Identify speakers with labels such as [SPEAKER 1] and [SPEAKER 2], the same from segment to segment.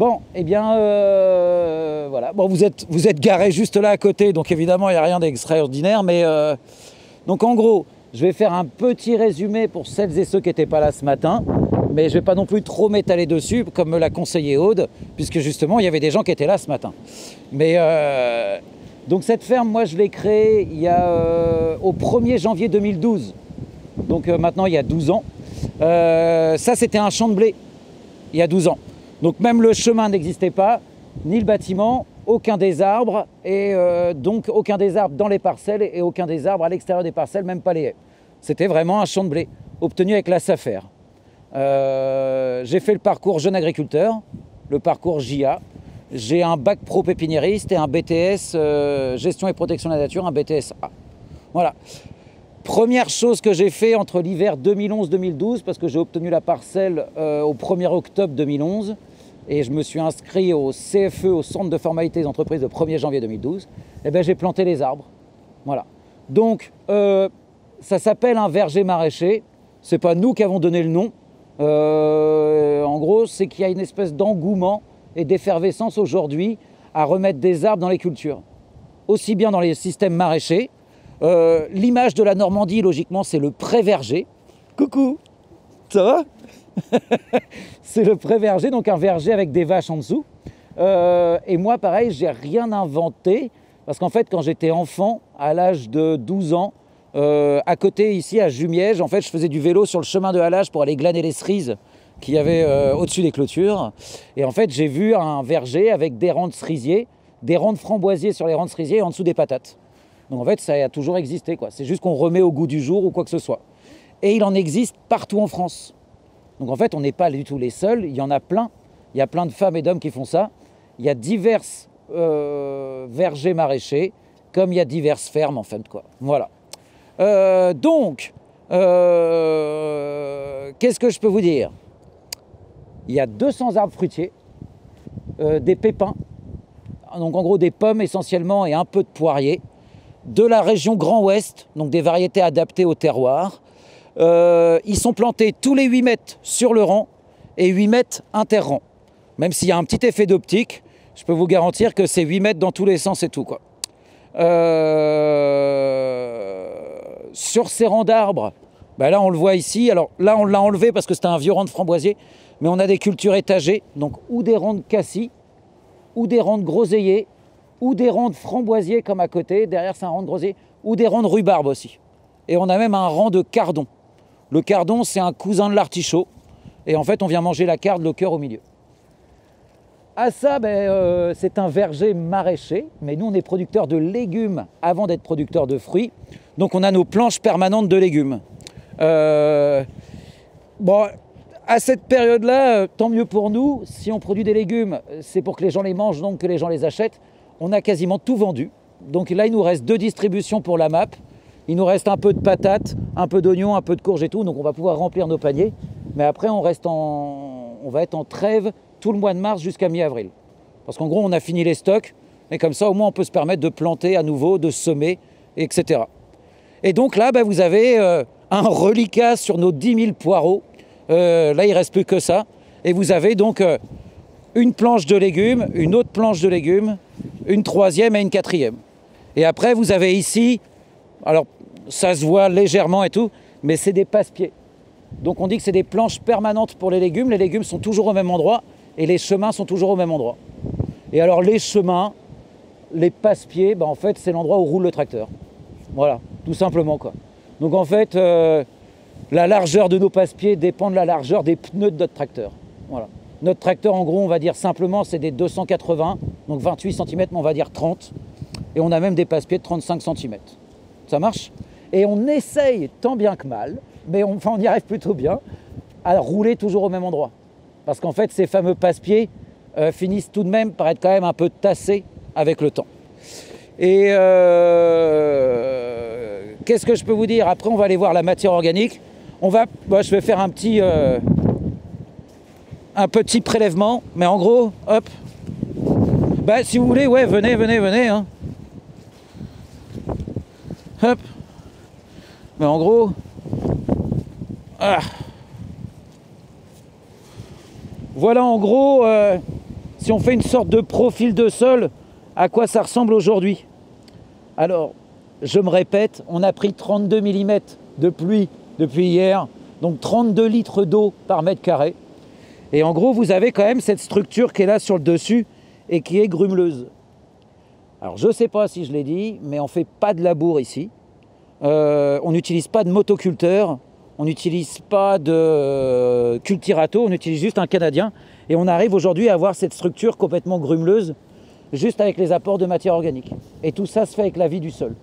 [SPEAKER 1] Bon, eh bien, euh, voilà. Bon, vous êtes, vous êtes garé juste là à côté, donc évidemment, il n'y a rien d'extraordinaire. Mais euh, donc, en gros, je vais faire un petit résumé pour celles et ceux qui n'étaient pas là ce matin. Mais je ne vais pas non plus trop m'étaler dessus, comme me l'a conseillé Aude, puisque justement, il y avait des gens qui étaient là ce matin. Mais euh, donc, cette ferme, moi, je l'ai créée il y a, au 1er janvier 2012. Donc, maintenant, il y a 12 ans. ça, c'était un champ de blé, il y a 12 ans. Donc même le chemin n'existait pas, ni le bâtiment, aucun des arbres, et euh, donc aucun des arbres dans les parcelles et aucun des arbres à l'extérieur des parcelles, même pas les haies. C'était vraiment un champ de blé, obtenu avec la SAFER. Euh, j'ai fait le parcours jeune agriculteur, le parcours JA. J'ai un bac pro pépiniériste et un BTS euh, gestion et protection de la nature, un BTS A. Voilà. Première chose que j'ai fait entre l'hiver 2011-2012, parce que j'ai obtenu la parcelle au 1er octobre 2011, et je me suis inscrit au CFE, au Centre de formalité des entreprises, le 1er janvier 2012, et eh bien j'ai planté les arbres. Voilà. Donc, euh, ça s'appelle un verger maraîcher. Ce n'est pas nous qui avons donné le nom. Euh, en gros, c'est qu'il y a une espèce d'engouement et d'effervescence aujourd'hui à remettre des arbres dans les cultures. Aussi bien dans les systèmes maraîchers. Euh, l'image de la Normandie, logiquement, c'est le pré-verger. Coucou, ça va? c'est le pré-verger, donc un verger avec des vaches en dessous. Euh, et moi, pareil, j'ai rien inventé, parce qu'en fait, quand j'étais enfant, à l'âge de 12 ans, euh, à côté, ici, à Jumièges, en fait, je faisais du vélo sur le chemin de halage pour aller glaner les cerises qu'il y avait euh, au-dessus des clôtures. Et en fait, j'ai vu un verger avec des rangs de cerisiers, des rangs de framboisiers sur les rangs de cerisiers et en dessous des patates. Donc en fait, ça a toujours existé. C'est juste qu'on remet au goût du jour ou quoi que ce soit. Et il en existe partout en France. Donc en fait, on n'est pas du tout les seuls, il y en a plein. Il y a plein de femmes et d'hommes qui font ça. Il y a divers euh, vergers maraîchers, comme il y a diverses fermes en fait. Quoi. Voilà. Euh, donc, euh, qu'est-ce que je peux vous dire? Il y a 200 arbres fruitiers, des pépins, donc en gros des pommes essentiellement et un peu de poiriers, de la région Grand Ouest, donc des variétés adaptées au terroir, euh, ils sont plantés tous les 8 mètres sur le rang et 8 mètres interrang. Même s'il y a un petit effet d'optique, je peux vous garantir que c'est 8 mètres dans tous les sens et tout. Quoi. Euh, sur ces rangs d'arbres, ben là on le voit ici. Alors là on l'a enlevé parce que c'était un vieux rang de framboisier, mais on a des cultures étagées, donc ou des rangs de cassis, ou des rangs de groseilliers, ou des rangs de framboisiers comme à côté, derrière c'est un rang de groseillier, ou des rangs de rhubarbe aussi. Et on a même un rang de cardon. Le cardon, c'est un cousin de l'artichaut. Et en fait, on vient manger la carde, le cœur au milieu. À ça, ben, euh, c'est un verger maraîcher, mais nous, on est producteurs de légumes avant d'être producteurs de fruits. Donc, on a nos planches permanentes de légumes. Euh, bon, à cette période-là, euh, tant mieux pour nous. Si on produit des légumes, c'est pour que les gens les mangent, donc que les gens les achètent. On a quasiment tout vendu. Donc là, il nous reste deux distributions pour la map. Il nous reste un peu de patates, un peu d'oignons, un peu de courges et tout, donc on va pouvoir remplir nos paniers. Mais après, on, va être en trêve tout le mois de mars jusqu'à mi-avril. Parce qu'en gros, on a fini les stocks, mais comme ça, au moins, on peut se permettre de planter à nouveau, de semer, etc. Et donc là, bah, vous avez euh, un reliquat sur nos 10 000 poireaux. Euh, là, il ne reste plus que ça. Et vous avez donc euh, une planche de légumes, une autre planche de légumes, une troisième et une quatrième. Et après, vous avez ici, alors ça se voit légèrement et tout, mais c'est des passe-pieds. Donc on dit que c'est des planches permanentes pour les légumes. Les légumes sont toujours au même endroit et les chemins sont toujours au même endroit. Et alors les chemins, les passe-pieds, ben, en fait c'est l'endroit où roule le tracteur. Voilà, tout simplement quoi. Donc en fait, euh, la largeur de nos passe-pieds dépend de la largeur des pneus de notre tracteur. Voilà. Notre tracteur, en gros, on va dire simplement, c'est des 280, donc 28 cm, mais on va dire 30. Et on a même des passe-pieds de 35 cm. Ça marche? Et on essaye tant bien que mal, mais on, y arrive plutôt bien, à rouler toujours au même endroit. Parce qu'en fait, ces fameux passe-pieds euh, finissent tout de même par être quand même un peu tassés avec le temps. Et euh, qu'est-ce que je peux vous dire? Après, on va aller voir la matière organique. On va, je vais faire un petit, euh, un petit prélèvement, mais en gros, hop. Bah, si vous voulez, ouais, venez, venez, venez. Hein. Hop. Mais en gros, ah. voilà en gros, euh, si on fait une sorte de profil de sol, à quoi ça ressemble aujourd'hui. Alors, je me répète, on a pris 32 mm de pluie depuis hier, donc 32 litres d'eau par mètre carré. Et en gros, vous avez quand même cette structure qui est là sur le dessus et qui est grumeleuse. Alors, je ne sais pas si je l'ai dit, mais on ne fait pas de labour ici. Euh, on n'utilise pas de motoculteur, on n'utilise pas de cultirato, on utilise juste un canadien. Et on arrive aujourd'hui à avoir cette structure complètement grumeleuse, juste avec les apports de matière organique. Et tout ça se fait avec la vie du sol.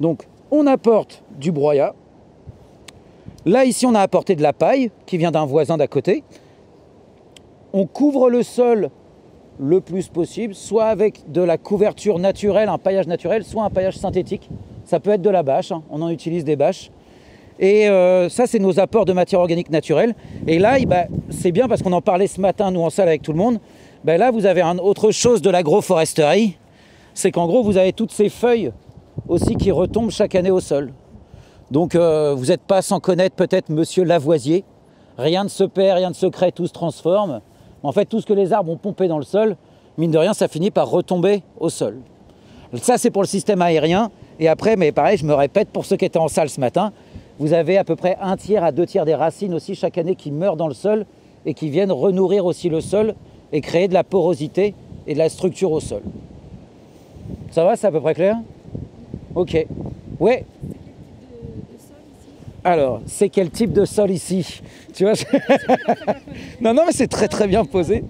[SPEAKER 1] Donc, on apporte du broyat. Là, ici, on a apporté de la paille qui vient d'un voisin d'à côté. On couvre le sol le plus possible, soit avec de la couverture naturelle, un paillage naturel, soit un paillage synthétique. Ça peut être de la bâche, hein. on en utilise des bâches. Et euh, ça, c'est nos apports de matière organique naturelle. Et là, ben, c'est bien parce qu'on en parlait ce matin, nous, en salle avec tout le monde. Ben là, vous avez un autre chose de l'agroforesterie, c'est qu'en gros, vous avez toutes ces feuilles aussi qui retombent chaque année au sol. Donc, euh, vous n'êtes pas sans connaître peut-être Monsieur Lavoisier. Rien ne se perd, rien ne se crée, tout se transforme. En fait, tout ce que les arbres ont pompé dans le sol, mine de rien, ça finit par retomber au sol. Ça, c'est pour le système aérien. Et après, mais pareil, je me répète, pour ceux qui étaient en salle ce matin, vous avez à peu près un tiers à deux tiers des racines aussi chaque année qui meurent dans le sol et qui viennent renourrir aussi le sol et créer de la porosité et de la structure au sol. Ça va, c'est à peu près clair? Ok. Ouais. Alors, c'est quel type de sol ici? Tu vois Non, non, mais c'est très très bien posé.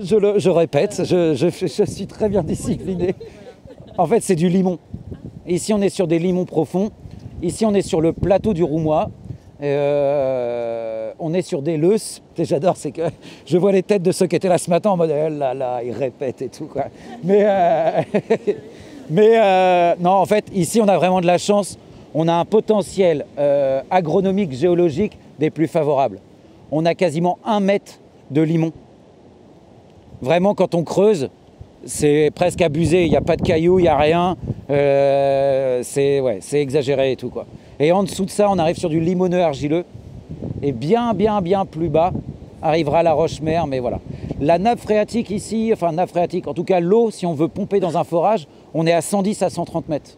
[SPEAKER 1] je, le, je répète, je, je suis très bien discipliné. En fait, c'est du limon. Ici, on est sur des limons profonds Ici, on est sur le plateau du Roumois. Euh, on est sur des leus. J'adore, c'est que je vois les têtes de ceux qui étaient là ce matin en mode eh là là, ils répètent et tout. Mais, euh, euh, non, en fait, ici, on a vraiment de la chance. On a un potentiel agronomique, géologique des plus favorables. On a quasiment un mètre de limon. Vraiment, quand on creuse, c'est presque abusé. Il n'y a pas de cailloux, il n'y a rien. Euh, c'est exagéré et tout. Quoi. Et en dessous de ça, on arrive sur du limoneux argileux. Et bien, bien, bien plus bas arrivera la roche-mère. Mais voilà. La nappe phréatique ici, enfin nappe phréatique, en tout cas l'eau, si on veut pomper dans un forage, on est à 110 à 130 mètres.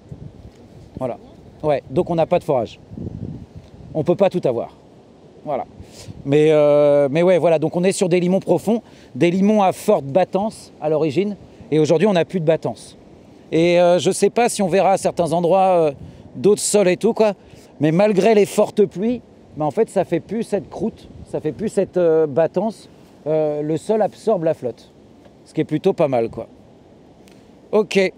[SPEAKER 1] Voilà. Ouais, donc on n'a pas de forage. On ne peut pas tout avoir. Voilà. Mais, euh, mais ouais, voilà, donc on est sur des limons profonds, des limons à forte battance à l'origine, et aujourd'hui, on n'a plus de battance. Et euh, je ne sais pas si on verra à certains endroits euh, d'autres sols et tout, quoi. Mais malgré les fortes pluies, bah, en fait, ça fait plus cette croûte, ça fait plus cette euh, battance. le sol absorbe la flotte. Ce qui est plutôt pas mal, quoi. Ok.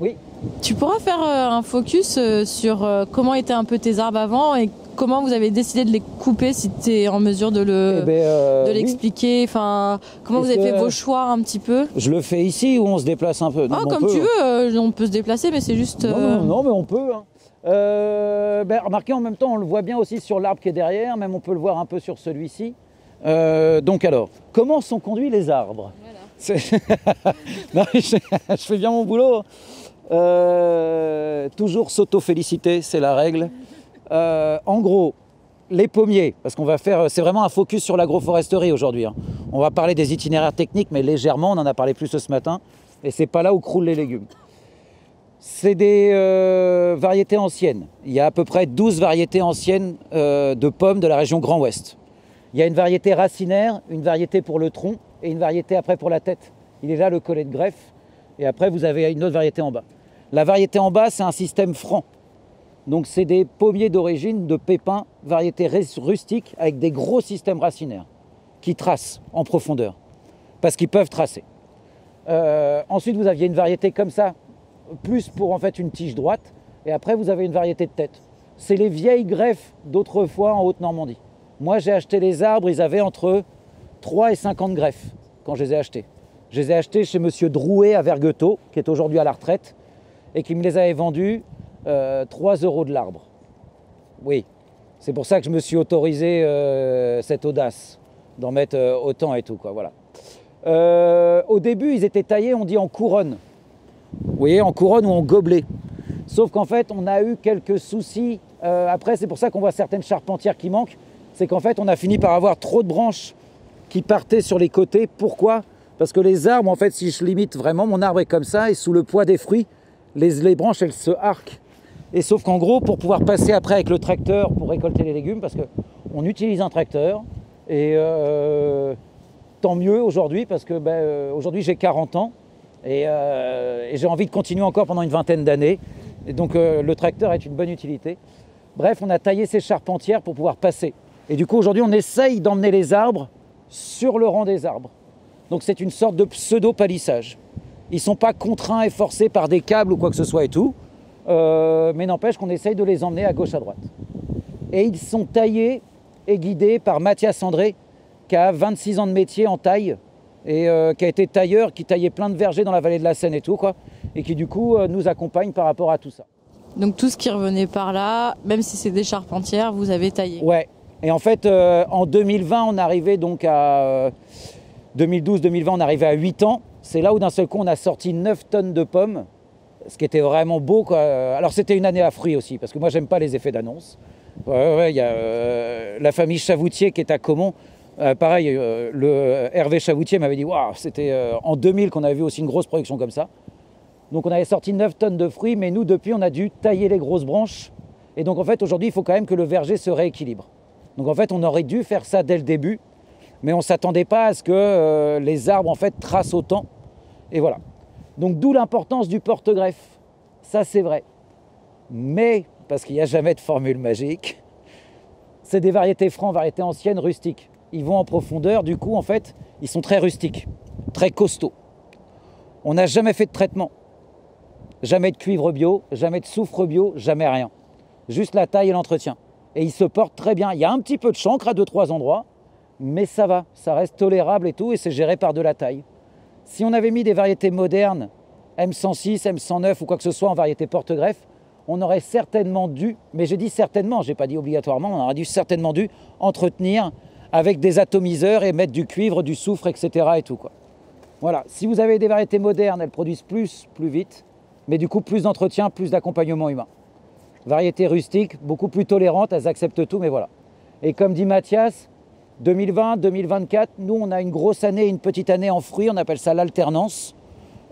[SPEAKER 1] Oui.
[SPEAKER 2] Tu pourras faire un focus sur comment étaient un peu tes arbres avant et comment vous avez décidé de les couper si tu es en mesure de le eh ben, euh, de l'expliquer. Enfin comment vous avez fait vos choix un petit peu?
[SPEAKER 1] je le fais ici ou on se déplace un peu.
[SPEAKER 2] Ah, comme tu veux euh, on peut se déplacer mais c'est juste
[SPEAKER 1] non, non, euh, mais on peut hein. ben, remarquez en même temps on le voit bien aussi sur l'arbre qui est derrière même on peut le voir un peu sur celui-ci. Donc alors comment sont conduits les arbres? Non, je, fais bien mon boulot toujours s'auto-féliciter c'est la règle euh, en gros, les pommiers, parce qu'on va faire, c'est vraiment un focus sur l'agroforesterie aujourd'hui. Hein. On va parler des itinéraires techniques, mais légèrement, on en a parlé plus ce matin, et c'est pas là où croulent les légumes. C'est des euh, variétés anciennes. Il y a à peu près 12 variétés anciennes euh, de pommes de la région Grand Ouest. Il y a une variété racinaire, une variété pour le tronc et une variété après pour la tête. Il est là le collet de greffe, et après vous avez une autre variété en bas. La variété en bas, c'est un système franc. Donc c'est des pommiers d'origine de pépins, variétés rustiques avec des gros systèmes racinaires qui tracent en profondeur, parce qu'ils peuvent tracer. Euh, ensuite, vous aviez une variété comme ça, plus pour en fait une tige droite, et après vous avez une variété de tête. C'est les vieilles greffes d'autrefois en Haute-Normandie. Moi, j'ai acheté les arbres, ils avaient entre 3 et 50 greffes quand je les ai achetés. Je les ai achetés chez Monsieur Drouet à Verguetot, qui est aujourd'hui à la retraite, et qui me les avait vendus 3 euh, euros de l'arbre. Oui, c'est pour ça que je me suis autorisé euh, cette audace d'en mettre euh, autant et tout. Quoi, voilà. au début, ils étaient taillés, on dit en couronne. Vous voyez, en couronne ou en gobelet. Sauf qu'en fait, on a eu quelques soucis. après, c'est pour ça qu'on voit certaines charpentières qui manquent. C'est qu'en fait, on a fini par avoir trop de branches qui partaient sur les côtés. Pourquoi? Parce que les arbres, en fait, si je limite vraiment, mon arbre est comme ça, et sous le poids des fruits, les, branches, elles se arquent. Et sauf qu'en gros, pour pouvoir passer après avec le tracteur pour récolter les légumes, parce qu'on utilise un tracteur, et euh, tant mieux aujourd'hui, parce que ben, euh, aujourd'hui j'ai 40 ans, euh, et, j'ai envie de continuer encore pendant une vingtaine d'années. Et donc le tracteur est une bonne utilité. Bref, on a taillé ces charpentières pour pouvoir passer. Et du coup, aujourd'hui, on essaye d'emmener les arbres sur le rang des arbres. Donc c'est une sorte de pseudo-palissage. Ils ne sont pas contraints et forcés par des câbles ou quoi que ce soit et tout. Euh, mais n'empêche qu'on essaye de les emmener à gauche à droite. Et ils sont taillés et guidés par Mathias André, qui a 26 ans de métier en taille et euh, qui a été tailleur, qui taillait plein de vergers dans la vallée de la Seine et tout, quoi, et qui du coup euh, nous accompagne par rapport à tout ça.
[SPEAKER 2] Donc tout ce qui revenait par là, même si c'est des charpentières, vous avez taillé
[SPEAKER 1] Ouais. Et en fait, en 2020, on arrivait donc à 2012-2020, on arrivait à 8 ans. C'est là où d'un seul coup, on a sorti 9 tonnes de pommes ce qui était vraiment beau. Alors c'était une année à fruits aussi, parce que moi j'aime pas les effets d'annonce. Il y a euh, la famille Chavoutier qui est à Comont. Euh, pareil, euh, le Hervé Chavoutier m'avait dit Waouh, c'était en 2000 qu'on avait vu aussi une grosse production comme ça. Donc on avait sorti 9 tonnes de fruits, mais nous depuis on a dû tailler les grosses branches. Et donc en fait aujourd'hui il faut quand même que le verger se rééquilibre. Donc en fait on aurait dû faire ça dès le début, mais on ne s'attendait pas à ce que les arbres en fait tracent autant. Et voilà. Donc d'où l'importance du porte-greffe. Ça c'est vrai. Mais, parce qu'il n'y a jamais de formule magique, c'est des variétés francs, variétés anciennes, rustiques. Ils vont en profondeur, du coup en fait, ils sont très rustiques, très costauds. On n'a jamais fait de traitement. Jamais de cuivre bio, jamais de soufre bio, jamais rien. Juste la taille et l'entretien. Et ils se portent très bien. Il y a un petit peu de chancre à deux, trois endroits, mais ça va, ça reste tolérable et tout, et c'est géré par de la taille. Si on avait mis des variétés modernes, M106, M109 ou quoi que ce soit en variété porte-greffe, on aurait certainement dû, mais j'ai dit certainement, j'ai pas dit obligatoirement, on aurait dû certainement dû entretenir avec des atomiseurs et mettre du cuivre, du soufre, etc. et tout quoi. Voilà. Si vous avez des variétés modernes, elles produisent plus, plus vite, mais du coup plus d'entretien, plus d'accompagnement humain. Variétés rustiques, beaucoup plus tolérantes, elles acceptent tout, mais voilà. Et comme dit Mathias, 2020, 2024, nous, on a une grosse année et une petite année en fruits, on appelle ça l'alternance,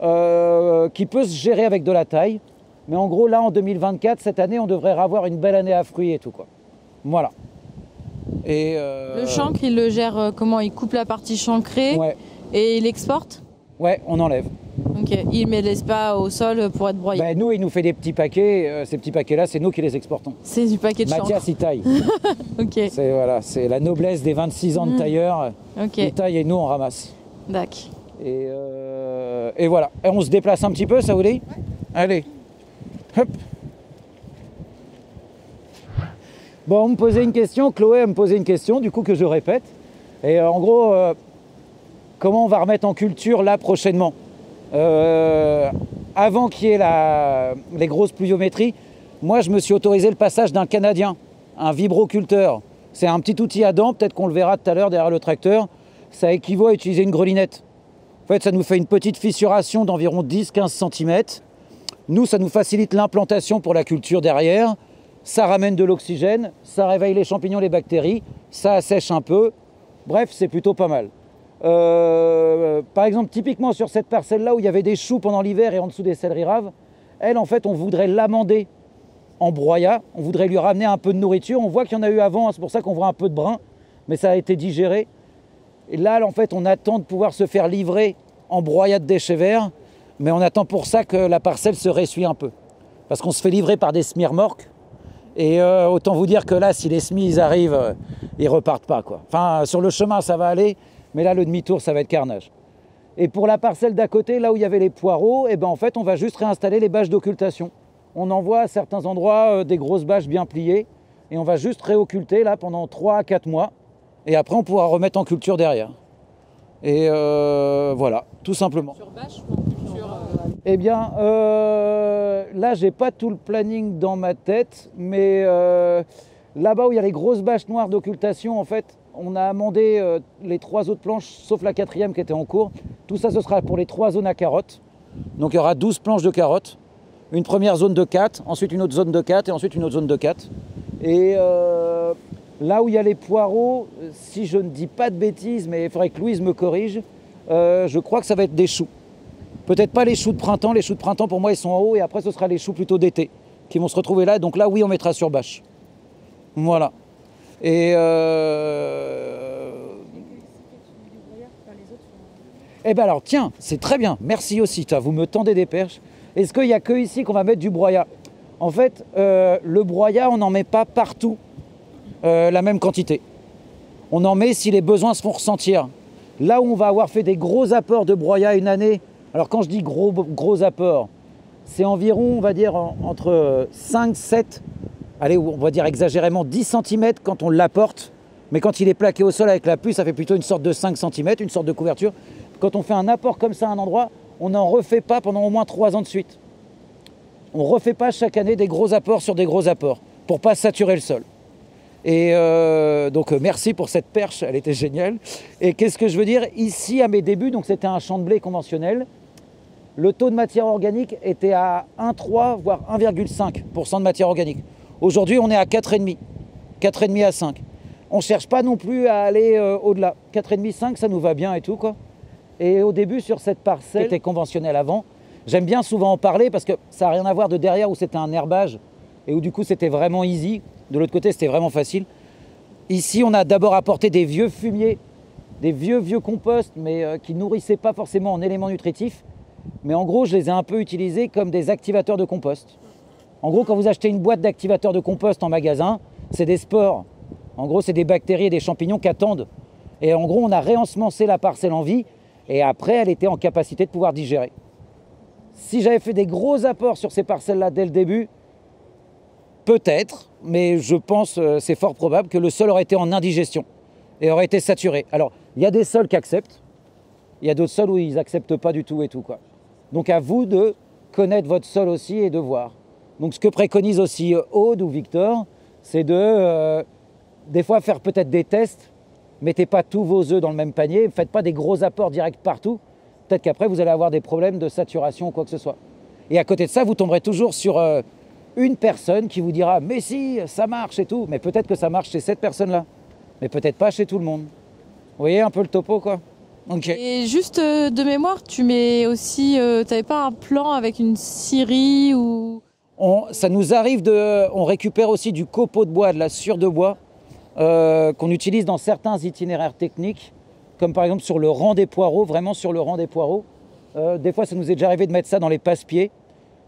[SPEAKER 1] euh, qui peut se gérer avec de la taille. Mais en gros, là, en 2024, cette année, on devrait avoir une belle année à fruits et tout. Quoi. Voilà.
[SPEAKER 2] Et euh, Le chancre, il le gère euh, comment? Il coupe la partie chancrée et il exporte?
[SPEAKER 1] Ouais, on enlève.
[SPEAKER 2] Ok, il ne met les pas au sol pour être broyé.
[SPEAKER 1] Ben, nous, il nous fait des petits paquets. Euh, ces petits paquets-là, c'est nous qui les exportons.
[SPEAKER 2] C'est du paquet de
[SPEAKER 1] Mathias, il taille.
[SPEAKER 2] ok.
[SPEAKER 1] C'est voilà, c'est la noblesse des 26 ans de mm. tailleur. Ok. Il taille et nous, on ramasse.
[SPEAKER 2] D'accord.
[SPEAKER 1] Et, euh, et, voilà. Et on se déplace un petit peu, ça vous dit? Allez. Hop. Bon, on me posait une question, Chloé me posait une question, du coup que je répète. Et euh, en gros, comment on va remettre en culture là prochainement? Euh, avant qu'il y ait les grosses pluviométries, moi je me suis autorisé le passage d'un Canadien, un vibroculteur. C'est un petit outil à dents, peut-être qu'on le verra tout à l'heure derrière le tracteur. Ça équivaut à utiliser une grelinette. En fait, ça nous fait une petite fissuration d'environ 10-15 cm. Nous, ça nous facilite l'implantation pour la culture derrière. Ça ramène de l'oxygène, ça réveille les champignons, les bactéries, ça assèche un peu. Bref, c'est plutôt pas mal. Euh, par exemple, typiquement sur cette parcelle-là où il y avait des choux pendant l'hiver et en dessous des céleris raves, elle, en fait, on voudrait l'amender en broyat. On voudrait lui ramener un peu de nourriture. On voit qu'il y en a eu avant, hein, c'est pour ça qu'on voit un peu de brun, mais ça a été digéré. Et là, en fait, on attend de pouvoir se faire livrer en broyat de déchets verts, mais on attend pour ça que la parcelle se ressuie un peu. Parce qu'on se fait livrer par des smirmorques. Et euh, autant vous dire que là, si les semis ils arrivent, euh, ils repartent pas. Quoi. Enfin, sur le chemin, ça va aller. Mais là, le demi-tour, ça va être carnage. Et pour la parcelle d'à côté, là où il y avait les poireaux, eh ben, en fait, on va juste réinstaller les bâches d'occultation. On envoie à certains endroits euh, des grosses bâches bien pliées et on va juste réocculter là pendant 3 à 4 mois. Et après, on pourra remettre en culture derrière. Et euh, voilà, tout simplement.
[SPEAKER 2] Sur bâche ou en culture
[SPEAKER 1] euh, Eh bien, là, j'ai pas tout le planning dans ma tête, mais là-bas où il y a les grosses bâches noires d'occultation, en fait, on a amendé euh, les trois autres planches, sauf la quatrième qui était en cours. Tout ça, ce sera pour les trois zones à carottes. Donc il y aura 12 planches de carottes. Une première zone de 4, ensuite une autre zone de 4 et ensuite une autre zone de 4. Et euh, Là où il y a les poireaux, si je ne dis pas de bêtises, mais il faudrait que Louise me corrige, je crois que ça va être des choux. Peut-être pas les choux de printemps, les choux de printemps pour moi ils sont en haut et après ce sera les choux plutôt d'été qui vont se retrouver là. Donc là oui on mettra sur bâche. Voilà. Et euh... Eh bien alors tiens, c'est très bien, merci aussi, vous me tendez des perches. Est-ce qu'il n'y a que ici qu'on va mettre du broyat? En fait, euh, le broyat, on n'en met pas partout euh, la même quantité. On en met si les besoins se font ressentir. Là où on va avoir fait des gros apports de broyat une année, alors quand je dis gros, gros apports, c'est environ, on va dire, entre 5, 7, allez, on va dire exagérément 10 cm quand on l'apporte. Mais quand il est plaqué au sol avec la puce, ça fait plutôt une sorte de 5 cm, une sorte de couverture. Quand on fait un apport comme ça à un endroit, on n'en refait pas pendant au moins 3 ans de suite. On ne refait pas chaque année des gros apports sur des gros apports pour pas saturer le sol. Et euh, donc euh, merci pour cette perche, elle était géniale. Et qu'est-ce que je veux dire? Ici à mes débuts, donc c'était un champ de blé conventionnel, le taux de matière organique était à 1,3 voire 1,5% de matière organique. Aujourd'hui, on est à 4,5, 4,5 à 5. On ne cherche pas non plus à aller euh, au-delà. 4,5, 5, ça nous va bien et tout quoi. Et au début, sur cette parcelle qui était conventionnelle avant, j'aime bien souvent en parler parce que ça n'a rien à voir de derrière où c'était un herbage et où du coup c'était vraiment easy. De l'autre côté, c'était vraiment facile. Ici, on a d'abord apporté des vieux fumiers, des vieux vieux composts, mais euh, qui nourrissaient pas forcément en éléments nutritifs. Mais en gros, je les ai un peu utilisés comme des activateurs de compost. En gros, quand vous achetez une boîte d'activateurs de compost en magasin, c'est des spores. En gros, c'est des bactéries et des champignons qui attendent. Et en gros, on a réensemencé la parcelle en vie et après, elle était en capacité de pouvoir digérer. Si j'avais fait des gros apports sur ces parcelles-là dès le début, peut-être, mais je pense, euh, c'est fort probable, que le sol aurait été en indigestion et aurait été saturé. Alors, il y a des sols qui acceptent, il y a d'autres sols où ils n'acceptent pas du tout et tout. Quoi. Donc à vous de connaître votre sol aussi et de voir. Donc ce que préconise aussi euh, Aude ou Victor, c'est de euh, des fois faire peut-être des tests. Mettez pas tous vos œufs dans le même panier, ne faites pas des gros apports directs partout. Peut-être qu'après vous allez avoir des problèmes de saturation ou quoi que ce soit. Et à côté de ça, vous tomberez toujours sur euh, une personne qui vous dira Mais si, ça marche et tout. Mais peut-être que ça marche chez cette personne-là. Mais peut-être pas chez tout le monde. Vous voyez un peu le topo quoi
[SPEAKER 2] et juste de mémoire, tu mets aussi, euh, tu n'avais pas un plan avec une scierie ou
[SPEAKER 1] Ça nous arrive de, on récupère aussi du copeau de bois, de la sciure de bois, euh, qu'on utilise dans certains itinéraires techniques, comme par exemple sur le rang des poireaux, vraiment sur le rang des poireaux. des fois, ça nous est déjà arrivé de mettre ça dans les passe-pieds,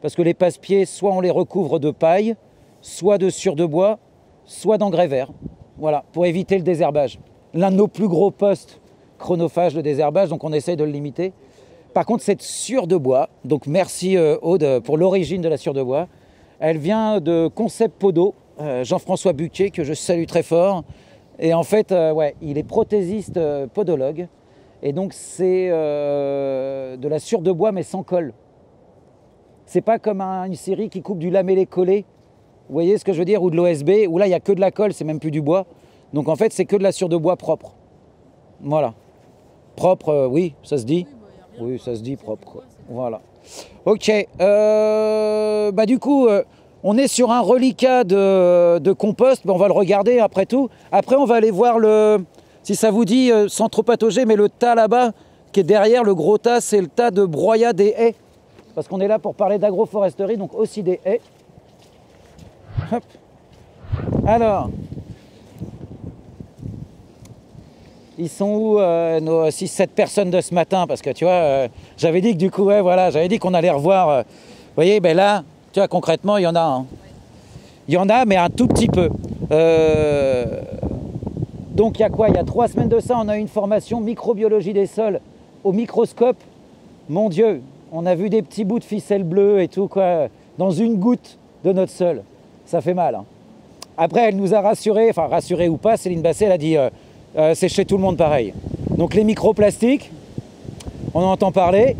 [SPEAKER 1] parce que les passe-pieds, soit on les recouvre de paille, soit de sciure de bois, soit d'engrais vert. Voilà, pour éviter le désherbage. L'un de nos plus gros postes chronophage de désherbage, donc on essaye de le limiter. Par contre, cette sciure de bois, donc merci euh, Aude pour l'origine de la sciure de bois, elle vient de Concept Podo, euh, Jean-François Buquet, que je salue très fort. Et en fait, euh, ouais, il est prothésiste podologue. Et donc, c'est de la sciure de bois, mais sans colle. C'est pas comme une série qui coupe du lamellé collé. Vous voyez ce que je veux dire? Ou de l'OSB, où là, il n'y a que de la colle, c'est même plus du bois. Donc, en fait, c'est que de la sciure de bois propre. Voilà. Propre, euh, oui, ça se dit Oui, ça se dit propre. Voilà. Ok. Euh, bah, du coup, euh, on est sur un reliquat de, compost. on va le regarder après tout. Après, on va aller voir le. Si ça vous dit, sans trop patauger, mais le tas là-bas, qui est derrière, le gros tas, c'est le tas de broyat des haies. Parce qu'on est là pour parler d'agroforesterie, donc aussi des haies. Hop. Alors, ils sont où euh, nos 6-7 personnes de ce matin? Parce que tu vois, euh, j'avais dit que du coup, ouais, voilà, j'avais dit qu'on allait revoir. Euh, vous voyez, ben là, tu vois, concrètement, il y en a. Il y en a, mais un tout petit peu. donc il y a quoi? Il y a trois semaines de ça, on a eu une formation microbiologie des sols au microscope. Mon Dieu, on a vu des petits bouts de ficelle bleue et tout, quoi, dans une goutte de notre sol. Ça fait mal. Hein. Après, elle nous a rassurés, enfin rassurés ou pas, Céline Basset, elle a dit euh, c'est chez tout le monde pareil. Donc les microplastiques, on en entend parler,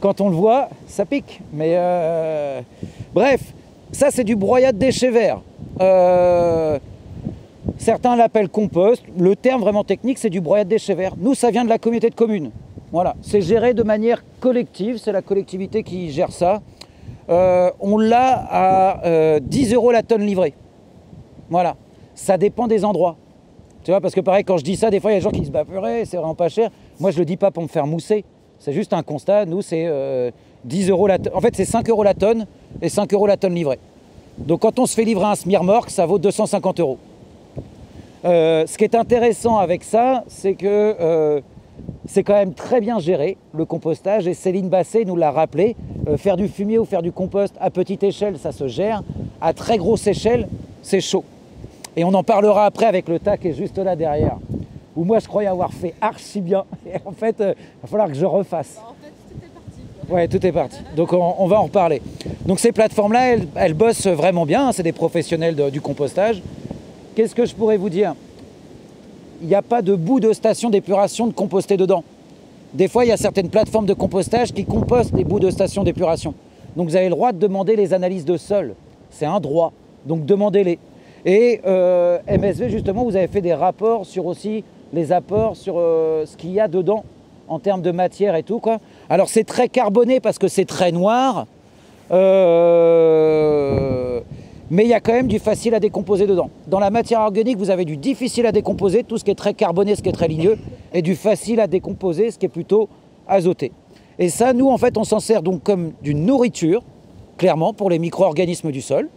[SPEAKER 1] quand on le voit, ça pique. Mais euh, bref, ça c'est du broyat de déchets verts. Euh, certains l'appellent compost. Le terme vraiment technique, c'est du broyat de déchets verts. Nous, ça vient de la communauté de communes. Voilà, c'est géré de manière collective, c'est la collectivité qui gère ça. on l'a à 10 euros la tonne livrée. Voilà, ça dépend des endroits. Tu vois, parce que pareil, quand je dis ça, des fois, il y a des gens qui se battent, c'est vraiment pas cher. Moi, je le dis pas pour me faire mousser. C'est juste un constat. Nous, c'est 10 euh, euros la tonne. En fait, c'est 5 euros la tonne et 5 euros la tonne livrée. Donc, quand on se fait livrer un smirmorque, ça vaut 250 euros. Euh, ce qui est intéressant avec ça, c'est que euh, c'est quand même très bien géré, le compostage. Et Céline Basset nous l'a rappelé. faire du fumier ou faire du compost à petite échelle, ça se gère. À très grosse échelle, c'est chaud. Et on en parlera après avec le tas qui est juste là derrière. Où moi je croyais avoir fait archi bien. Et en fait, il va falloir que je refasse.
[SPEAKER 2] En fait, tout est parti.
[SPEAKER 1] Ouais, tout est parti. Donc on, va en reparler. Donc ces plateformes-là, elles, bossent vraiment bien. Hein. C'est des professionnels du compostage. Qu'est-ce que je pourrais vous dire? Il n'y a pas de bout de station d'épuration de composter dedans. Des fois, il y a certaines plateformes de compostage qui compostent des bouts de station d'épuration. Donc vous avez le droit de demander les analyses de sol. C'est un droit. Donc demandez-les. Et euh, MSV, justement, vous avez fait des rapports sur aussi les apports, sur euh, ce qu'il y a dedans en termes de matière et tout. Quoi. Alors c'est très carboné parce que c'est très noir, euh, mais il y a quand même du facile à décomposer dedans. Dans la matière organique, vous avez du difficile à décomposer, tout ce qui est très carboné, ce qui est très ligneux, et du facile à décomposer, ce qui est plutôt azoté. Et ça, nous, en fait, on s'en sert donc comme d'une nourriture, clairement, pour les micro-organismes du sol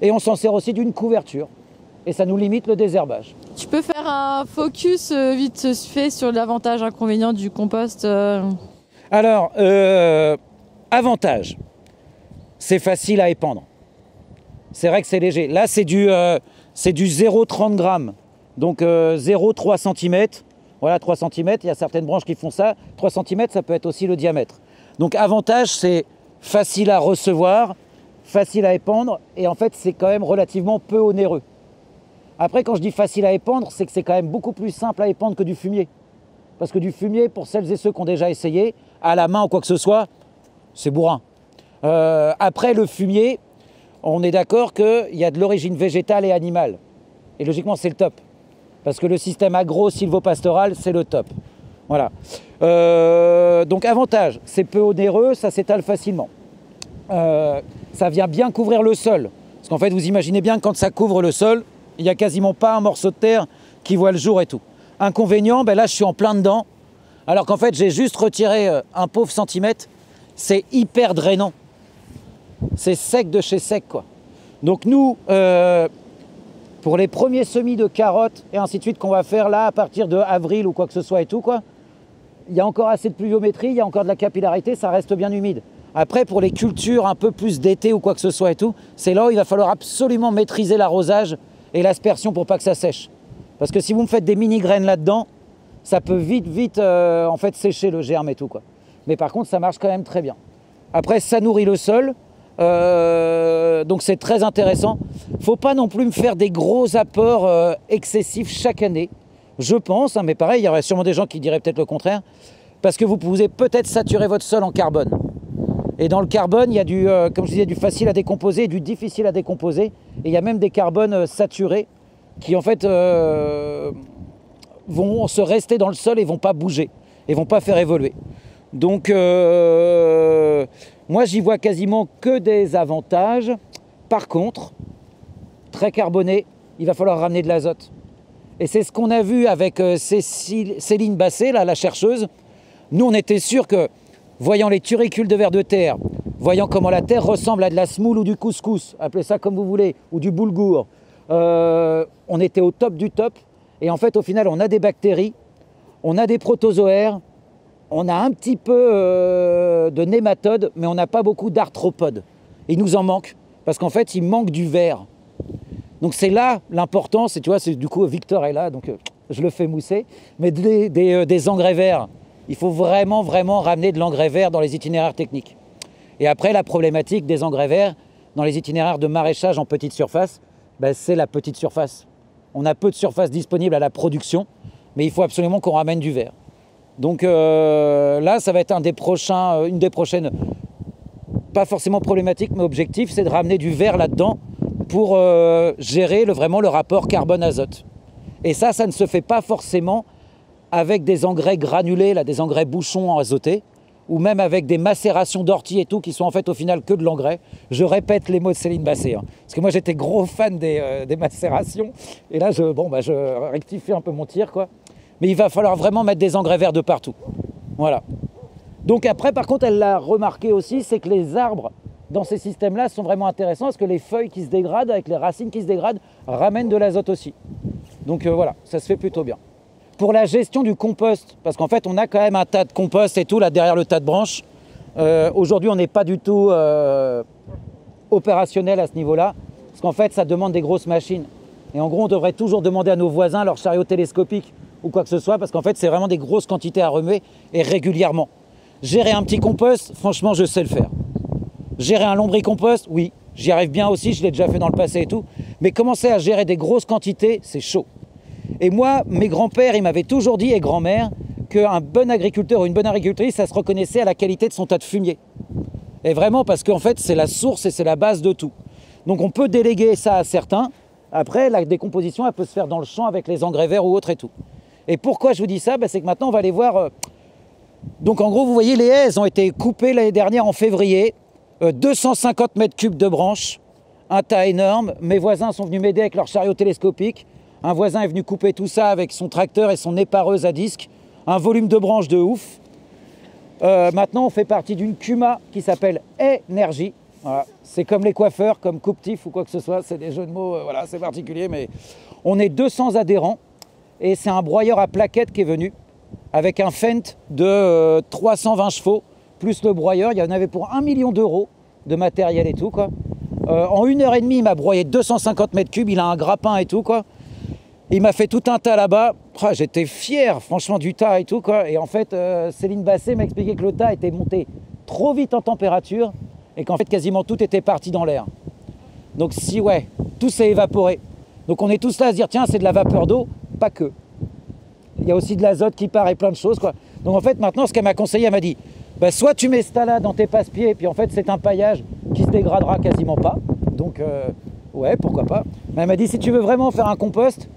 [SPEAKER 1] et on s'en sert aussi d'une couverture. Et ça nous limite le désherbage.
[SPEAKER 2] Tu peux faire un focus euh, vite fait sur l'avantage inconvénient du compost euh
[SPEAKER 1] Alors, euh, avantage, c'est facile à épandre. C'est vrai que c'est léger. Là, c'est du, c'est du 0,30 grammes. Donc 0,3 cm. Voilà, 3 cm. Il y a certaines branches qui font ça. 3 cm, ça peut être aussi le diamètre. Donc avantage, c'est facile à recevoir, facile à épandre et en fait c'est quand même relativement peu onéreux. Après quand je dis facile à épandre, c'est que c'est quand même beaucoup plus simple à épandre que du fumier. Parce que du fumier, pour celles et ceux qui ont déjà essayé, à la main ou quoi que ce soit, c'est bourrin. Euh, après le fumier, on est d'accord qu'il y a de l'origine végétale et animale. Et logiquement c'est le top. Parce que le système agro-silvopastoral, c'est le top. Voilà. Euh, donc avantage, c'est peu onéreux, ça s'étale facilement. Euh, ça vient bien couvrir le sol. Parce qu'en fait, vous imaginez bien que quand ça couvre le sol, il n'y a quasiment pas un morceau de terre qui voit le jour et tout. Inconvénient, ben là, je suis en plein dedans. Alors qu'en fait, j'ai juste retiré euh, un pauvre centimètre. C'est hyper drainant. C'est sec de chez sec, quoi. Donc nous, euh, pour les premiers semis de carottes et ainsi de suite qu'on va faire là à partir de avril ou quoi que ce soit et tout, quoi, il y a encore assez de pluviométrie, il y a encore de la capillarité, ça reste bien humide. Après, pour les cultures un peu plus d'été ou quoi que ce soit et tout, c'est là où il va falloir absolument maîtriser l'arrosage et l'aspersion pour pas que ça sèche. Parce que si vous me faites des mini-graines là-dedans, ça peut vite, vite euh, en fait sécher le germe et tout. Quoi. Mais par contre, ça marche quand même très bien. Après, ça nourrit le sol. Euh, donc c'est très intéressant. Faut pas non plus me faire des gros apports euh, excessifs chaque année. Je pense, hein, mais pareil, il y aurait sûrement des gens qui diraient peut-être le contraire, parce que vous pouvez peut-être saturer votre sol en carbone. Et dans le carbone, il y a du, euh, comme je disais, du facile à décomposer du difficile à décomposer. Et il y a même des carbones euh, saturés qui en fait euh, vont se rester dans le sol et vont pas bouger et vont pas faire évoluer. Donc moi j'y vois quasiment que des avantages. Par contre, très carboné, il va falloir ramener de l'azote. Et c'est ce qu'on a vu avec Céline Basset, la chercheuse. Nous, on était sûr que voyant les turicules de vers de terre, voyant comment la terre ressemble à de la semoule ou du couscous, appelez ça comme vous voulez, ou du boulgour, euh, on était au top du top. Et en fait, au final, on a des bactéries, on a des protozoaires, on a un petit peu euh, de nématodes, mais on n'a pas beaucoup d'arthropodes. Il nous en manque, parce qu'en fait, il manque du verre. Donc c'est là l'importance, et tu vois, du coup, Victor est là, donc euh, je le fais mousser, mais des engrais verts il faut vraiment, vraiment ramener de l'engrais vert dans les itinéraires techniques. Et après, la problématique des engrais verts dans les itinéraires de maraîchage en petite surface, ben, c'est la petite surface. On a peu de surface disponible à la production, mais il faut absolument qu'on ramène du verre. Donc euh, là, ça va être un des euh, une des prochaines, pas forcément problématiques, mais objectifs, c'est de ramener du verre là-dedans pour euh, gérer vraiment le rapport carbone-azote. Et ça, ça ne se fait pas forcément avec des engrais granulés, des engrais bouchons azotés. ou même avec des macérations d'ortie et tout, qui sont en fait au final que de l'engrais. Je répète les mots de Céline Basset, hein. parce que moi j'étais gros fan des, des, macérations, et là je, bon, bah, je rectifie un peu mon tir, quoi. Mais il va falloir vraiment mettre des engrais verts de partout. Voilà. Donc après, par contre, elle l'a remarqué aussi, c'est que les arbres dans ces systèmes-là sont vraiment intéressants parce que les feuilles qui se dégradent avec les racines qui se dégradent ramènent de l'azote aussi. Donc euh, voilà, ça se fait plutôt bien. Pour la gestion du compost, parce qu'en fait on a quand même un tas de compost et tout là derrière le tas de branches. Euh, aujourd'hui on n'est pas du tout euh, opérationnel à ce niveau-là, parce qu'en fait ça demande des grosses machines. Et en gros on devrait toujours demander à nos voisins leur chariot télescopique ou quoi que ce soit, parce qu'en fait c'est vraiment des grosses quantités à remuer et régulièrement. Gérer un petit compost, franchement je sais le faire. Gérer un lombricompost, oui, j'y arrive bien aussi, je l'ai déjà fait dans le passé et tout. Mais commencer à gérer des grosses quantités, c'est chaud. Et moi, mes grands-pères, ils m'avaient toujours dit, et grand-mère, qu'un bon agriculteur ou une bonne agricultrice, ça se reconnaissait à la qualité de son tas de fumier. Et vraiment, parce qu'en fait, c'est la source et c'est la base de tout. Donc on peut déléguer ça à certains. Après, la décomposition, elle peut se faire dans le champ avec les engrais verts ou autres et tout. Et pourquoi je vous dis ça? Ben, C'est que maintenant, on va aller voir... Euh, donc en gros, vous voyez, les haies ont été coupées l'année dernière en février. 250 euh, mètres cubes de branches, un tas énorme. Mes voisins sont venus m'aider avec leur chariot télescopique. Un voisin est venu couper tout ça avec son tracteur et son épareuse à disque. Un volume de branches de ouf. Euh, maintenant, on fait partie d'une CUMA qui s'appelle Énergie. C'est comme les coiffeurs, comme Couptif ou quoi que ce soit. C'est des jeux de mots, euh, voilà, c'est particulier. Mais on est 200 adhérents et c'est un broyeur à plaquettes qui est venu avec un Fent de 320 chevaux plus le broyeur. Il y en avait pour un million d'euros de matériel et tout. Euh, en une heure et demie, il m'a broyé 250 mètres cubes. Il a un grappin et tout. Il m'a fait tout un tas là-bas. J'étais fier, franchement, du tas et tout. Quoi. Et en fait, euh, Céline Basset m'a expliqué que le tas était monté trop vite en température et qu'en fait, quasiment tout était parti dans l'air. Donc, si, ouais, tout s'est évaporé. Donc, on est tous là à se dire, tiens, c'est de la vapeur d'eau. Pas que. Il y a aussi de l'azote qui part et plein de choses. Quoi. Donc, en fait, maintenant, ce qu'elle m'a conseillé, elle m'a dit, bah, soit tu mets ça là dans tes passe-pieds, puis en fait c'est un paillage qui se dégradera quasiment pas. Donc euh, ouais, pourquoi pas. Mais elle m'a dit si tu veux vraiment faire un compost,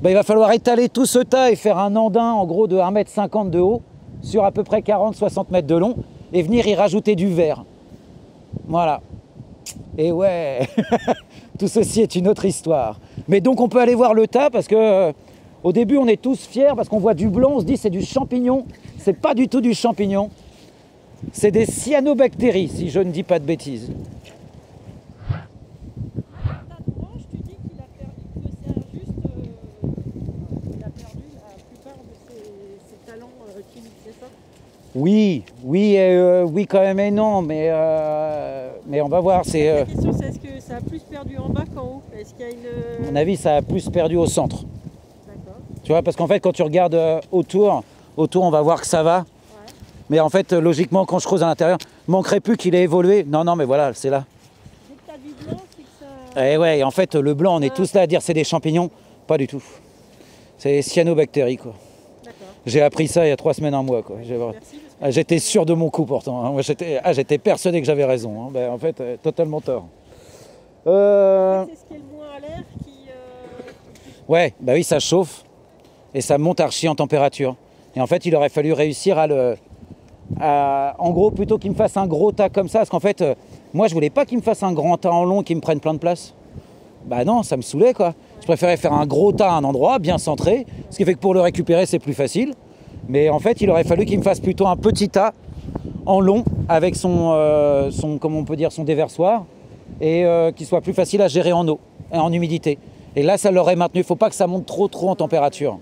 [SPEAKER 1] bah, il va falloir étaler tout ce tas et faire un andin en gros de 1m50 de haut sur à peu près 40-60 mètres de long et venir y rajouter du verre. Voilà. Et ouais, tout ceci est une autre histoire. Mais donc on peut aller voir le tas parce que euh, au début on est tous fiers parce qu'on voit du blanc, on se dit c'est du champignon. C'est pas du tout du champignon. C'est des cyanobactéries, si je ne dis pas de bêtises. Oui, oui, euh, oui quand même et non, mais, euh, mais on va voir.
[SPEAKER 2] C'est, La question c'est est-ce que ça a plus perdu en bas qu'en haut? Est-ce qu'il y a une...
[SPEAKER 1] À mon avis, ça a plus perdu au centre. D'accord. Tu vois, parce qu'en fait, quand tu regardes euh, autour, autour, on va voir que ça va. Mais en fait, logiquement, quand je creuse à l'intérieur, manquerait plus qu'il ait évolué. Non, non, mais voilà, c'est là.
[SPEAKER 2] Dès que du blanc, c'est que ça.
[SPEAKER 1] Eh ouais, en fait, le blanc, on est tous là à dire c'est des champignons. Pas du tout. C'est des cyanobactéries, quoi. J'ai appris ça il y a trois semaines, en mois, quoi. Ah, j'étais sûr de mon coup, pourtant. Hein. Ah, j'étais persuadé que j'avais raison. Hein. Ben, en fait, euh, totalement tort.
[SPEAKER 2] Euh, c'est ce qui est le moins à l'air qui.
[SPEAKER 1] Euh, ouais, bah oui, ça chauffe et ça monte archi en température. Et en fait, il aurait fallu réussir à le, en gros, plutôt qu'il me fasse un gros tas comme ça, parce qu'en fait, moi, je voulais pas qu'il me fasse un grand tas en long qui me prenne plein de place. Bah non, ça me saoulait quoi. Je préférais faire un gros tas à un endroit, bien centré, ce qui fait que pour le récupérer, c'est plus facile. Mais en fait, il aurait fallu qu'il me fasse plutôt un petit tas en long avec son, euh, son comment on peut dire, son déversoir et qu'il soit plus facile à gérer en eau et en humidité. Et là, ça l'aurait maintenu. Il ne faut pas que ça monte trop trop en température.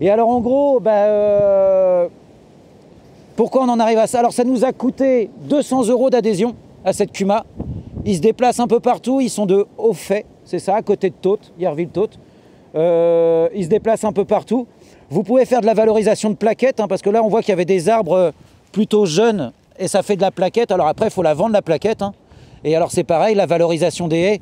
[SPEAKER 1] Et alors, en gros, bah, pourquoi on en arrive à ça? Alors ça nous a coûté 200 euros d'adhésion à cette CUMA. Ils se déplacent un peu partout, ils sont de haut fait, c'est ça, à côté de Tôte, Yerville-Tôte. Euh, ils se déplacent un peu partout. Vous pouvez faire de la valorisation de plaquettes, hein, parce que là on voit qu'il y avait des arbres plutôt jeunes et ça fait de la plaquette. Alors après, il faut la vendre la plaquette. Hein. Et alors c'est pareil, la valorisation des haies.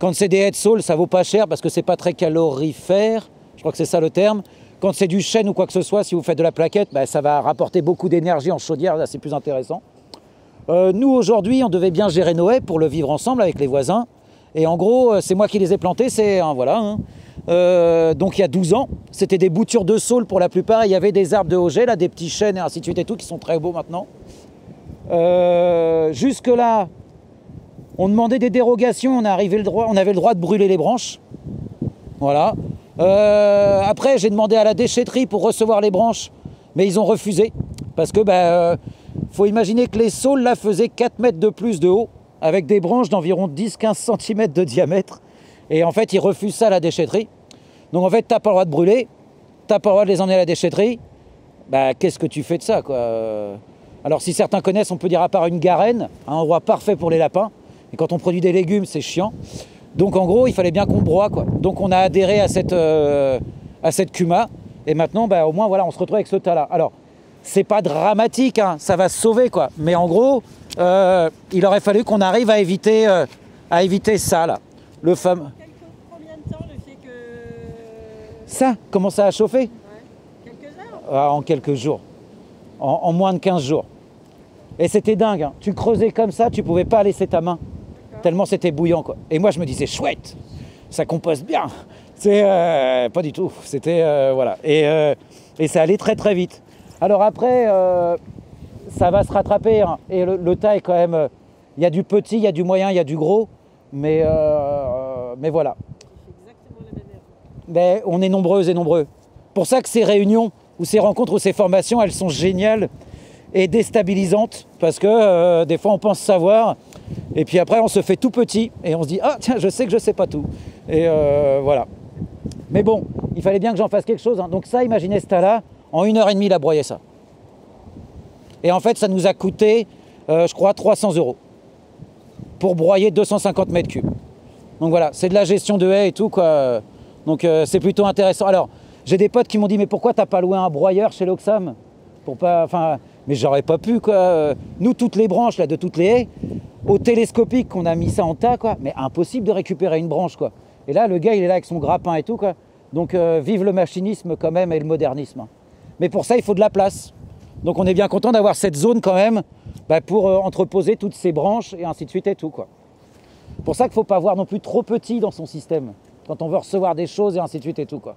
[SPEAKER 1] Quand c'est des haies de saule, ça vaut pas cher parce que c'est pas très calorifère. Je crois que c'est ça le terme. Quand c'est du chêne ou quoi que ce soit, si vous faites de la plaquette, ben, ça va rapporter beaucoup d'énergie en chaudière, là c'est plus intéressant. Euh, nous aujourd'hui, on devait bien gérer Noé pour le vivre ensemble avec les voisins. Et en gros, euh, c'est moi qui les ai plantés, c'est voilà. Hein. Donc il y a 12 ans. C'était des boutures de saule pour la plupart. Il y avait des arbres de Auger, là, des petits chênes et ainsi de suite et tout, qui sont très beaux maintenant. Jusque-là, on demandait des dérogations, on, le droit, on avait le droit de brûler les branches. Voilà. après, j'ai demandé à la déchetterie pour recevoir les branches, mais ils ont refusé. Parce que, ben, faut imaginer que les saules là faisaient 4 mètres de plus de haut, avec des branches d'environ 10-15 cm de diamètre. Et en fait, ils refusent ça à la déchetterie. Donc en fait, tu n'as pas le droit de brûler, tu n'as pas le droit de les emmener à la déchetterie. Bah, qu'est-ce que tu fais de ça quoi? Alors si certains connaissent, on peut dire à part une garenne, un endroit parfait pour les lapins. Et quand on produit des légumes, c'est chiant. Donc en gros, il fallait bien qu'on broie. Quoi. Donc on a adhéré à cette, euh, à cette Cuma. Et maintenant, bah, au moins, voilà, on se retrouve avec ce tas-là. Alors, c'est pas dramatique, hein, ça va se sauver quoi. Mais en gros, euh, il aurait fallu qu'on arrive à éviter, euh, à éviter ça là. Le fameux. Combien de temps le fait que. Ça, comment ça a chauffé Quelques heures ah, En quelques jours. En, moins de 15 jours. Et c'était dingue. Hein. Tu creusais comme ça, tu pouvais pas laisser ta main. Tellement c'était bouillant quoi. Et moi je me disais chouette, ça composte bien. C'est euh, pas du tout. C'était voilà. Et, et ça allait très très vite. Alors après, euh, ça va se rattraper. Hein. Et le, taille, quand même, euh, il y a du petit, il y a du moyen, il y a du gros. Mais, euh, mais voilà. Mais on est nombreux et nombreux. Pour ça que ces réunions ou ces rencontres ou ces formations, elles sont géniales et déstabilisantes. Parce que des fois, on pense savoir. Et puis après, on se fait tout petit et on se dit Ah, tiens, je sais que je sais pas tout. Et voilà. Mais bon, il fallait bien que j'en fasse quelque chose. Hein. Donc ça, imaginez ce tas-là. En une heure et demie, il a broyé ça. Et en fait, ça nous a coûté, euh, je crois, 300 euros pour broyer 250 mètres cubes. Donc voilà, c'est de la gestion de haies et tout, quoi. Donc euh, c'est plutôt intéressant. Alors, j'ai des potes qui m'ont dit, mais pourquoi t'as pas loué un broyeur chez l'Oxam Pour pas, enfin, mais j'aurais pas pu, quoi. Nous, toutes les branches là, de toutes les haies, au télescopique, qu'on a mis ça en tas, quoi. Mais impossible de récupérer une branche, quoi. Et là, le gars, il est là avec son grappin et tout, quoi. Donc euh, vive le machinisme quand même et le modernisme. Hein. Mais pour ça, il faut de la place. Donc on est bien content d'avoir cette zone quand même bah, pour euh, entreposer toutes ces branches et ainsi de suite et tout. Quoi. Pour ça qu'il ne faut pas voir non plus trop petit dans son système quand on veut recevoir des choses et ainsi de suite et tout. Quoi.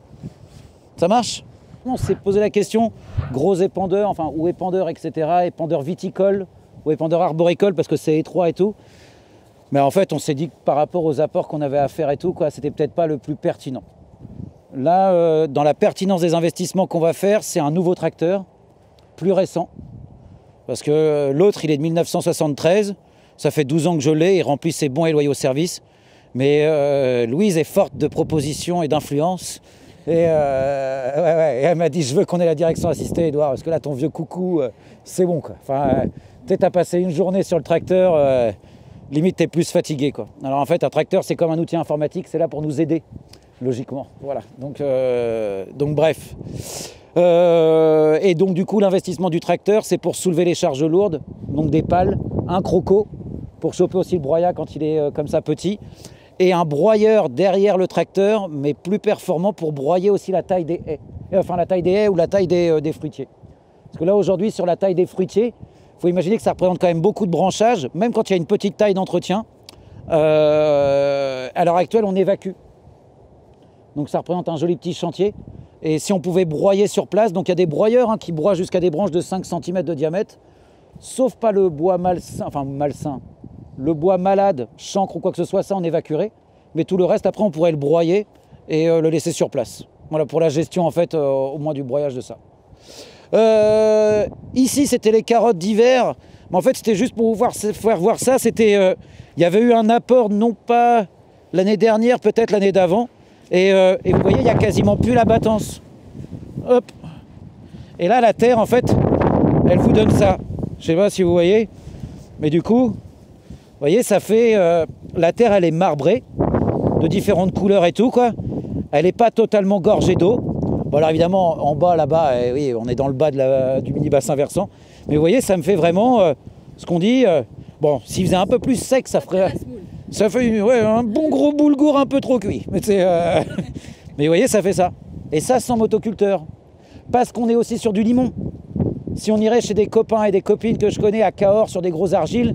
[SPEAKER 1] Ça marche? On s'est posé la question, gros épandeur, enfin ou épandeur, etc., épandeur viticole ou épandeur arboricole parce que c'est étroit et tout. Mais en fait, on s'est dit que par rapport aux apports qu'on avait à faire et tout, quoi, c'était peut-être pas le plus pertinent. Là, euh, dans la pertinence des investissements qu'on va faire, c'est un nouveau tracteur, plus récent. Parce que euh, l'autre, il est de 1973. Ça fait 12 ans que je l'ai, il remplit ses bons et loyaux services. Mais euh, Louise est forte de propositions et d'influence. Et, elle m'a dit Je veux qu'on ait la direction assistée, Edouard, parce que là, ton vieux coucou, c'est bon. Quoi. Enfin, à passer une journée sur le tracteur, limite, t'es plus fatigué. Quoi. Alors en fait, un tracteur, c'est comme un outil informatique, c'est là pour nous aider logiquement. Voilà. Donc, euh, donc bref. Euh, et donc du coup, l'investissement du tracteur, c'est pour soulever les charges lourdes, donc des pales, un croco pour choper aussi le broyat quand il est euh, comme ça petit, et un broyeur derrière le tracteur, mais plus performant pour broyer aussi la taille des haies, enfin la taille des haies ou la taille des, des fruitiers. Parce que là aujourd'hui, sur la taille des fruitiers, il faut imaginer que ça représente quand même beaucoup de branchage, même quand il y a une petite taille d'entretien. à l'heure actuelle, on évacue. Donc ça représente un joli petit chantier. Et si on pouvait broyer sur place, donc il y a des broyeurs hein, qui broient jusqu'à des branches de 5 cm de diamètre, sauf pas le bois malsain, enfin malsain, le bois malade, chancre ou quoi que ce soit, ça on évacuerait. Mais tout le reste, après, on pourrait le broyer et euh, le laisser sur place. Voilà pour la gestion en fait, euh, au moins du broyage de ça. Euh, ici, c'était les carottes d'hiver. Mais en fait, c'était juste pour vous faire voir ça. C'était, il y avait eu un apport, non pas l'année dernière, peut-être l'année d'avant, et, vous voyez, il n'y a quasiment plus la battance. Hop. Et là, la terre, en fait, elle vous donne ça. Je sais pas si vous voyez. Mais du coup, vous voyez, ça fait... Euh, la terre, elle est marbrée, de différentes couleurs et tout, quoi. Elle n'est pas totalement gorgée d'eau. Bon, alors évidemment, en bas, là-bas, eh oui, on est dans le bas du mini-bassin versant. Mais vous voyez, ça me fait vraiment euh, ce qu'on dit... bon, s'il faisait un peu plus sec, ça ferait... Ça fait un bon gros boulgour un peu trop cuit. Mais, euh, Mais vous voyez, ça fait ça. Et ça sans motoculteur. Parce qu'on est aussi sur du limon. Si on irait chez des copains et des copines que je connais à Cahors sur des gros argiles,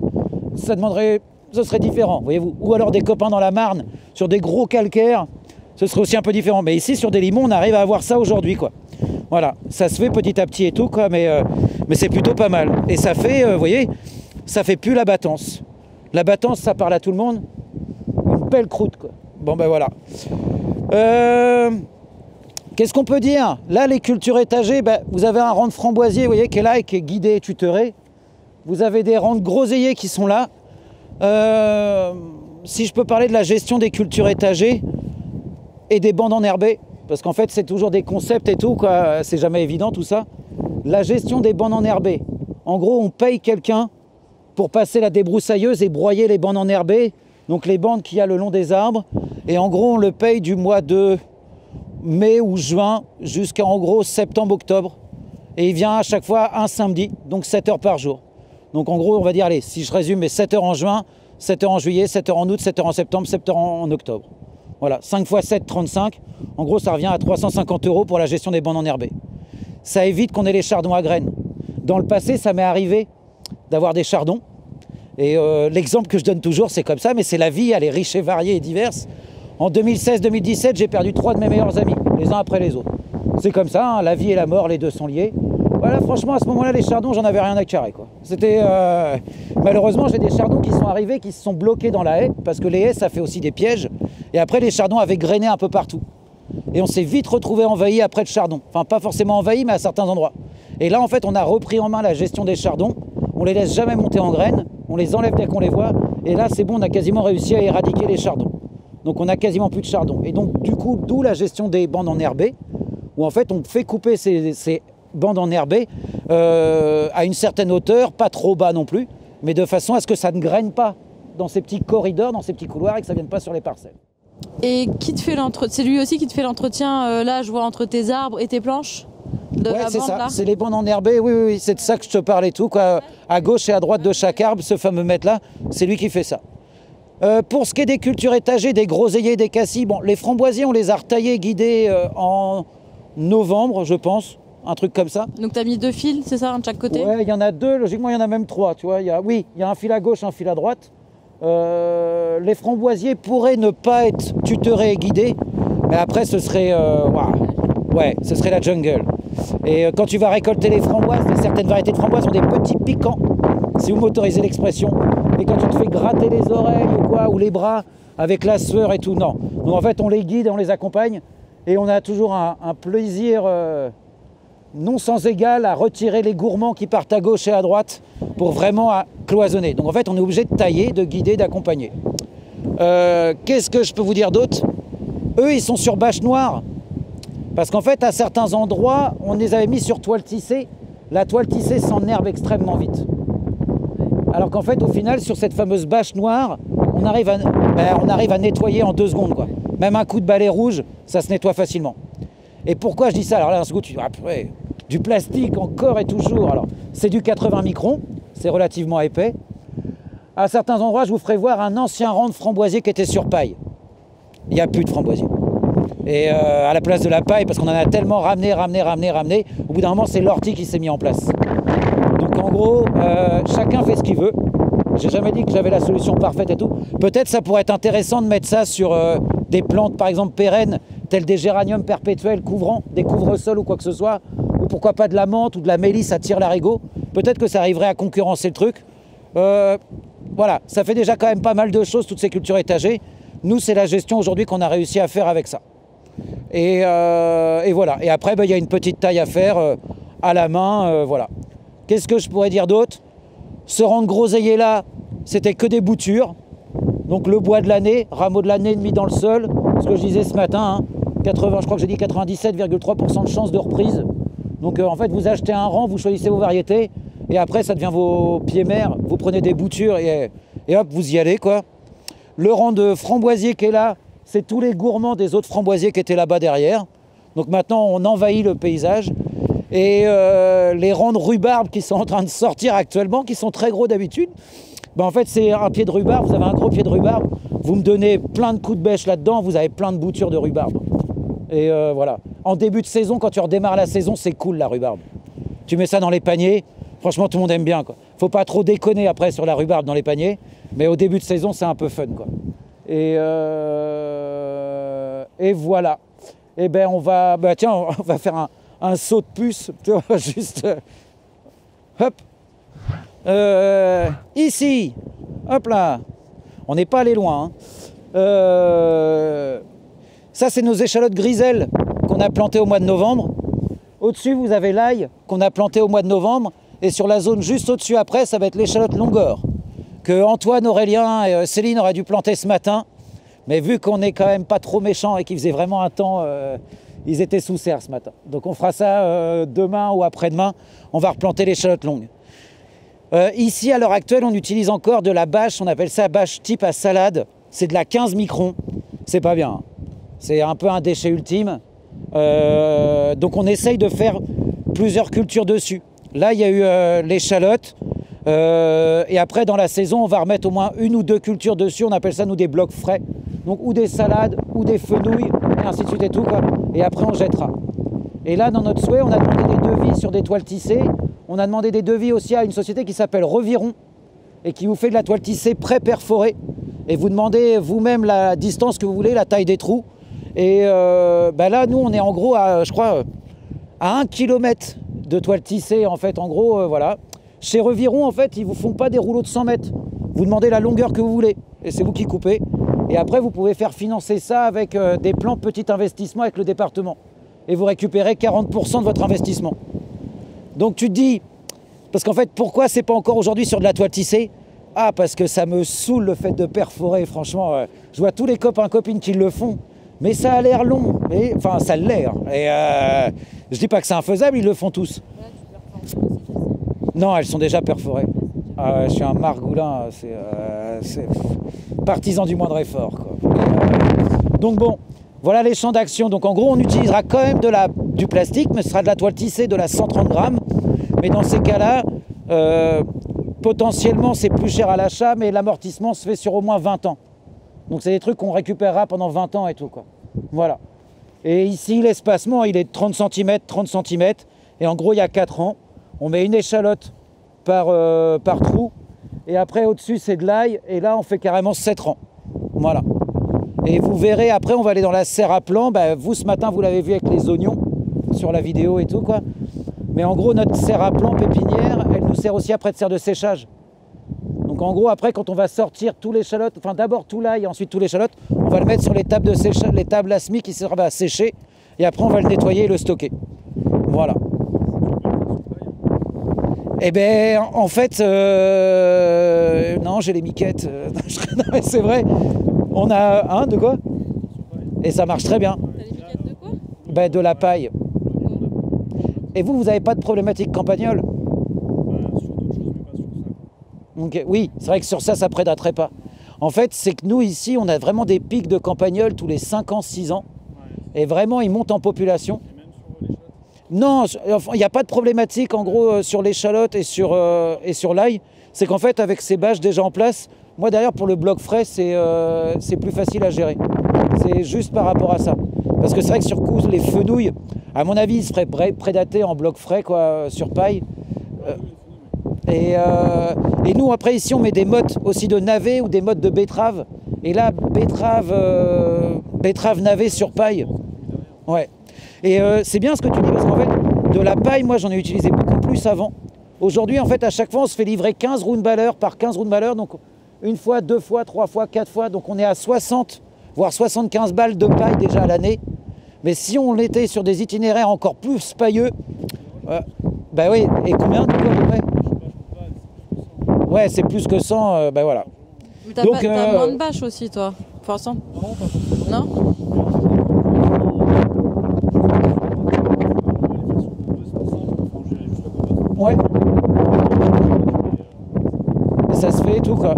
[SPEAKER 1] ça demanderait, ce serait différent, voyez-vous. Ou alors des copains dans la Marne sur des gros calcaires, ce serait aussi un peu différent. Mais ici, sur des limons, on arrive à avoir ça aujourd'hui, quoi. Voilà, ça se fait petit à petit et tout, quoi, mais, euh, mais c'est plutôt pas mal. Et ça fait, euh, vous voyez, ça fait plus la battance. La battance, ça parle à tout le monde. Une belle croûte, quoi. Bon, ben voilà. Euh, qu'est-ce qu'on peut dire? Là, les cultures étagées, ben, vous avez un rang de framboisier, vous voyez, qui est là et qui est guidé et tutoré. Vous avez des rangs de groseilliers qui sont là. si je peux parler de la gestion des cultures étagées, et des bandes enherbées, parce qu'en fait c'est toujours des concepts et tout, c'est jamais évident tout ça. La gestion des bandes enherbées. En gros, on paye quelqu'un pour passer la débroussailleuse et broyer les bandes enherbées, donc les bandes qu'il y a le long des arbres. Et en gros, on le paye du mois de mai ou juin jusqu'à en gros septembre-octobre. Et il vient à chaque fois un samedi, donc 7 heures par jour. Donc en gros, on va dire, allez, si je résume, mais 7 heures en juin, 7 heures en juillet, 7 heures en août, 7 heures en septembre, 7 heures en octobre. Voilà, 5 x 7, 35. En gros, ça revient à 350 euros pour la gestion des bandes enherbées. Ça évite qu'on ait les chardons à graines. Dans le passé, ça m'est arrivé d'avoir des chardons. Et euh, l'exemple que je donne toujours, c'est comme ça, mais c'est la vie, elle est riche et variée et diverse. En 2016-2017, j'ai perdu trois de mes meilleurs amis, les uns après les autres. C'est comme ça, hein, la vie et la mort, les deux sont liés. Voilà, franchement, à ce moment-là, les chardons, j'en avais rien à carrer. Quoi. C'était, euh, Malheureusement, j'ai des chardons qui sont arrivés, qui se sont bloqués dans la haie, parce que les haies, ça fait aussi des pièges. Et après, les chardons avaient grainé un peu partout. Et on s'est vite retrouvé envahi après le chardon. Enfin, pas forcément envahi, mais à certains endroits. Et là, en fait, on a repris en main la gestion des chardons. On les laisse jamais monter en graines. On les enlève dès qu'on les voit. Et là, c'est bon, on a quasiment réussi à éradiquer les chardons. Donc, on a quasiment plus de chardons. Et donc, du coup, d'où la gestion des bandes enherbées, où en fait, on fait couper ces bandes enherbées euh, à une certaine hauteur, pas trop bas non plus, mais de façon à ce que ça ne graine pas dans ces petits corridors, dans ces petits couloirs et que ça ne vienne pas sur les parcelles.
[SPEAKER 2] Et qui te fait l'entretien C'est lui aussi qui te fait l'entretien, euh, là, je vois, entre tes arbres et tes planches
[SPEAKER 1] de c'est ça. C'est les bandes enherbées. Oui, oui, oui. c'est de ça que je te parlais tout. Quoi. À gauche et à droite de chaque arbre, ce fameux mètre-là, c'est lui qui fait ça. Euh, pour ce qui est des cultures étagées, des groseilliers, des cassis, bon, les framboisiers, on les a retaillés, guidés en novembre, je pense un truc comme ça.
[SPEAKER 2] Donc tu as mis deux fils, c'est ça, de chaque côté?
[SPEAKER 1] Ouais, il y en a deux, logiquement il y en a même trois, tu vois. Y a, oui, il y a un fil à gauche, un fil à droite. Euh, les framboisiers pourraient ne pas être tutorés et guidés, mais après ce serait, euh, ouais, ce serait la jungle. Et euh, quand tu vas récolter les framboises, certaines variétés de framboises ont des petits piquants, si vous m'autorisez l'expression. Et quand tu te fais gratter les oreilles ou quoi, ou les bras avec la sueur et tout, non. Donc en fait, on les guide, on les accompagne, et on a toujours un, plaisir non sans égal à retirer les gourmands qui partent à gauche et à droite pour vraiment cloisonner. Donc en fait, on est obligé de tailler, de guider, d'accompagner. Euh, qu'est-ce que je peux vous dire d'autre? Eux, ils sont sur bâche noire. Parce qu'en fait, à certains endroits, on les avait mis sur toile tissée. La toile tissée s'enherbe extrêmement vite. Alors qu'en fait, au final, sur cette fameuse bâche noire, on arrive à, ben, nettoyer en deux secondes. Même un coup de balai rouge, ça se nettoie facilement. Et pourquoi je dis ça Alors là, un second, tu dis, après, du plastique encore et toujours. Alors, c'est du 80 microns, c'est relativement épais. À certains endroits, je vous ferai voir un ancien rang de framboisier qui était sur paille. Il n'y a plus de framboisier. Et euh, à la place de la paille, parce qu'on en a tellement ramené, ramené, ramené, ramené, au bout d'un moment, c'est l'ortie qui s'est mis en place. Donc en gros, euh, chacun fait ce qu'il veut. J'ai jamais dit que j'avais la solution parfaite et tout. Peut-être ça pourrait être intéressant de mettre ça sur euh, des plantes, par exemple pérennes, telles des géraniums perpétuels couvrants, des couvre-sols ou quoi que ce soit, ou pourquoi pas de la menthe ou de la mélisse à tire l'arigot. Peut-être que ça arriverait à concurrencer le truc. Euh, voilà, ça fait déjà quand même pas mal de choses, toutes ces cultures étagées. Nous, c'est la gestion aujourd'hui qu'on a réussi à faire avec ça. Et, euh, voilà. Et après, ben, il y a une petite taille à faire euh, à la main. voilà. Qu'est-ce que je pourrais dire d'autre? Ce rang de groseillier là, c'était que des boutures. Donc le bois de l'année, rameau de l'année mis dans le sol. Ce que je disais ce matin, 80, hein. je crois que j'ai dit 97,3% de chance de reprise. Donc euh, en fait, vous achetez un rang, vous choisissez vos variétés, et après, ça devient vos pieds mers. Vous prenez des boutures et, hop, vous y allez, quoi. Le rang de framboisier qui est là, c'est tous les gourmands des autres framboisiers qui étaient là-bas derrière. Donc maintenant, on envahit le paysage. Et euh, les rangs de rhubarbe qui sont en train de sortir actuellement, qui sont très gros d'habitude, ben en fait, c'est un pied de rhubarbe. Vous avez un gros pied de rhubarbe. Vous me donnez plein de coups de bêche là-dedans, vous avez plein de boutures de rhubarbe. Et euh, voilà. En début de saison, quand tu redémarres la saison, c'est cool la rhubarbe. Tu mets ça dans les paniers. Franchement, tout le monde aime bien. Quoi. Faut pas trop déconner après sur la rhubarbe dans les paniers. Mais au début de saison, c'est un peu fun. Quoi. Et, euh, Et voilà. Eh ben on va, bah tiens, on va faire un, saut de puce, tu vois, juste, euh, hop, euh, ici, hop là, on n'est pas allé loin. Hein. Euh, ça, c'est nos échalotes griselles qu'on a plantées au mois de novembre. Au-dessus, vous avez l'ail qu'on a planté au mois de novembre. Et sur la zone juste au-dessus après, ça va être l'échalote longueur que Antoine, Aurélien et Céline auraient dû planter ce matin. Mais vu qu'on n'est quand même pas trop méchant et qu'il faisait vraiment un temps, euh, ils étaient sous serre ce matin. Donc on fera ça euh, demain ou après-demain. On va replanter l'échalote longue. Euh, ici, à l'heure actuelle, on utilise encore de la bâche. On appelle ça bâche type à salade. C'est de la 15 microns. C'est pas bien. C'est un peu un déchet ultime. donc on essaye de faire plusieurs cultures dessus. Là, il y a eu l'échalote. et après, dans la saison, on va remettre au moins une ou deux cultures dessus. On appelle ça, nous, des blocs frais. Donc ou des salades, ou des fenouilles, et ainsi de suite et tout. Et après, on jettera. Et là, dans notre souhait, on a demandé des devis sur des toiles tissées. On a demandé des devis aussi à une société qui s'appelle Reviron et qui vous fait de la toile tissée pré-perforée. Et vous demandez vous-même la distance que vous voulez, la taille des trous. Et euh, ben là, nous, on est en gros à, je crois, à un kilomètre de toile tissée, en fait, en gros, euh, voilà. Chez Reviron, en fait, ils vous font pas des rouleaux de 100 mètres. Vous demandez la longueur que vous voulez et c'est vous qui coupez. Et après, vous pouvez faire financer ça avec euh, des plans petit investissement avec le département. Et vous récupérez 40% de votre investissement. Donc tu te dis, parce qu'en fait, pourquoi c'est pas encore aujourd'hui sur de la toile tissée? Ah, parce que ça me saoule le fait de perforer, franchement. Euh, je vois tous les copains copines qui le font, mais ça a l'air long. Mais, enfin, ça l'air. Et euh, je dis pas que c'est infaisable, ils le font tous. Non, elles sont déjà perforées. Ah je suis un margoulin, c'est euh, partisan du moindre effort. Euh, donc bon, voilà les champs d'action. Donc en gros, on utilisera quand même du plastique, mais ce sera de la toile tissée de la 130 grammes. Mais dans ces cas-là, euh, potentiellement c'est plus cher à l'achat, mais l'amortissement se fait sur au moins 20 ans. Donc c'est des trucs qu'on récupérera pendant 20 ans et tout. Voilà. Et ici, l'espacement, il est de 30 cm, 30 cm. Et en gros, il y a 4 ans. On met une échalote par, euh, par trou. Et après, au-dessus, c'est de l'ail. Et là, on fait carrément 7 rangs. Voilà. Et vous verrez, après, on va aller dans la serre à plan. Bah, vous, ce matin, vous l'avez vu avec les oignons sur la vidéo et tout, quoi. Mais en gros, notre serre à plan pépinière, elle nous sert aussi après de serre de séchage. Donc en gros, après, quand on va sortir tous les chalotes, enfin d'abord tout l'ail ensuite tous les chalotes, on va le mettre sur les tables de séchage, les tables ASMI qui servent à sécher. Et après, on va le nettoyer et le stocker. Voilà. Eh bien, en fait, euh, non, j'ai les miquettes. Euh, c'est vrai. On a un de quoi? Et ça marche très bien.
[SPEAKER 2] T'as les miquettes de quoi?
[SPEAKER 1] Ben, De la paille. Et vous, vous n'avez pas de problématique campagnole? Okay. Oui, c'est vrai que sur ça, ça prédaterait pas. En fait, c'est que nous, ici, on a vraiment des pics de campagnols tous les 5 ans, 6 ans. Et vraiment, ils montent en population. Non, il n'y a pas de problématique en gros euh, sur l'échalote et sur, euh, sur l'ail. C'est qu'en fait, avec ces bâches déjà en place, moi d'ailleurs pour le bloc frais, c'est euh, plus facile à gérer. C'est juste par rapport à ça. Parce que c'est vrai que sur coup, les fenouilles, à mon avis, ils seraient prédatés en bloc frais, quoi, sur paille. et, nous, après, ici, on met des mottes aussi de navet ou des mottes de betterave. Et là, betterave, betterave navet sur paille. Ouais. Et euh, c'est bien ce que tu dis parce qu'en fait, de la paille, moi j'en ai utilisé beaucoup plus avant. Aujourd'hui, en fait, à chaque fois, on se fait livrer 15 roundballers par 15 roundballers. Donc une fois, deux fois, trois fois, quatre fois. Donc on est à 60, voire 75 balles de paille déjà à l'année. Mais si on était sur des itinéraires encore plus pailleux, euh, bah oui, et combien de quoi à peu Ouais, c'est plus que 100, euh, bah voilà.
[SPEAKER 2] T'as Donc, as moins de bâches aussi, toi Enfin, 100 Non?
[SPEAKER 1] Ouais. Ça se fait et tout, quoi.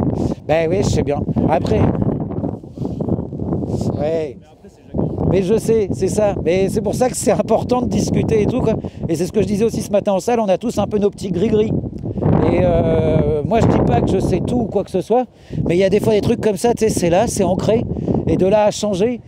[SPEAKER 1] Ben oui, je sais bien. Après. Mais je sais, c'est ça. Mais c'est pour ça que c'est important de discuter et tout, quoi. Et c'est ce que je disais aussi ce matin en salle, on a tous un peu nos petits gris-gris. Et euh, moi, je dis pas que je sais tout ou quoi que ce soit, mais il y a des fois des trucs comme ça, tu sais, c'est là, c'est ancré. Et de là à changer,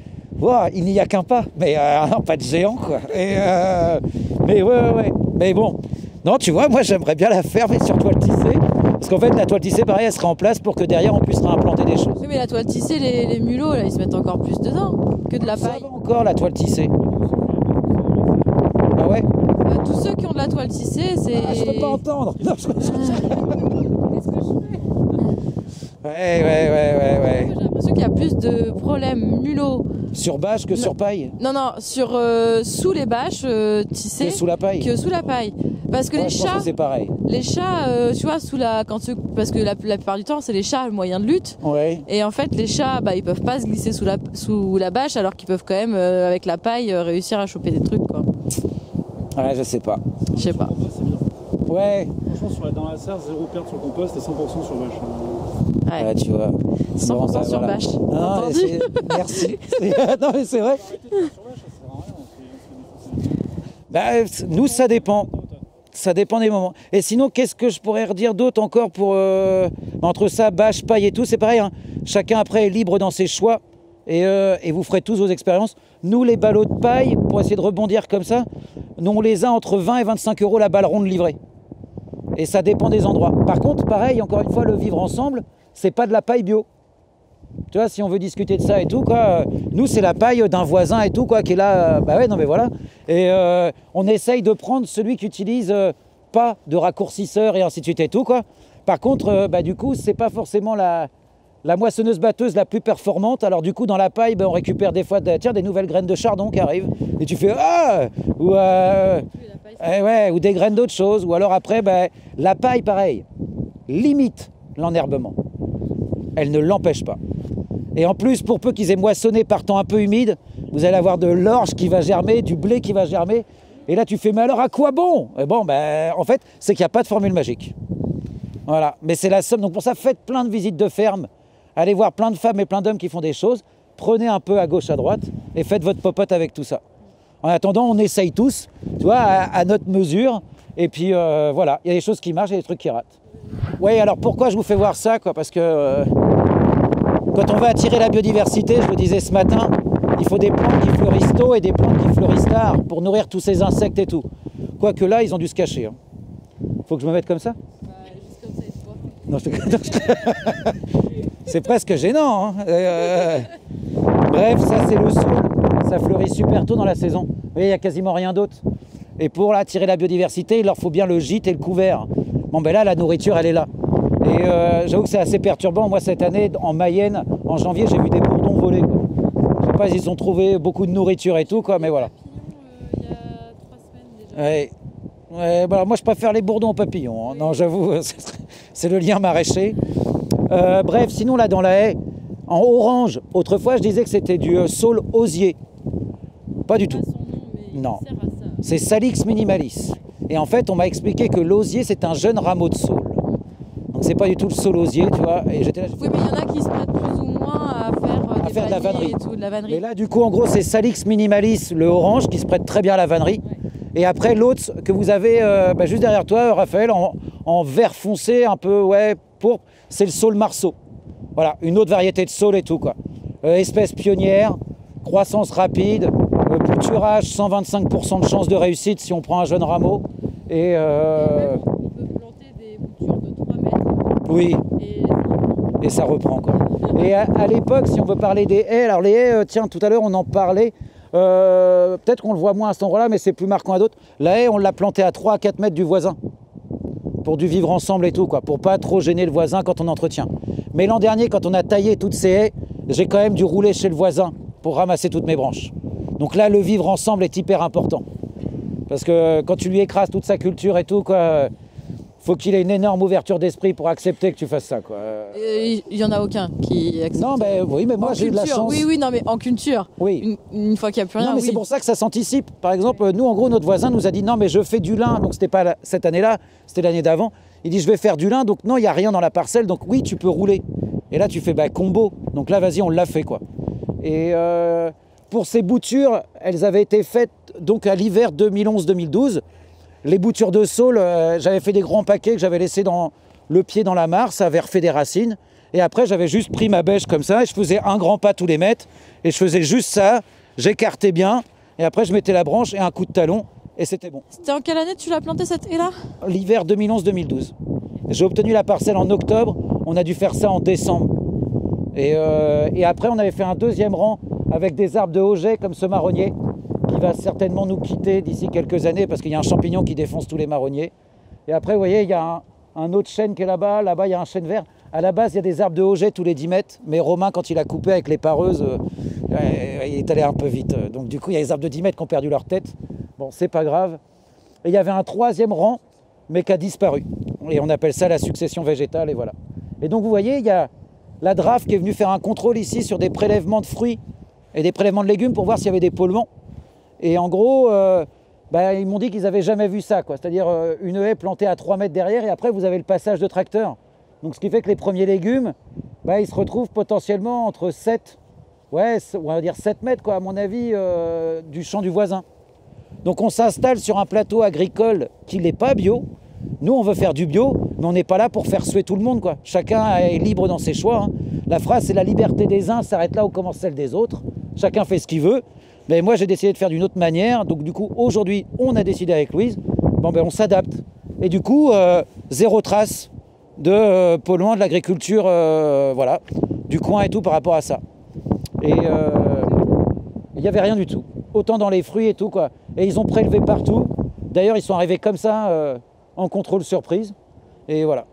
[SPEAKER 1] il n'y a qu'un pas. Mais euh, pas de géant, quoi. Et, euh, mais ouais, ouais, ouais. Mais bon, non, tu vois, moi j'aimerais bien la faire, mais sur toile tissée. Parce qu'en fait, la toile tissée, pareil, elle sera en place pour que derrière, on puisse réimplanter des choses.
[SPEAKER 2] Oui, mais la toile tissée, les, mulots, là, ils se mettent encore plus dedans que de la paille.
[SPEAKER 1] Ça va encore, la toile tissée. Ah ouais?
[SPEAKER 2] Bah, Tous ceux qui ont de la toile tissée, c'est...
[SPEAKER 1] Ah, je peux pas entendre Qu'est-ce que je fais? Ouais, ouais, ouais, ouais, ouais.
[SPEAKER 2] L'impression qu'il y a plus de problèmes mulots.
[SPEAKER 1] Sur bâche que sur paille
[SPEAKER 2] Non, non, sur euh, sous les bâches euh, tissées.
[SPEAKER 1] Que sous la paille
[SPEAKER 2] Que sous la paille. Parce que les chats.
[SPEAKER 1] c'est pareil.
[SPEAKER 2] Les chats, euh, tu vois, sous la. Quand parce que la, plupart du temps, c'est les chats le moyen de lutte.
[SPEAKER 1] Ouais.
[SPEAKER 2] Et en fait, les chats, bah, ils peuvent pas se glisser sous la, sous la bâche alors qu'ils peuvent quand même, avec la paille, réussir à choper des trucs, quoi.
[SPEAKER 1] Ouais, je sais pas.
[SPEAKER 2] Je sais pas.
[SPEAKER 1] Ouais.
[SPEAKER 3] Franchement, dans la serre, zéro perte sur le compost et 100% sur bâche.
[SPEAKER 1] Ouais. ouais. tu vois.
[SPEAKER 2] 100% bah, sur bâche. Non,
[SPEAKER 1] merci. non, mais c'est vrai. Bah, nous, ça dépend. Ça dépend des moments. Et sinon, qu'est-ce que je pourrais redire d'autre encore pour. Euh, entre ça, bâche, paille et tout, c'est pareil. Hein. Chacun après est libre dans ses choix. Et, euh, et, vous ferez tous vos expériences. Nous, les ballots de paille, pour essayer de rebondir comme ça, nous, on les a entre 20 et 25 euros la balle ronde livrée. Et ça dépend des endroits. Par contre, pareil, encore une fois, le vivre ensemble, c'est pas de la paille bio. Tu vois, si on veut discuter de ça et tout, quoi, nous, c'est la paille d'un voisin et tout, quoi, qui est là. Euh, bah ouais, non, mais voilà. Et euh, on essaye de prendre celui qui utilise euh, pas de raccourcisseur et ainsi de suite et tout, quoi. Par contre, bah, du coup, c'est pas forcément la, la moissonneuse batteuse la plus performante. Alors du coup, dans la paille, ben, on récupère des fois des nouvelles graines de chardon qui arrivent. Et tu fais ah ou, euh, eh ouais, ou des graines d'autre chose. Ou alors après, ben, la paille, pareil, limite l'enherbement. Elle ne l'empêche pas. Et en plus, pour peu qu'ils aient moissonné par temps un peu humide, vous allez avoir de l'orge qui va germer, du blé qui va germer. Et là, tu fais, mais alors à quoi bon? Et bon, ben, en fait, c'est qu'il n'y a pas de formule magique. Voilà. Mais c'est la somme. Donc pour ça, faites plein de visites de ferme allez voir plein de femmes et plein d'hommes qui font des choses, prenez un peu à gauche, à droite, et faites votre popote avec tout ça. En attendant, on essaye tous, tu vois, à, notre mesure, et puis euh, voilà, il y a des choses qui marchent et des trucs qui ratent. Oui, alors pourquoi je vous fais voir ça quoi? Parce que euh, quand on va attirer la biodiversité, je le disais ce matin, il faut des plantes qui fleurissent tôt et des plantes qui fleurissent tard pour nourrir tous ces insectes et tout. Quoique là, ils ont dû se cacher. Hein. Faut que je me mette comme ça?
[SPEAKER 2] Bah, juste comme ça, Non,
[SPEAKER 1] je... C'est presque gênant. Hein. Euh, bref, ça c'est le saule. Ça fleurit super tôt dans la saison. Vous voyez, il n'y a quasiment rien d'autre. Et pour attirer la biodiversité, il leur faut bien le gîte et le couvert. Bon, ben là, la nourriture, elle est là. Et euh, j'avoue que c'est assez perturbant. Moi, cette année, en Mayenne, en janvier, j'ai vu des bourdons voler. Quoi. Je sais pas, ils ont trouvé beaucoup de nourriture et tout, quoi, mais voilà.
[SPEAKER 2] Euh, il y a trois semaines
[SPEAKER 1] déjà. Ouais. Ouais, moi je préfère les bourdons aux papillons. Hein. Non, j'avoue, c'est le lien maraîcher. Euh, bref, sinon là dans la haie, en orange, autrefois je disais que c'était du euh, saule osier. Pas du tout. non. C'est Salix minimalis. Et en fait, on m'a expliqué que l'osier c'est un jeune rameau de saule. Donc c'est pas du tout le saule osier, tu vois.
[SPEAKER 2] Et j'étais Oui, mais il y en a qui se prêtent plus ou moins à faire, euh,
[SPEAKER 1] à faire de la vannerie.
[SPEAKER 2] Et, de la vannerie.
[SPEAKER 1] et là, du coup, en gros, c'est Salix minimalis, le orange, qui se prête très bien à la vannerie. Et après, l'autre que vous avez bah, juste derrière toi, Raphaël, en, en, vert foncé, un peu, ouais, pourpre, c'est le saule marceau. Voilà, une autre variété de saule et tout quoi. Euh, espèce pionnière, croissance rapide, euh, bouturage 125% de chance de réussite si on prend un jeune rameau.
[SPEAKER 2] Et, euh, on peut planter des boutures de 3 mètres.
[SPEAKER 1] Oui. Et, ça reprend quoi. Et à, l'époque, si on veut parler des haies, alors les haies, tiens, tout à l'heure on en parlait. Peut-être qu'on le voit moins à cet endroit-là, mais c'est plus marquant à d'autres. La haie, on l'a plantée à 3 à 4 mètres du voisin pour du vivre ensemble et tout, quoi, pour pas trop gêner le voisin quand on entretient. Mais l'an dernier, quand on a taillé toutes ces haies, j'ai quand même dû rouler chez le voisin pour ramasser toutes mes branches. Donc là, le vivre ensemble est hyper important. Parce que quand tu lui écrases toute sa culture et tout, quoi, faut qu'il ait une énorme ouverture d'esprit pour accepter que tu fasses ça. Quoi.
[SPEAKER 2] Il y en a aucun qui accepte.
[SPEAKER 1] Non, mais oui, mais moi j'ai eu de la chance.
[SPEAKER 2] Oui, oui, non, mais en culture.
[SPEAKER 1] Oui.
[SPEAKER 2] Une, fois qu'il n'y a plus rien.
[SPEAKER 1] Non, mais c'est pour ça que ça s'anticipe. Par exemple, nous, en gros, notre voisin nous a dit non, mais je fais du lin. Donc c'était pas cette année-là, c'était l'année d'avant. Il dit je vais faire du lin. Donc non, il n'y a rien dans la parcelle. Donc oui, tu peux rouler. Et là, tu fais bah, combo. Donc là, vas-y, on l'a fait quoi. Et euh, pour ces boutures, elles avaient été faites donc à l'hiver 2011-2012 les boutures de saule, euh, j'avais fait des grands paquets que j'avais laissés dans le pied dans la mare, ça avait refait des racines. Et après, j'avais juste pris ma bêche comme ça et je faisais un grand pas tous les mètres. Et je faisais juste ça, j'écartais bien. Et après, je mettais la branche et un coup de talon et c'était bon.
[SPEAKER 2] C'était en quelle année tu l'as planté cette haie-là?
[SPEAKER 1] L'hiver 2011-2012. J'ai obtenu la parcelle en octobre, on a dû faire ça en décembre. Et, euh, après, on avait fait un deuxième rang avec des arbres de Auget comme ce marronnier, qui va certainement nous quitter d'ici quelques années parce qu'il y a un champignon qui défonce tous les marronniers. Et après, vous voyez, il y a un, autre chêne qui est là-bas. Là-bas, il y a un chêne vert. À la base, il y a des arbres de Auget tous les 10 mètres. Mais Romain, quand il a coupé avec les pareuses, euh, il est allé un peu vite. Donc, du coup, il y a des arbres de 10 mètres qui ont perdu leur tête. Bon, c'est pas grave. Et il y avait un troisième rang, mais qui a disparu. Et on appelle ça la succession végétale. Et voilà. Et donc, vous voyez, il y a la DRAF qui est venue faire un contrôle ici sur des prélèvements de fruits et des prélèvements de légumes pour voir s'il y avait des polluants. Et en gros, euh, bah, ils m'ont dit qu'ils n'avaient jamais vu ça. C'est-à-dire euh, une haie plantée à 3 mètres derrière et après vous avez le passage de tracteur. Donc ce qui fait que les premiers légumes, bah, ils se retrouvent potentiellement entre 7, ouais, on va dire 7 mètres, quoi, à mon avis, euh, du champ du voisin. Donc on s'installe sur un plateau agricole qui n'est pas bio, nous, on veut faire du bio, mais on n'est pas là pour faire suer tout le monde. Quoi. Chacun est libre dans ses choix. Hein. La phrase, c'est la liberté des uns s'arrête là où commence celle des autres. Chacun fait ce qu'il veut. Mais moi, j'ai décidé de faire d'une autre manière. Donc, du coup, aujourd'hui, on a décidé avec Louise, bon, ben, on s'adapte. Et du coup, euh, zéro trace de euh, polluants de l'agriculture, euh, voilà, du coin et tout par rapport à ça. Et il n'y avait rien du tout. Autant dans les fruits et tout, quoi. Et ils ont prélevé partout. D'ailleurs, ils sont arrivés comme ça en contrôle surprise. Et voilà.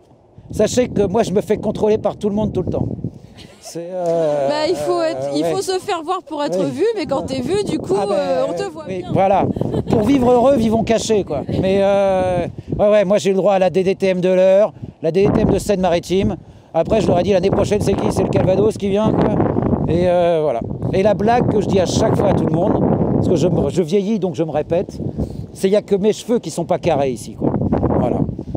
[SPEAKER 1] Sachez que moi, je me fais contrôler par tout le monde tout le temps.
[SPEAKER 2] Euh, bah, il faut, être, il faut se faire voir pour être vu, mais quand tu es vu, du coup, ah ben, euh, on te voit bien.
[SPEAKER 1] Voilà. Pour vivre heureux, vivons cachés, quoi. Mais euh, ouais, ouais, moi j'ai le droit à la DDTM de l'heure, la DDTM de Seine-Maritime. Après, je leur ai dit l'année prochaine, c'est qui? C'est le Calvados qui vient, quoi. Et voilà. Et la blague que je dis à chaque fois à tout le monde, parce que je, je vieillis, donc je me répète, c'est qu'il n'y a que mes cheveux qui sont pas carrés ici, quoi.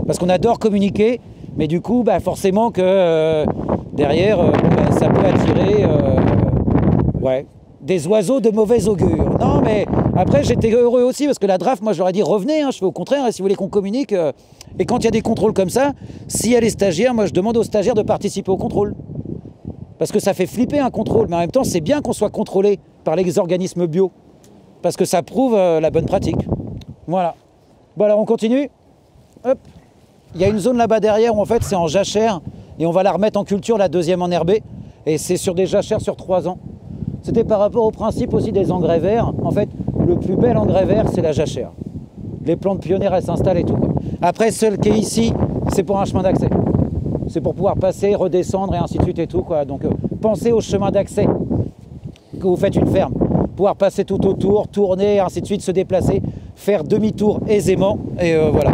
[SPEAKER 1] Parce qu'on adore communiquer, mais du coup, bah, forcément que euh, derrière, euh, bah, ça peut attirer euh, ouais, des oiseaux de mauvais augure. Non, mais après, j'étais heureux aussi parce que la draft, moi, ai dit revenez, hein, je fais au contraire, si vous voulez qu'on communique. et quand il y a des contrôles comme ça, s'il y a les stagiaires, moi, je demande aux stagiaires de participer au contrôle. Parce que ça fait flipper un contrôle, mais en même temps, c'est bien qu'on soit contrôlé par les organismes bio. Parce que ça prouve la bonne pratique. Voilà. Bon, alors on continue hop, il y a une zone là-bas derrière où en fait c'est en jachère et on va la remettre en culture, la deuxième en herbé. Et c'est sur des jachères sur trois ans. C'était par rapport au principe aussi des engrais verts. En fait, le plus bel engrais vert, c'est la jachère. Les plantes pionnières, elles s'installent et tout. Après, celle qui est ici, c'est pour un chemin d'accès. C'est pour pouvoir passer, redescendre et ainsi de suite et tout. Quoi. Donc, euh, pensez au chemin d'accès que vous faites une ferme. Pouvoir passer tout autour, tourner, ainsi de suite, se déplacer, faire demi-tour aisément. Et euh, voilà.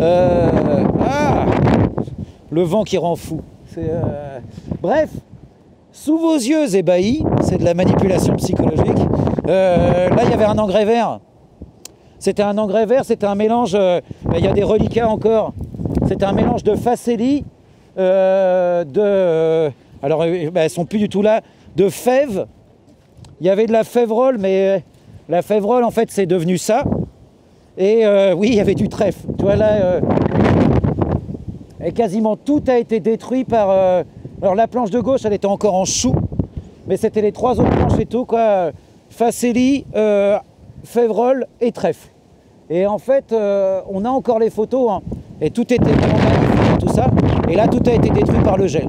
[SPEAKER 1] Euh, ah, le vent qui rend fou. Euh, bref, sous vos yeux ébahis, c'est de la manipulation psychologique. Euh, là, il y avait un engrais vert. C'était un engrais vert, c'était un mélange. il y a des reliquats encore. C'était un mélange de facélie, de. alors, bah, elles sont plus du tout là. De fèves. Il y avait de la fèverole, mais la fèverole, en fait, c'est devenu ça. Et euh, oui, il y avait du trèfle. Tu vois là, euh, et quasiment tout a été détruit par. Euh, alors la planche de gauche, elle était encore en chou, mais c'était les trois autres planches et tout quoi. Facélie, Févrole et trèfle. Et en fait, on a encore les photos, hein, et tout était vraiment tout ça. Et là, tout a été détruit par le gel.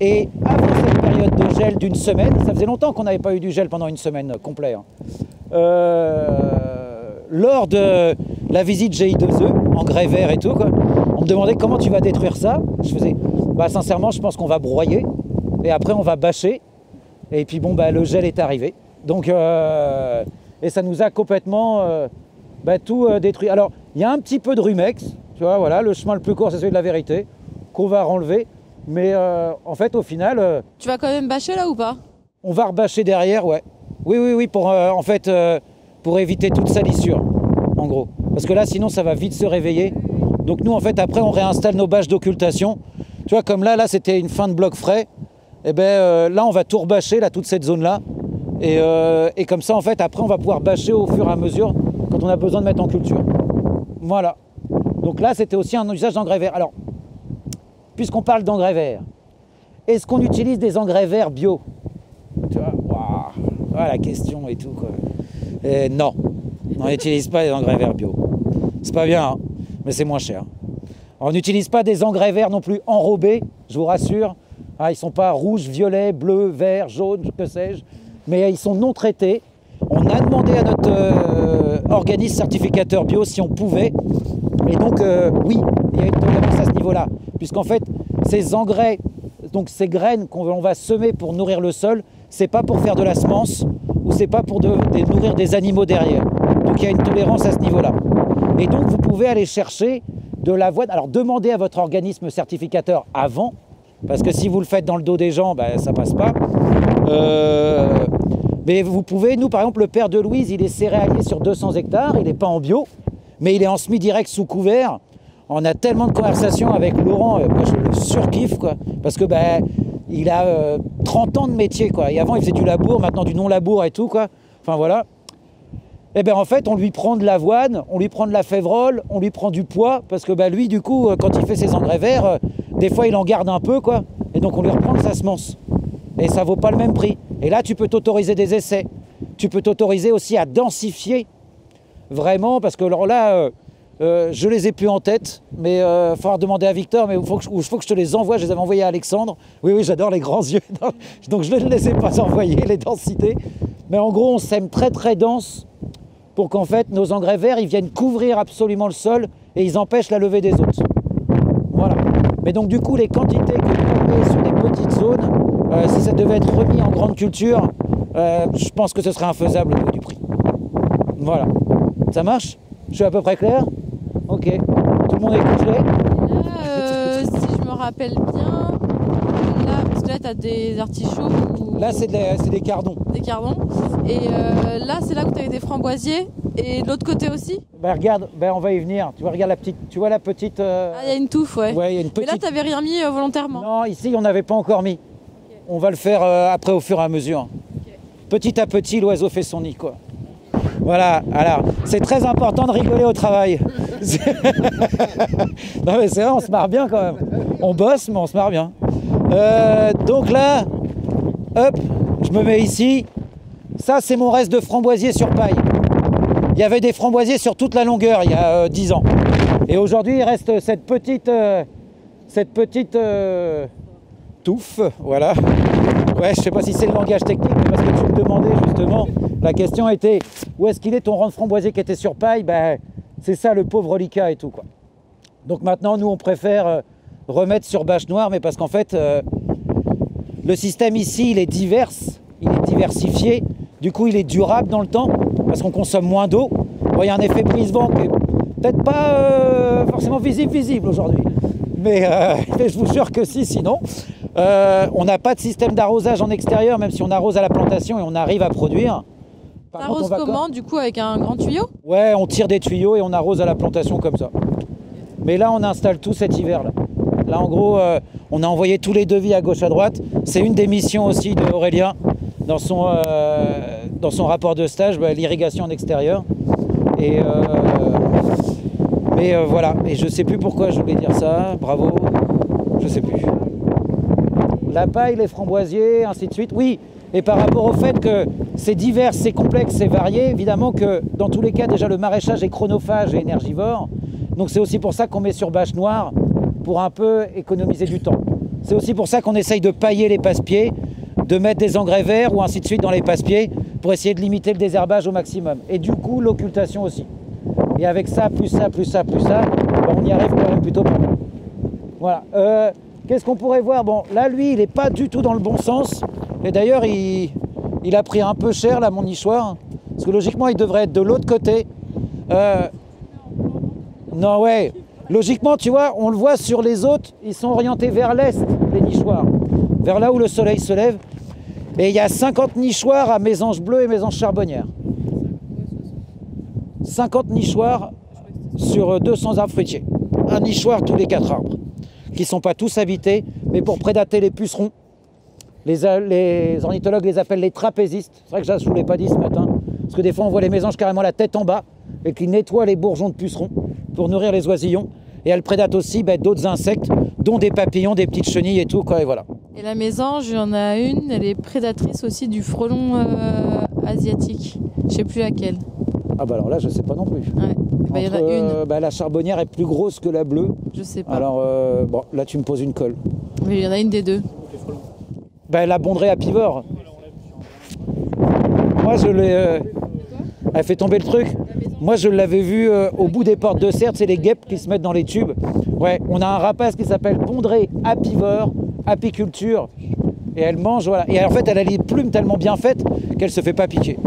[SPEAKER 1] Et avant cette période de gel d'une semaine, ça faisait longtemps qu'on n'avait pas eu du gel pendant une semaine complète. Hein lors de la visite GI2E, en grès vert et tout, on me demandait comment tu vas détruire ça. Je faisais, bah sincèrement, je pense qu'on va broyer et après on va bâcher. Et puis bon, bah, le gel est arrivé. Donc, euh, et ça nous a complètement euh, bah, tout euh, détruit. Alors, il y a un petit peu de rumex, tu vois, voilà, le chemin le plus court, c'est celui de la vérité, qu'on va renlever. Mais en fait, au final.
[SPEAKER 2] tu vas quand même bâcher là ou pas?
[SPEAKER 1] On va rebâcher derrière, ouais. Oui, oui, oui, pour en fait pour éviter toute salissure, en gros. Parce que là, sinon, ça va vite se réveiller. Donc nous, en fait, après, on réinstalle nos bâches d'occultation. Tu vois, comme là, là, c'était une fin de bloc frais. Et eh ben euh, là, on va tout rebâcher, là, toute cette zone-là. Euh, et, comme ça, en fait, après, on va pouvoir bâcher au fur et à mesure quand on a besoin de mettre en culture. Voilà. Donc là, c'était aussi un usage d'engrais verts. Alors, puisqu'on parle d'engrais verts, est-ce qu'on utilise des engrais verts bio? Tu vois, voilà la question et tout, quoi non, on n'utilise pas les engrais verts bio. C'est pas bien, hein, mais c'est moins cher. on n'utilise pas des engrais verts non plus enrobés, je vous rassure. Ah, ils ne sont pas rouges, violets, bleus, verts, jaunes, que sais-je, mais ils sont non traités. On a demandé à notre euh, organisme certificateur bio si on pouvait. Et donc, euh, oui, il y a une tolérance à ce niveau-là. Puisqu'en fait, ces engrais, donc ces graines qu'on va semer pour nourrir le sol, c'est pas pour faire de la semence ou c'est pas pour nourrir des animaux derrière. Donc il y a une tolérance à ce niveau-là. Et donc vous pouvez aller chercher de l'avoine. Alors demandez à votre organisme certificateur avant, parce que si vous le faites dans le dos des gens, ben, ça passe pas. Euh, mais vous pouvez, nous par exemple, le père de Louise, il est céréalier sur 200 hectares, il n'est pas en bio, mais il est en semi-direct sous couvert. On a tellement de conversations avec Laurent, euh, moi je le surkiffe, quoi, parce que ben, il a 30 euh, ans de métier, quoi. Et avant, il faisait du labour, maintenant du non-labour et tout, quoi. Enfin voilà. Eh bien en fait, on lui prend de l'avoine, on lui prend de la févrole, on lui prend du poids, parce que bah, lui, du coup, euh, quand il fait ses engrais verts, euh, des fois, il en garde un peu, quoi. Et donc, on lui reprend sa semence. Et ça vaut pas le même prix. Et là, tu peux t'autoriser des essais. Tu peux t'autoriser aussi à densifier, vraiment, parce que alors là, je les ai plus en tête, mais il va falloir demander à Victor, mais il faut, que je te les envoie. Je les avais envoyés à Alexandre. Oui, oui, j'adore les grands yeux. Donc, je ne les ai pas envoyés, les densités. Mais en gros, on sème très, très dense pour qu'en fait nos engrais verts ils viennent couvrir absolument le sol et ils empêchent la levée des hôtes. Voilà. Mais donc du coup les quantités que vous sur des petites zones, euh, si ça devait être remis en grande culture, euh, je pense que ce serait infaisable au niveau du prix. Voilà. Ça marche? Je suis à peu près clair? Ok. Tout le monde est congelé
[SPEAKER 2] euh, Si je me rappelle bien, là, parce que là tu as des artichauts.
[SPEAKER 1] Là c'est des cardons.
[SPEAKER 2] Des cardons. Et euh, là, c'est là que tu avais des framboisiers. Et de l'autre côté aussi?
[SPEAKER 1] Ben regarde, ben on va y venir. Tu vois, regarde la petite, tu vois la petite.
[SPEAKER 2] Euh, ah, il y a une touffe, ouais.
[SPEAKER 1] Ouais, il y a une petite.
[SPEAKER 2] Mais là, t'avais rien mis euh, volontairement.
[SPEAKER 1] Non, ici, on n'avait pas encore mis. On va le faire après au fur et à mesure. Petit à petit, l'oiseau fait son nid, quoi. Voilà, alors, c'est très important de rigoler au travail. non, mais c'est vrai, on se marre bien quand même. On bosse, mais on se marre bien. donc là, hop, je me mets ici. Ça, c'est mon reste de framboisier sur paille. Il y avait des framboisiers sur toute la longueur il y a 10 euh, ans. Et aujourd'hui, il reste cette petite, euh, cette petite euh, touffe, voilà. Ouais, je sais pas si c'est le langage technique, mais parce que tu me demandais justement, la question était où est-ce qu'il est ton rang de framboisier qui était sur paille ben, C'est ça le pauvre reliquat et tout. quoi. Donc maintenant, nous, on préfère remettre sur bâche noire, mais parce qu'en fait, le système ici, il est divers, il est diversifié. Du coup, il est durable dans le temps parce qu'on consomme moins d'eau. il y a un effet brise-vent qui est peut-être pas euh, forcément visible, aujourd'hui. Mais, euh, je vous jure que si, sinon. Euh, on n'a pas de système d'arrosage en extérieur, même si on arrose à la plantation et on arrive à produire.
[SPEAKER 2] On arrose comment, du coup, avec un grand tuyau?
[SPEAKER 1] Ouais, on tire des tuyaux et on arrose à la plantation comme ça. Mais là, on installe tout cet hiver-là. Là, en gros, on a envoyé tous les devis à gauche à droite. C'est une des missions aussi d'Aurélien dans son, euh, dans son rapport de stage, bah, l'irrigation en extérieur. Et, euh, mais euh, voilà, et je sais plus pourquoi je voulais dire ça, bravo, je sais plus. La paille, les framboisiers, ainsi de suite. Oui, et par rapport au fait que c'est divers, c'est complexe, c'est varié, évidemment que dans tous les cas, déjà le maraîchage est chronophage et énergivore. Donc c'est aussi pour ça qu'on met sur bâche noire pour un peu économiser du temps. C'est aussi pour ça qu'on essaye de pailler les passe-pieds de mettre des engrais verts ou ainsi de suite dans les passe-pieds pour essayer de limiter le désherbage au maximum. Et du coup, l'occultation aussi. Et avec ça, plus ça, plus ça, plus ça, ben, on y arrive quand même plutôt pas. Voilà. Euh, qu'est-ce qu'on pourrait voir? Bon, là, lui, il n'est pas du tout dans le bon sens. Et d'ailleurs, il, a pris un peu cher, là, mon nichoir. Parce que logiquement, il devrait être de l'autre côté. Euh, non, ouais. Logiquement, tu vois, on le voit sur les autres, ils sont orientés vers l'est, les nichoirs. Vers là où le soleil se lève. Et il y a 50 nichoirs à mésanges bleus et mésanges charbonnières. 50 nichoirs sur 200 arbres fruitiers. Un nichoir tous les 4 arbres, qui ne sont pas tous habités, mais pour prédater les pucerons. Les, les ornithologues les appellent les trapézistes. C'est vrai que je ne vous l'ai pas dit ce matin, parce que des fois on voit les mésanges carrément la tête en bas et qui nettoient les bourgeons de pucerons pour nourrir les oisillons. Et elles prédatent aussi ben, d'autres insectes, dont des papillons, des petites chenilles et tout. Quoi, et voilà.
[SPEAKER 2] Et la mésange, il y en a une, elle est prédatrice aussi du frelon euh, asiatique. Je sais plus laquelle.
[SPEAKER 1] Ah bah alors là, je sais pas non plus.
[SPEAKER 2] Ouais. Bah, il y en a une.
[SPEAKER 1] bah, la charbonnière est plus grosse que la bleue.
[SPEAKER 2] Je sais pas.
[SPEAKER 1] Alors, bon, là, tu me poses une colle.
[SPEAKER 2] Mais il y en a une des deux.
[SPEAKER 1] Bah, la bonderait à. Moi, je l'ai. Elle fait tomber le truc. Moi, je l'avais vu au bout des portes de serre, c'est les guêpes qui se mettent dans les tubes. Ouais, on a un rapace qui s'appelle pondré apivore, apiculture. Et elle mange, voilà. Et en fait, elle a les plumes tellement bien faites qu'elle se fait pas piquer.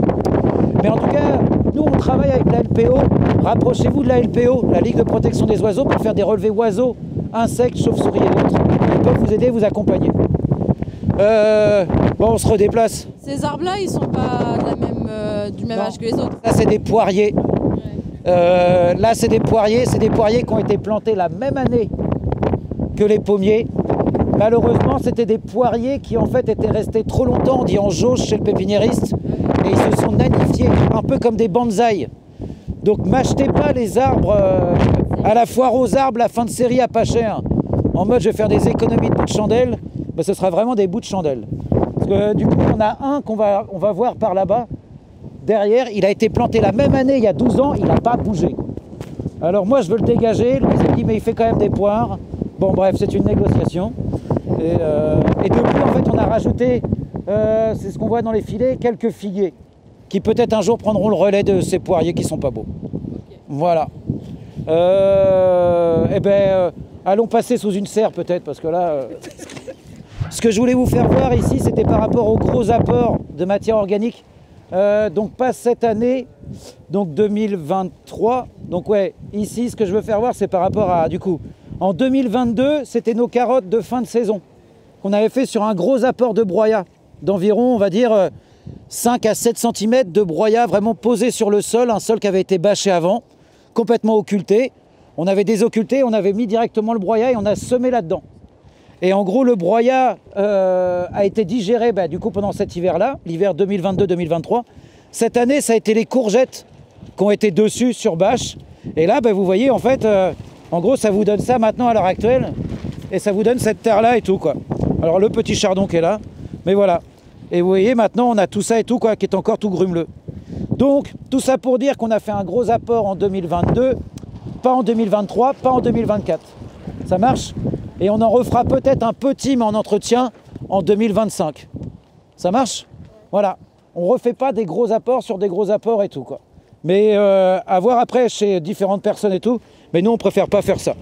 [SPEAKER 1] Mais en tout cas, nous, on travaille avec la LPO. Rapprochez-vous de la LPO, la Ligue de protection des oiseaux, pour faire des relevés oiseaux, insectes, chauves-souris et autres. Ils peuvent vous aider, vous accompagner. Euh, bon, on se redéplace.
[SPEAKER 2] Ces arbres-là, ils sont pas euh, du même âge que les autres.
[SPEAKER 1] Là, c'est des poiriers. Euh, là, c'est des poiriers. C'est des poiriers qui ont été plantés la même année que les pommiers. Malheureusement, c'était des poiriers qui en fait étaient restés trop longtemps, on dit en jauge chez le pépiniériste, et ils se sont nanifiés, un peu comme des bonsaïs. Donc m'achetez pas les arbres euh, à la foire aux arbres, la fin de série à pas cher. En mode je vais faire des économies de bouts de chandelle, ben, ce sera vraiment des bouts de chandelle. Parce que du coup, on a un qu'on va, on va voir par là-bas. Derrière, il a été planté la même année, il y a 12 ans, il n'a pas bougé. Alors moi, je veux le dégager. Le a dit, mais il fait quand même des poires. Bon, bref, c'est une négociation. Et, euh, depuis, en fait, on a rajouté, euh, c'est ce qu'on voit dans les filets, quelques figuiers qui peut-être un jour prendront le relais de ces poiriers qui sont pas beaux. Voilà. Euh, eh bien, allons passer sous une serre peut-être, parce que là... ce que je voulais vous faire voir ici, c'était par rapport aux gros apports de matière organique. donc pas cette année, donc 2023. Donc ouais, ici, ce que je veux faire voir, c'est par rapport à, du coup, en 2022, c'était nos carottes de fin de saison qu'on avait fait sur un gros apport de broyat d'environ, on va dire, 5 à 7 cm de broyat vraiment posé sur le sol, un sol qui avait été bâché avant, complètement occulté. On avait désocculté, on avait mis directement le broyat et on a semé là-dedans. Et en gros, le broyat euh, a été digéré bah, du coup pendant cet hiver-là, l'hiver 2022-2023. Cette année, ça a été les courgettes qui ont été dessus sur bâche. Et là, bah, vous voyez, en fait, euh, en gros, ça vous donne ça maintenant à l'heure actuelle. Et ça vous donne cette terre-là et tout, quoi. Alors, le petit chardon qui est là. Mais voilà. Et vous voyez, maintenant, on a tout ça et tout, quoi, qui est encore tout grumeleux. Donc, tout ça pour dire qu'on a fait un gros apport en 2022, pas en 2023, pas en 2024. Ça marche? Et on en refera peut-être un petit, mais en entretien, en 2025. Ça marche? Voilà. On refait pas des gros apports sur des gros apports et tout, quoi. Mais euh, à voir après chez différentes personnes et tout. Mais nous, on préfère pas faire ça.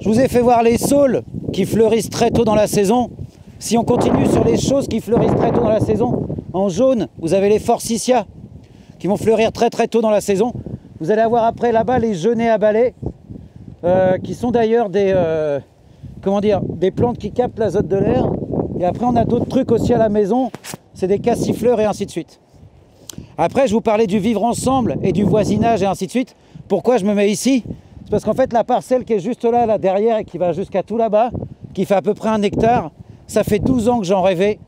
[SPEAKER 1] Je vous ai fait voir les saules qui fleurissent très tôt dans la saison. Si on continue sur les choses qui fleurissent très tôt dans la saison, en jaune, vous avez les forsythia qui vont fleurir très très tôt dans la saison. Vous allez avoir après là-bas les genêts à balai, euh, qui sont d'ailleurs des, euh, comment dire, des plantes qui captent l'azote de l'air. Et après, on a d'autres trucs aussi à la maison, c'est des cassifleurs et ainsi de suite. Après, je vous parlais du vivre ensemble et du voisinage et ainsi de suite. Pourquoi je me mets ici? C'est parce qu'en fait, la parcelle qui est juste là, là derrière et qui va jusqu'à tout là-bas, qui fait à peu près un hectare, ça fait 12 ans que j'en rêvais.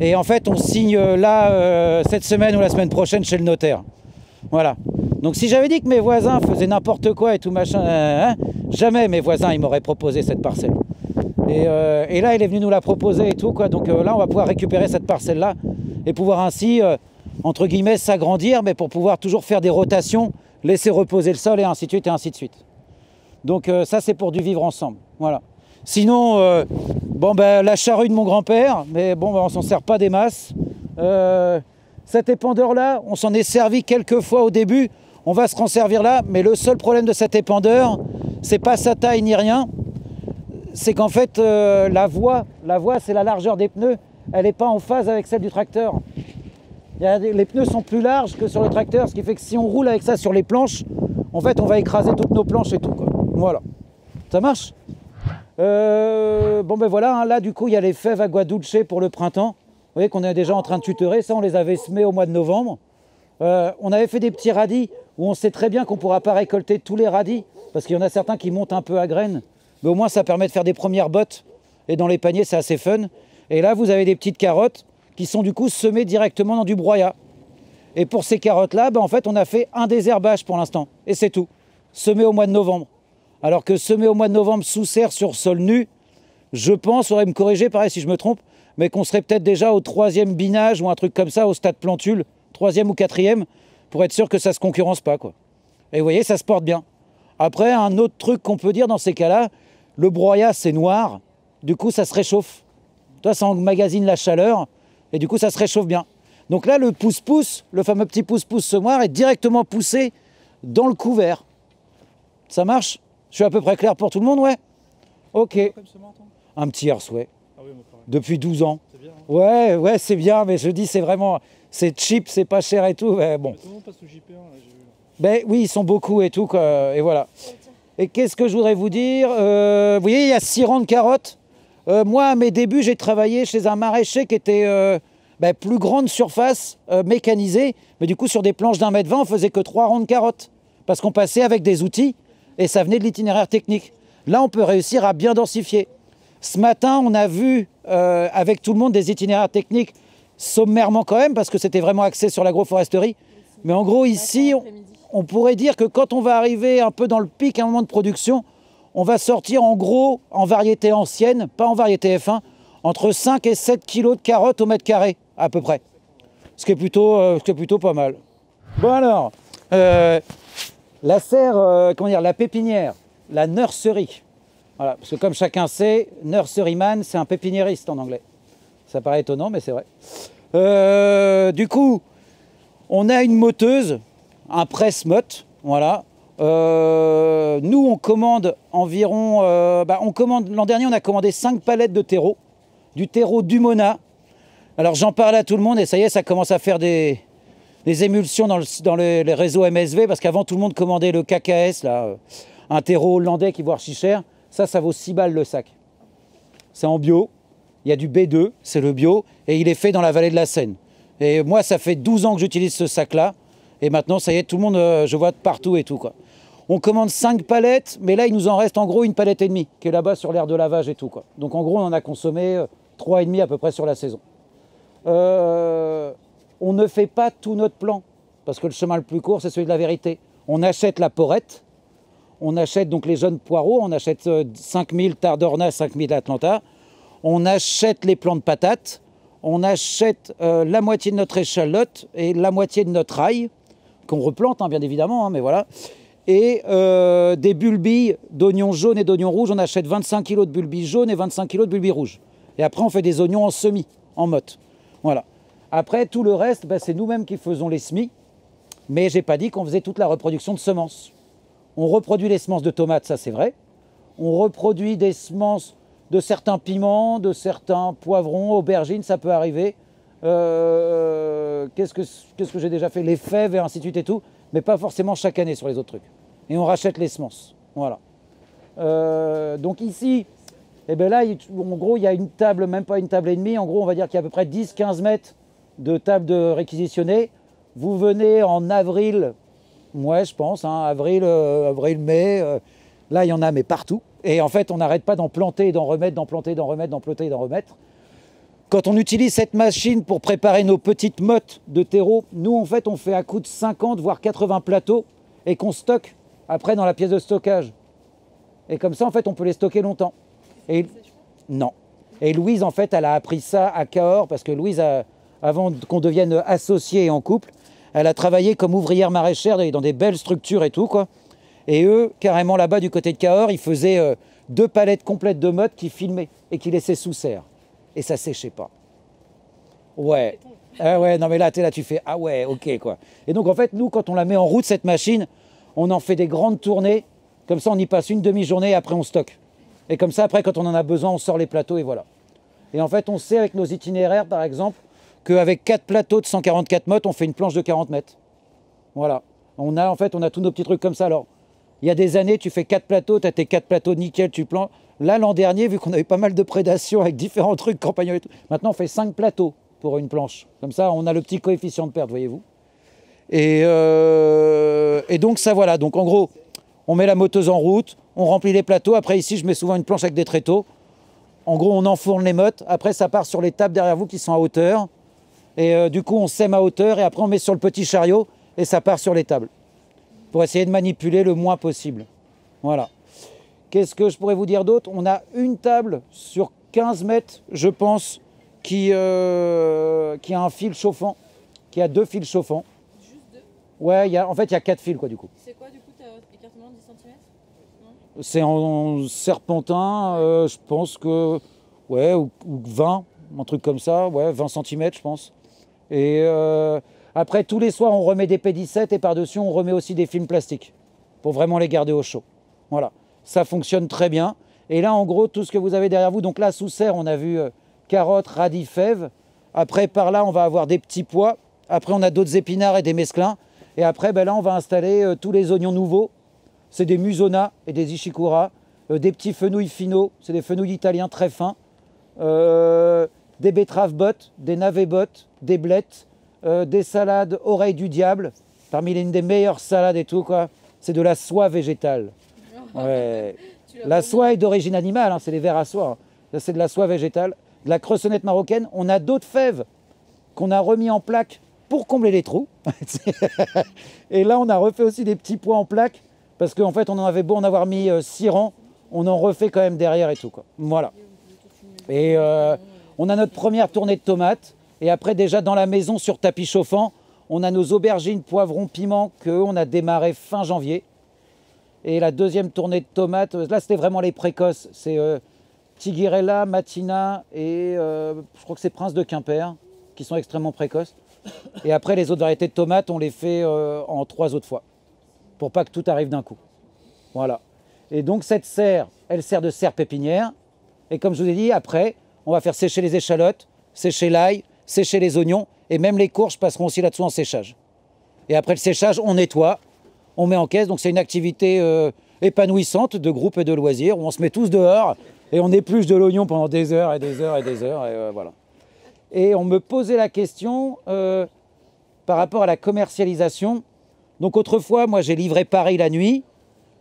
[SPEAKER 1] Et en fait, on signe là euh, cette semaine ou la semaine prochaine chez le notaire. Voilà. Donc si j'avais dit que mes voisins faisaient n'importe quoi et tout machin, hein, jamais mes voisins ils m'auraient proposé cette parcelle. Et, euh, et, là, il est venu nous la proposer et tout quoi. Donc euh, là, on va pouvoir récupérer cette parcelle là et pouvoir ainsi entre guillemets, s'agrandir, mais pour pouvoir toujours faire des rotations, laisser reposer le sol et ainsi de suite et ainsi de suite. Donc euh, ça, c'est pour du vivre ensemble. Voilà. Sinon, euh, bon, ben, la charrue de mon grand-père, mais bon, ben, on s'en sert pas des masses. Euh, cet épandeur-là, on s'en est servi quelques fois au début. On va se servir là, mais le seul problème de cet épandeur, c'est pas sa taille ni rien. C'est qu'en fait, la voie, la voie, c'est la largeur des pneus. Elle n'est pas en phase avec celle du tracteur les pneus sont plus larges que sur le tracteur, ce qui fait que si on roule avec ça sur les planches, en fait, on va écraser toutes nos planches et tout. Voilà. Ça marche? Euh, Bon, ben voilà, hein, là, du coup, il y a les fèves à Guadulce pour le printemps. Voyez qu'on est déjà en train de tutorer. Ça, on les avait semés au mois de novembre. Euh, on avait fait des petits radis où on sait très bien qu'on ne pourra pas récolter tous les radis parce qu'il y en a certains qui montent un peu à graines. Mais au moins, ça permet de faire des premières bottes. Et dans les paniers, c'est assez fun. Et là, vous avez des petites carottes qui sont du coup semées directement dans du broyat. Et pour ces carottes-là, ben, en fait, on a fait un désherbage pour l'instant. Et c'est tout. Semé au mois de novembre. Alors que semé au mois de novembre sous serre sur sol nu, je pense, aurait me corriger, pareil si je me trompe, mais qu'on serait peut-être déjà au troisième binage ou un truc comme ça, au stade plantule, troisième ou quatrième, pour être sûr que ça ne se concurrence pas. Quoi. Et vous voyez, ça se porte bien. Après, un autre truc qu'on peut dire dans ces cas-là, le broyat, c'est noir, du coup, ça se réchauffe. Toi, ça emmagasine la chaleur, et du coup, ça se réchauffe bien. Donc là, le pouce-pouce, le fameux petit pouce-pouce semoir, est directement poussé dans le couvert. Ça marche? Je suis à peu près clair pour tout le monde, ouais? Ok. Un petit herse, ouais. Depuis 12 ans. Bien, hein. Ouais, ouais, c'est bien, mais je dis, c'est vraiment. C'est cheap, c'est pas cher et tout. Mais bon. tout le monde passe au JP1, là, j'ai vu. Ben oui, ils sont beaucoup et tout, quoi, et voilà. Et qu'est-ce que je voudrais vous dire euh, Vous voyez, il y a 6 rangs de carottes. Euh, moi, à mes débuts, j'ai travaillé chez un maraîcher qui était euh, ben, plus grande surface, mécanisée, mais du coup, sur des planches d'un mètre vingt, on faisait que 3 rangs de carottes. Parce qu'on passait avec des outils et ça venait de l'itinéraire technique. Là, on peut réussir à bien densifier. Ce matin, on a vu avec tout le monde des itinéraires techniques sommairement quand même, parce que c'était vraiment axé sur l'agroforesterie. Mais en gros, ici, on pourrait dire que quand on va arriver un peu dans le pic à un moment de production, on va sortir en gros en variété ancienne, pas en variété F1, entre 5 et 7 kg de carottes au mètre carré, à peu près. Ce qui est plutôt, euh, plutôt pas mal. Bon alors, euh, la serre, euh, comment dire, la pépinière, la nursery. Voilà, parce que comme chacun sait, nurseryman, c'est un pépiniériste en anglais. Ça paraît étonnant, mais c'est vrai. du coup, on a une moteuse un presse-motte. Voilà. Euh, nous, on commande environ. Euh, bah, on commande L'an dernier, on a commandé 5 palettes de terreau, du terreau du Mona. Alors j'en parle à tout le monde et ça y est, ça commence à faire des, émulsions dans, les réseaux MSV parce qu'avant tout le monde commandait le KKS, là, euh, un terreau hollandais qui vaut archi cher. Ça, ça vaut 6 balles le sac. C'est en bio. Il y a du B2, c'est le bio, et il est fait dans la vallée de la Seine. Et moi, ça fait 12 ans que j'utilise ce sac-là. Et maintenant, ça y est, tout le monde, euh, je vois partout et tout. Quoi. On commande 5 palettes, mais là, il nous en reste en gros une palette et demie, qui est là-bas sur l'air de lavage et tout. Quoi. Donc en gros, on en a consommé 3,5 euh, à peu près sur la saison. Euh, on ne fait pas tout notre plan, parce que le chemin le plus court, c'est celui de la vérité. On achète la porette, on achète donc les jeunes poireaux, on achète 5000 Tardorna, 5000 Atlanta, on achète les plants de patates, on achète la moitié de notre échalote et la moitié de notre ail, qu'on replante, hein, bien évidemment, hein, mais voilà. Et euh, des bulbilles d'oignons jaunes et d'oignons rouges. On achète 25 kg de bulbilles jaunes et 25 kg de bulbilles rouges. Et après, on fait des oignons en semis, en motte. Voilà. Après, tout le reste, ben, c'est nous-mêmes qui faisons les semis. Mais j'ai pas dit qu'on faisait toute la reproduction de semences. On reproduit les semences de tomates, ça c'est vrai. On reproduit des semences de certains piments, de certains poivrons, aubergines, ça peut arriver. Euh, qu'est-ce que, j'ai déjà fait? Les fèves et ainsi de suite et tout, mais pas forcément chaque année sur les autres trucs. Et on rachète les semences. Voilà. Euh, donc ici, et eh ben là, en gros, il y a une table, même pas une table et demie. En gros, on va dire qu'il y a à peu près 10-15 mètres de table de réquisitionner. Vous venez en avril, moi je pense, hein, avril, euh, avril, mai. là, il y en a, mais partout. Et en fait, on n'arrête pas d'en planter, d'en remettre, d'en planter, d'en remettre, d'en planter, d'en remettre. Quand on utilise cette machine pour préparer nos petites mottes de terreau, nous en fait on fait à coup de 50 voire 80 plateaux et qu'on stocke après dans la pièce de stockage. Et comme ça en fait on peut les stocker longtemps. Et non. Et Louise en fait elle a appris ça à Cahors parce que Louise avant qu'on devienne associés en couple, elle a travaillé comme ouvrière maraîchère dans des belles structures et tout quoi. Et eux carrément là-bas du côté de Cahors, ils faisaient euh, deux palettes complètes de mottes qui filmaient et qui laissaient sous serre et ça séchait pas. Ouais. Ah ouais, non mais là, es là, tu fais ah ouais, ok quoi. Et donc en fait, nous, quand on la met en route cette machine, on en fait des grandes tournées. Comme ça, on y passe une demi-journée et après on stocke. Et comme ça, après, quand on en a besoin, on sort les plateaux et voilà. Et en fait, on sait avec nos itinéraires, par exemple, qu'avec quatre plateaux de 144 mottes, on fait une planche de 40 mètres. Voilà. On a en fait, on a tous nos petits trucs comme ça. Alors, il y a des années, tu fais quatre plateaux, tu as tes quatre plateaux nickel, tu plantes. Là, l'an dernier, vu qu'on avait pas mal de prédation avec différents trucs, compagnons et tout, maintenant on fait 5 plateaux pour une planche. Comme ça, on a le petit coefficient de perte, voyez-vous. Et, euh, et, donc ça, voilà. Donc en gros, on met la moteuse en route, on remplit les plateaux. Après, ici, je mets souvent une planche avec des tréteaux. En gros, on enfourne les mottes. Après, ça part sur les tables derrière vous qui sont à hauteur. Et euh, du coup, on sème à hauteur et après, on met sur le petit chariot et ça part sur les tables. Pour essayer de manipuler le moins possible. Voilà. Qu'est-ce que je pourrais vous dire d'autre? On a une table sur 15 mètres, je pense, qui, euh, qui a un fil chauffant. qui a deux fils chauffants. Juste deux? Ouais, y a, en fait, il y a quatre fils, quoi, du coup.
[SPEAKER 2] C'est quoi, du coup, écartement 10 cm
[SPEAKER 1] C'est en serpentin, euh, je pense que, ouais, ou, 20, un truc comme ça, ouais, 20 cm, je pense. Et euh, après, tous les soirs, on remet des P17 et par-dessus, on remet aussi des films plastiques pour vraiment les garder au chaud. Voilà, ça fonctionne très bien. Et là, en gros, tout ce que vous avez derrière vous, donc là, sous serre, on a vu euh, carottes, radis, fèves. Après, par là, on va avoir des petits pois. Après, on a d'autres épinards et des mesclins. Et après, ben là, on va installer euh, tous les oignons nouveaux. C'est des musona et des ishikura. Des petits fenouils finaux. C'est des fenouils italiens très fins. Des betteraves bottes, des navets bottes, des blettes, des salades oreilles du diable. Parmi l'une des meilleures salades et tout, quoi. C'est de la soie végétale. Ouais. La soie est d'origine animale, hein, c'est les vers à soie. Hein. C'est de la soie végétale. De la cressonnette marocaine. On a d'autres fèves qu'on a remis en plaque pour combler les trous. et là, on a refait aussi des petits pois en plaque parce qu'en fait, on en avait beau en avoir mis 6 euh, rangs, on en refait quand même derrière et tout. Quoi. Voilà. Et euh, on a notre première tournée de tomates. Et après, déjà dans la maison, sur tapis chauffant, on a nos aubergines, poivrons, piments qu'on a démarré fin janvier. Et la deuxième tournée de tomates, euh, là c'était vraiment les précoces. C'est euh, Tigirella, Matina et euh, je crois que c'est Prince de Quimper qui sont extrêmement précoces. Et après les autres variétés de tomates, on les fait en trois autres fois pour pas que tout arrive d'un coup. Voilà. Et donc cette serre, elle sert de serre pépinière. Et comme je vous ai dit, après, on va faire sécher les échalotes, sécher l'ail, sécher les oignons et même les courges passeront aussi là-dessous en séchage. Et après le séchage, on nettoie, on met en caisse. Donc c'est une activité euh, épanouissante de groupe et de loisirs où on se met tous dehors et on épluche de l'oignon pendant des heures et des heures et des heures. Et euh, voilà. Et on me posait la question euh, par rapport à la commercialisation. Donc autrefois, moi j'ai livré Paris la nuit.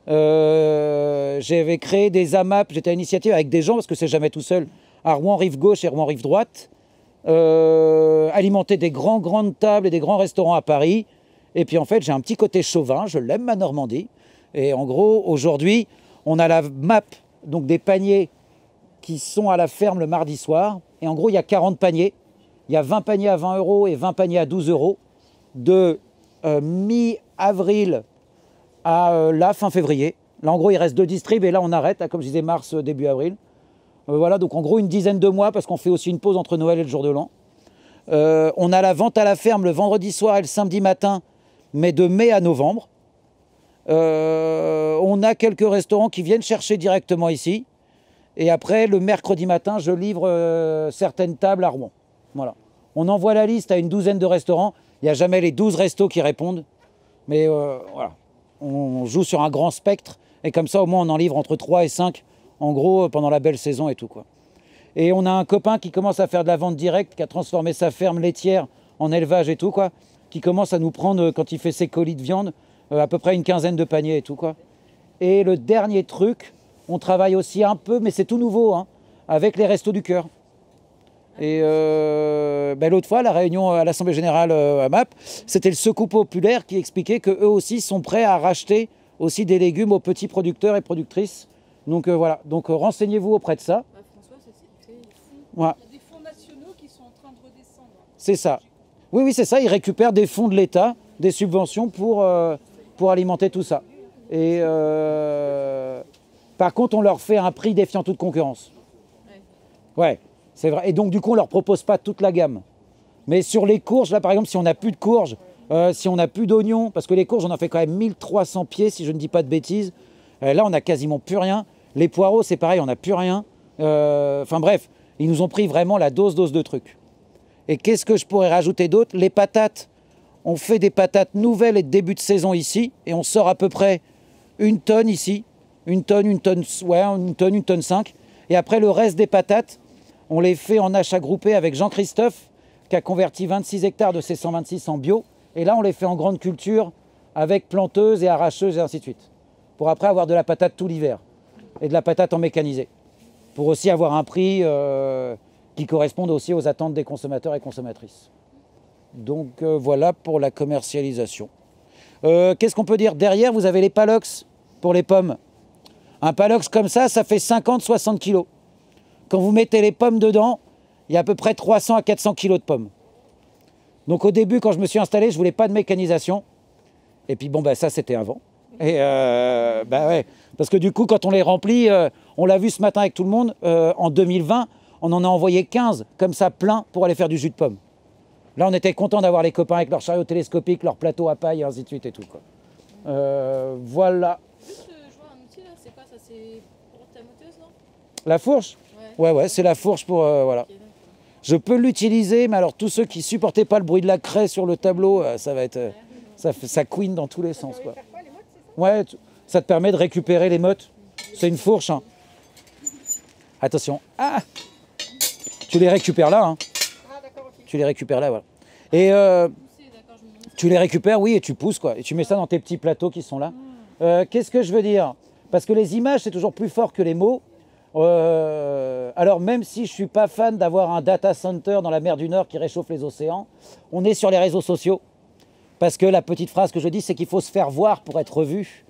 [SPEAKER 1] J'avais créé des AMAP, j'étais à l'initiative avec des gens parce que c'est jamais tout seul, à Rouen rive gauche et Rouen rive droite. alimenter des grands, grandes tables et des grands restaurants à Paris. Et puis en fait, j'ai un petit côté chauvin, je l'aime ma Normandie. Et en gros, aujourd'hui, on a la map donc des paniers qui sont à la ferme le mardi soir. Et en gros, il y a 40 paniers. Il y a 20 paniers à 20 euros et 20 paniers à 12 euros de euh, mi-avril à euh, la fin février. Là, en gros, il reste deux distribs et là, on arrête, comme je disais, mars, euh, début avril. Voilà, donc en gros, une dizaine de mois parce qu'on fait aussi une pause entre Noël et le jour de l'an. on a la vente à la ferme le vendredi soir et le samedi matin mais de mai à novembre. Euh, on a quelques restaurants qui viennent chercher directement ici. Et après, le mercredi matin, je livre euh, certaines tables à Rouen. Voilà. On envoie la liste à une douzaine de restaurants. Il n'y a jamais les 12 restos qui répondent. Mais euh, voilà, on joue sur un grand spectre. Et comme ça, au moins, on en livre entre 3 et 5, en gros, pendant la belle saison et tout. Quoi. Et on a un copain qui commence à faire de la vente directe, qui a transformé sa ferme laitière en élevage et tout. quoi qui commence à nous prendre, euh, quand il fait ses colis de viande, euh, à peu près une quinzaine de paniers et tout. quoi. Et le dernier truc, on travaille aussi un peu, mais c'est tout nouveau, hein, avec les restos du cœur. Et euh, ben, l'autre fois, la réunion à l'Assemblée générale à MAP, c'était le Secours populaire qui expliquait qu'eux aussi sont prêts à racheter aussi des légumes aux petits producteurs et productrices. Donc voilà, donc renseignez-vous auprès de ça. Bah, François, c'est
[SPEAKER 4] Il y a des fonds nationaux qui sont en train de redescendre.
[SPEAKER 1] C'est ça. Oui, oui, c'est ça. Ils récupèrent des fonds de l'État, des subventions pour, euh, pour alimenter tout ça. Et euh, par contre, on leur fait un prix défiant toute concurrence. Ouais, c'est vrai. Et donc, du coup, on ne leur propose pas toute la gamme. Mais sur les courges, là, par exemple, si on n'a plus de courges, euh, si on n'a plus d'oignons, parce que les courges, on en fait quand même 1300 pieds, si je ne dis pas de bêtises. là, on n'a quasiment plus rien. Les poireaux, c'est pareil, on n'a plus rien. Enfin bref, ils nous ont pris vraiment la dose, dose de trucs. Et qu'est-ce que je pourrais rajouter d'autre? Les patates. On fait des patates nouvelles et de début de saison ici, et on sort à peu près une tonne ici, une tonne, une tonne, ouais, une tonne, une tonne cinq. Et après le reste des patates, on les fait en achat groupé avec Jean-Christophe, qui a converti 26 hectares de ses 126 en bio. Et là, on les fait en grande culture avec planteuse et arracheuse et ainsi de suite. Pour après avoir de la patate tout l'hiver et de la patate en mécanisé. Pour aussi avoir un prix euh, qui correspondent aussi aux attentes des consommateurs et consommatrices. Donc euh, voilà pour la commercialisation. Euh, qu'est-ce qu'on peut dire Derrière, vous avez les palox pour les pommes. Un palox comme ça, ça fait 50-60 kg. Quand vous mettez les pommes dedans, il y a à peu près 300 à 400 kg de pommes. Donc au début, quand je me suis installé, je voulais pas de mécanisation. Et puis bon, bah, ça, c'était avant. Et euh, bah ouais, parce que du coup, quand on les remplit, euh, on l'a vu ce matin avec tout le monde, euh, en 2020, on en a envoyé 15 comme ça plein pour aller faire du jus de pomme. Là, on était content d'avoir les copains avec leur chariot télescopique, leur plateau à paille, et ainsi de suite et tout. Quoi. voilà.
[SPEAKER 2] Juste, je vois un outil là, c'est quoi ça C'est pour ta moteuse, non?
[SPEAKER 1] La fourche? Ouais, ouais, c'est la fourche pour. voilà. Je peux l'utiliser, mais alors tous ceux qui supportaient pas le bruit de la craie sur le tableau, ça va être. ça, ça queen dans tous les sens. Quoi. Ouais, ça te permet de récupérer les mottes. C'est une fourche. Hein. Attention. Ah Tu les récupères là. Hein. Tu les récupères là, voilà. Et euh, tu les récupères, oui, et tu pousses, quoi. Et tu mets ça dans tes petits plateaux qui sont là. Euh, qu'est-ce que je veux dire? Parce que les images, c'est toujours plus fort que les mots. Euh, alors même si je ne suis pas fan d'avoir un data center dans la mer du Nord qui réchauffe les océans, on est sur les réseaux sociaux. Parce que la petite phrase que je dis, c'est qu'il faut se faire voir pour être vu.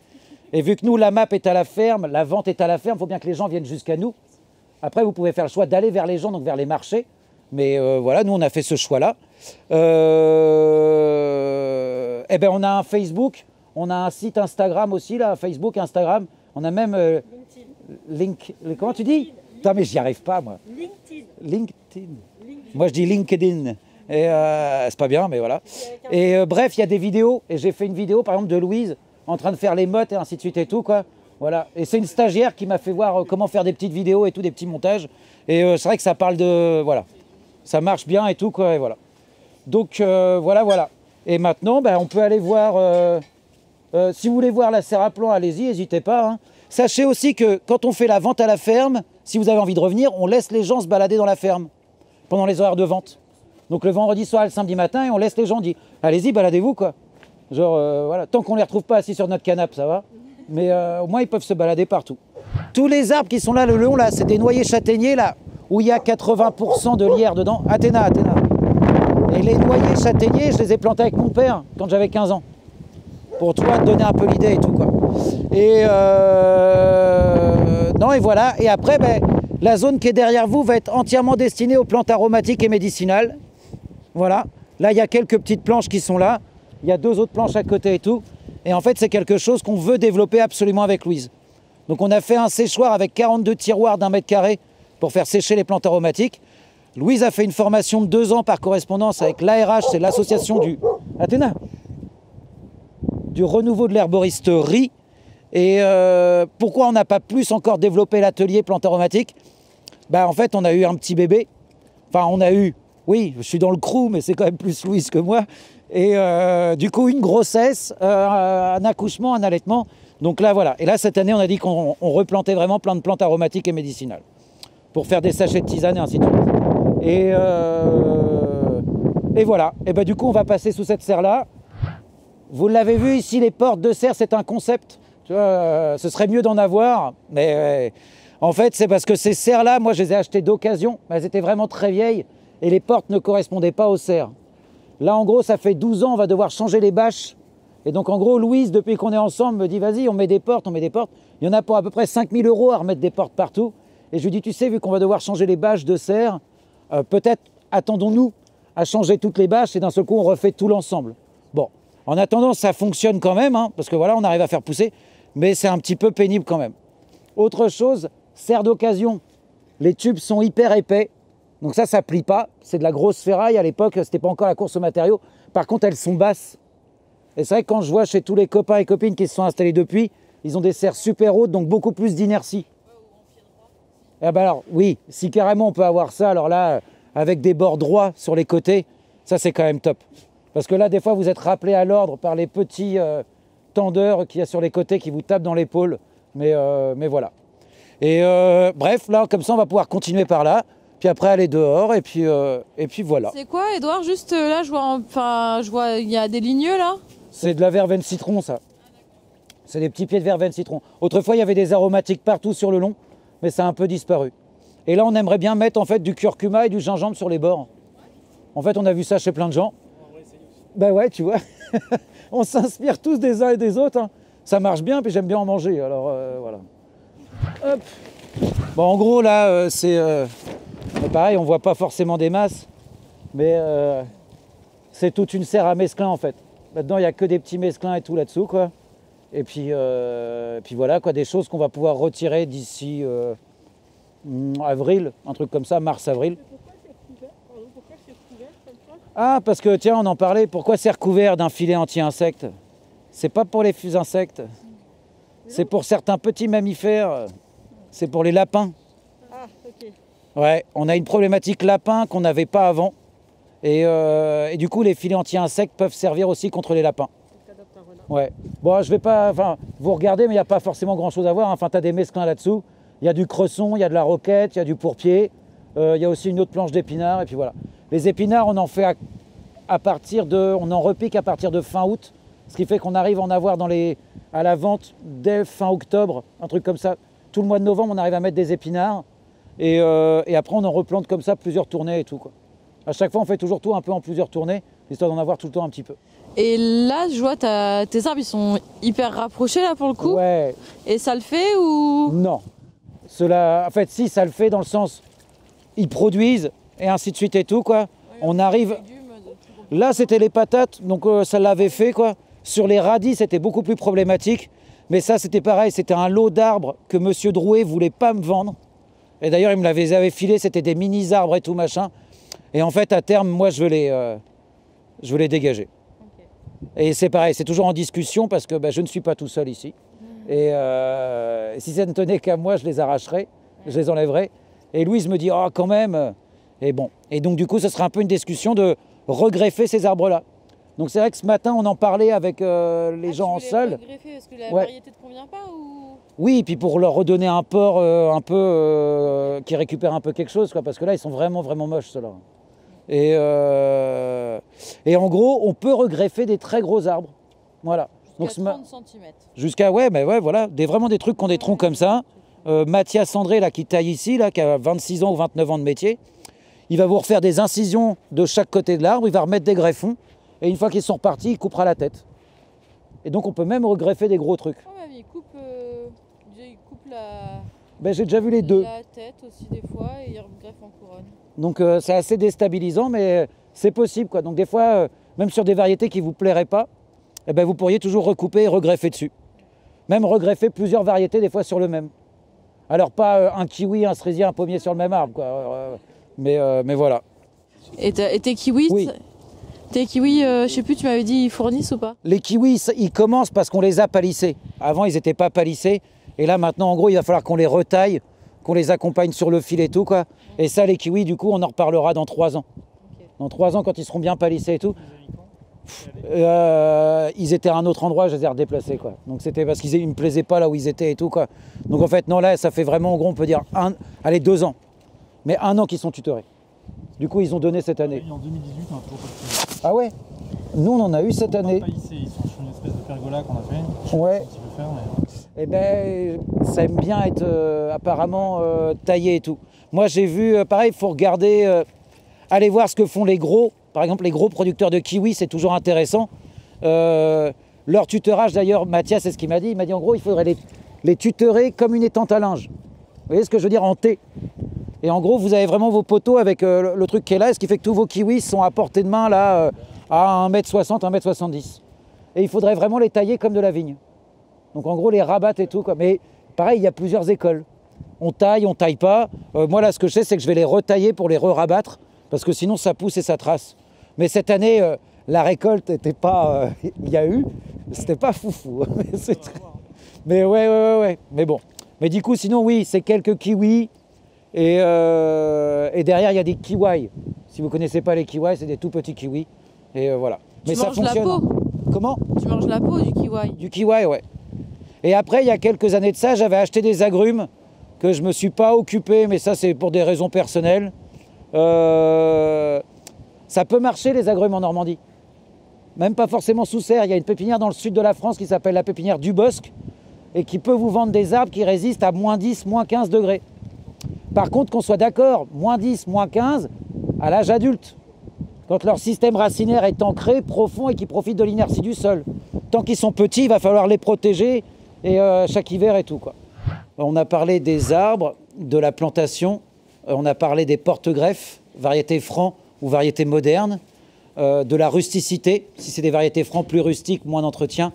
[SPEAKER 1] Et vu que nous, la map est à la ferme, la vente est à la ferme, il faut bien que les gens viennent jusqu'à nous. Après, vous pouvez faire le choix d'aller vers les gens, donc vers les marchés. Mais euh, voilà, nous, on a fait ce choix-là. Euh, eh bien, on a un Facebook, on a un site Instagram aussi, là, Facebook, Instagram. On a même... Euh, link, comment tu dis? Non, mais j'y arrive pas, moi. LinkedIn. LinkedIn. Moi, je dis LinkedIn. Et euh, c'est pas bien, mais voilà. Et euh, bref, il y a des vidéos. Et j'ai fait une vidéo, par exemple, de Louise en train de faire les mottes et ainsi de suite et tout, quoi. Voilà. Et c'est une stagiaire qui m'a fait voir euh, comment faire des petites vidéos et tout, des petits montages. Et c'est vrai que ça parle de. Voilà. Ça marche bien et tout, quoi. Voilà. Donc, voilà, voilà. Et maintenant, ben, on peut aller voir. si vous voulez voir la serre à allez-y, n'hésitez pas. Hein. Sachez aussi que quand on fait la vente à la ferme, si vous avez envie de revenir, on laisse les gens se balader dans la ferme pendant les horaires de vente. Donc le vendredi soir le samedi matin, et on laisse les gens, dit allez-y, baladez-vous quoi. Genre, euh, voilà, tant qu'on ne les retrouve pas assis sur notre canapé, ça va. Mais euh, au moins, ils peuvent se balader partout. Tous les arbres qui sont là le long, là, c'est des noyers châtaigniers, là, où il y a 80% de lierre dedans. Athéna, Athéna. Et les noyers châtaigniers, je les ai plantés avec mon père quand j'avais 15 ans. Pour toi, te donner un peu l'idée et tout, quoi. Et euh... non, et voilà. Et après, ben, la zone qui est derrière vous va être entièrement destinée aux plantes aromatiques et médicinales. Voilà. Là, il y a quelques petites planches qui sont là. Il y a deux autres planches à côté et tout. Et en fait, c'est quelque chose qu'on veut développer absolument avec Louise. Donc, on a fait un séchoir avec 42 tiroirs d'un mètre carré pour faire sécher les plantes aromatiques. Louise a fait une formation de deux ans par correspondance avec l'ARH, c'est l'association du Athéna, du renouveau de l'herboristerie. Et euh, pourquoi on n'a pas plus encore développé l'atelier plantes aromatiques? Bah, En fait, on a eu un petit bébé. Enfin, on a eu oui, je suis dans le crew, mais c'est quand même plus Louise que moi. Et euh, du coup, une grossesse, euh, un accouchement, un allaitement. Donc là, voilà. Et là, cette année, on a dit qu'on replantait vraiment plein de plantes aromatiques et médicinales pour faire des sachets de tisane et ainsi de suite. Et, euh, et voilà. Et ben, du coup, on va passer sous cette serre-là. Vous l'avez vu ici, les portes de serre, c'est un concept. ce serait mieux d'en avoir, mais en fait, c'est parce que ces serres-là, moi, je les ai achetées d'occasion. Elles étaient vraiment très vieilles et les portes ne correspondaient pas aux serres. Là, en gros, ça fait 12 ans, on va devoir changer les bâches. Et donc, en gros, Louise, depuis qu'on est ensemble, me dit vas-y, on met des portes, on met des portes. Il y en a pour à peu près 5000 euros à remettre des portes partout. Et je lui dis tu sais, vu qu'on va devoir changer les bâches de serre, euh, peut-être attendons-nous à changer toutes les bâches et d'un seul coup, on refait tout l'ensemble. Bon, en attendant, ça fonctionne quand même, hein, parce que voilà, on arrive à faire pousser, mais c'est un petit peu pénible quand même. Autre chose, serre d'occasion. Les tubes sont hyper épais. Donc ça, ça plie pas. C'est de la grosse ferraille. À l'époque, c'était pas encore la course aux matériaux. Par contre, elles sont basses. Et c'est vrai quand je vois chez tous les copains et copines qui se sont installés depuis, ils ont des serres super hautes, donc beaucoup plus d'inertie. Eh ben alors, oui, si carrément on peut avoir ça, alors là, avec des bords droits sur les côtés, ça c'est quand même top. Parce que là, des fois, vous êtes rappelé à l'ordre par les petits euh, tendeurs qu'il y a sur les côtés qui vous tapent dans l'épaule. Mais, euh, voilà. Et euh, bref, là, comme ça, on va pouvoir continuer par là puis après aller dehors et puis euh, et puis voilà.
[SPEAKER 2] C'est quoi Edouard Juste euh, là je vois enfin je vois il y a des ligneux là?
[SPEAKER 1] C'est de la verveine citron ça. C'est des petits pieds de verveine citron. Autrefois il y avait des aromatiques partout sur le long mais ça a un peu disparu. Et là on aimerait bien mettre en fait du curcuma et du gingembre sur les bords. En fait on a vu ça chez plein de gens. Ben ouais tu vois. on s'inspire tous des uns et des autres. Hein. Ça marche bien puis j'aime bien en manger alors euh, voilà. Hop. Bon en gros là c'est pareil, on voit pas forcément des masses, mais euh, c'est toute une serre à mesclins en fait. Là-dedans, il n'y a que des petits mesclins et tout là-dessous, quoi. Et puis, euh, puis voilà, quoi, des choses qu'on va pouvoir retirer d'ici euh, avril, un truc comme ça, mars-avril. Ah, parce que tiens, on en parlait, pourquoi c'est recouvert d'un filet anti-insectes? C'est pas pour les insectes, c'est pour certains petits mammifères, c'est pour les lapins. Ouais, on a une problématique lapin qu'on n'avait pas avant. Euh, et, du coup, les filets anti-insectes peuvent servir aussi contre les lapins. Ouais. Bon, je vais pas. Vous regardez, mais il n'y a pas forcément grand chose à voir. Hein. Enfin, tu as des mesclins là-dessous. Il y a du cresson, il y a de la roquette, il y a du pourpier. Euh, il y a aussi une autre planche d'épinards. Et puis voilà. Les épinards, on en fait à, partir de. On en repique à partir de fin août. Ce qui fait qu'on arrive à en avoir à la vente dès fin octobre, un truc comme ça. Tout le mois de novembre, on arrive à mettre des épinards. Et, euh, et après, on en replante comme ça plusieurs tournées et tout. Quoi. À chaque fois, on fait toujours tout un peu en plusieurs tournées, histoire d'en avoir tout le temps un petit peu.
[SPEAKER 2] Et là, je vois tes arbres, ils sont hyper rapprochés là pour le coup.
[SPEAKER 1] Ouais.
[SPEAKER 2] Et ça le fait ou?
[SPEAKER 1] Non. Cela, en fait, si ça le fait dans le sens, ils produisent et ainsi de suite et tout quoi. on arrive. Là, c'était les patates, donc euh, ça l'avait fait quoi. Sur les radis, c'était beaucoup plus problématique. Mais ça, c'était pareil, c'était un lot d'arbres que Monsieur Drouet voulait pas me vendre. Et d'ailleurs, il me l'avait filé, c'était des mini arbres et tout machin. Et en fait, à terme, moi, je veux les, euh, je veux les dégager. Et c'est pareil, c'est toujours en discussion parce que bah, je ne suis pas tout seul ici. Mmh. Euh, et si ça ne tenait qu'à moi, je les arracherais, je les enlèverais. Et Louise me dit, oh, quand même. Et bon. Et donc, du coup, ce sera un peu une discussion de regreffer ces arbres-là. Donc, c'est vrai que ce matin, on en parlait avec euh, les ah, gens en sol.
[SPEAKER 2] parce que la variété ne convient pas ou...
[SPEAKER 1] Oui, puis pour leur redonner un port un peu qui récupère un peu quelque chose, quoi, parce que là, ils sont vraiment, vraiment moches, ceux-là. Et, euh, et en gros, on peut regreffer des très gros arbres. Voilà.
[SPEAKER 2] Jusqu'à 30 cm.
[SPEAKER 1] Jusqu'à, ouais, mais ouais, voilà, des, vraiment des trucs qui ont des troncs comme ça. Euh, Mathias André, là, qui taille ici, là, qui a 26 ans ou 29 ans de métier, il va vous refaire des incisions de chaque côté de l'arbre, il va remettre des greffons, et une fois qu'ils sont repartis, il coupera la tête. Et donc on peut même regreffer des gros trucs.
[SPEAKER 2] Oh, il coupe, euh, la...
[SPEAKER 1] Ben, j'ai déjà vu les deux.
[SPEAKER 2] La tête aussi des fois, et il regreffe en couronne.
[SPEAKER 1] Donc euh, c'est assez déstabilisant, mais c'est possible. Quoi. Donc des fois, euh, même sur des variétés qui ne vous plairaient pas, eh ben, vous pourriez toujours recouper et regreffer dessus. Même regreffer plusieurs variétés des fois sur le même. Alors pas euh, un kiwi, un cerisier, un pommier sur le même arbre, quoi. mais, mais voilà.
[SPEAKER 2] Et, tes kiwis oui. Tes kiwis, je sais plus, tu m'avais dit, ils fournissent ou pas
[SPEAKER 1] Les kiwis, ils commencent parce qu'on les a palissés. Avant, ils n'étaient pas palissés. Et là, maintenant, en gros, il va falloir qu'on les retaille qu'on les accompagne sur le fil et tout. Quoi. Et ça, les kiwis, du coup, on en reparlera dans trois ans. Dans trois ans, quand ils seront bien palissés et tout. Euh, ils étaient à un autre endroit, je les ai redéplacés. Quoi. Donc c'était parce qu'ils ne me plaisaient pas là où ils étaient et tout. Quoi. Donc en fait, non, là, ça fait vraiment, en gros, on peut dire, un, allez, deux ans. Mais un an qu'ils sont tutorés. Du coup, ils ont donné cette année.
[SPEAKER 3] En 2018, on a toujours
[SPEAKER 1] pas Ah ouais Nous, on en a eu cette année.
[SPEAKER 3] Pas ils sont sur une espèce de pergola qu'on a fait.
[SPEAKER 1] Ouais. Faire, eh ben, ça aime bien être euh, apparemment euh, taillé et tout. Moi, j'ai vu, euh, pareil, il faut regarder, aller voir ce que font les gros. Par exemple, les gros producteurs de kiwi, c'est toujours intéressant. leur tutorage, d'ailleurs, Mathias, c'est ce qu'il m'a dit. Il m'a dit, en gros, il faudrait les, les tutorer comme une étante à linge. Vous voyez ce que je veux dire en T Et en gros, vous avez vraiment vos poteaux avec le, truc qui est là, ce qui fait que tous vos kiwis sont à portée de main, là, à 1m60, 1m70. Et il faudrait vraiment les tailler comme de la vigne. Donc en gros, les rabattre et tout. Quoi. Mais pareil, il y a plusieurs écoles. On taille, on taille pas. Euh, moi, là, ce que je sais, c'est que je vais les retailler pour les re-rabattre, parce que sinon, ça pousse et ça trace. Mais cette année, euh, la récolte n'était pas. Euh, il y a eu, c'était pas foufou. Mais ouais, ouais, ouais, ouais. Mais bon. Mais du coup, sinon, oui, c'est quelques kiwis. Et, et derrière, il y a des kiwis. Si vous ne connaissez pas les kiwis, c'est des tout petits kiwis. Et voilà.
[SPEAKER 2] Mais ça fonctionne. La peau
[SPEAKER 1] Comment
[SPEAKER 2] Tu manges la peau du kiwi
[SPEAKER 1] Du kiwi, ouais. Et après, il y a quelques années de ça, j'avais acheté des agrumes que je ne me suis pas occupé, mais ça c'est pour des raisons personnelles. Euh, ça peut marcher les agrumes en Normandie. Même pas forcément sous serre. Il y a une pépinière dans le sud de la France qui s'appelle la pépinière du Bosque et qui peut vous vendre des arbres qui résistent à moins 10, moins 15 degrés. Par contre, qu'on soit d'accord, moins 10, moins 15 à l'âge adulte, quand leur système racinaire est ancré, profond et qui profite de l'inertie du sol. Tant qu'ils sont petits, il va falloir les protéger et euh, chaque hiver et tout. Quoi. On a parlé des arbres, de la plantation, euh, on a parlé des porte-greffes, variétés francs ou variétés modernes. de la rusticité. Si c'est des variétés francs plus rustiques, moins d'entretien.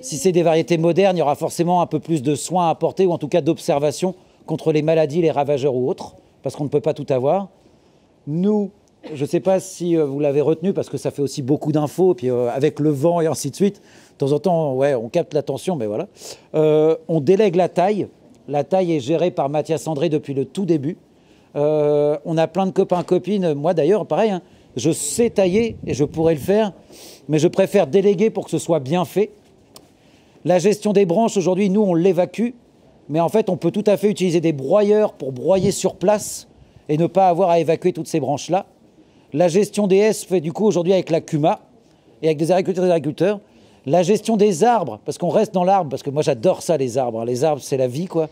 [SPEAKER 1] Si c'est des variétés modernes, il y aura forcément un peu plus de soins à apporter, ou en tout cas d'observation contre les maladies, les ravageurs ou autres, parce qu'on ne peut pas tout avoir. Nous, je ne sais pas si vous l'avez retenu, parce que ça fait aussi beaucoup d'infos, puis avec le vent et ainsi de suite, de temps en temps, ouais, on capte l'attention, mais voilà. on délègue la taille. La taille est gérée par Mathias André depuis le tout début. Euh, on a plein de copains, copines. Moi d'ailleurs, pareil, hein. je sais tailler et je pourrais le faire, mais je préfère déléguer pour que ce soit bien fait. La gestion des branches, aujourd'hui, nous, on l'évacue, mais en fait, on peut tout à fait utiliser des broyeurs pour broyer sur place et ne pas avoir à évacuer toutes ces branches-là. La gestion des S fait du coup aujourd'hui avec la CUMA et avec des agriculteurs et des agriculteurs. La gestion des arbres, parce qu'on reste dans l'arbre, parce que moi j'adore ça, les arbres. Les arbres, c'est la vie, quoi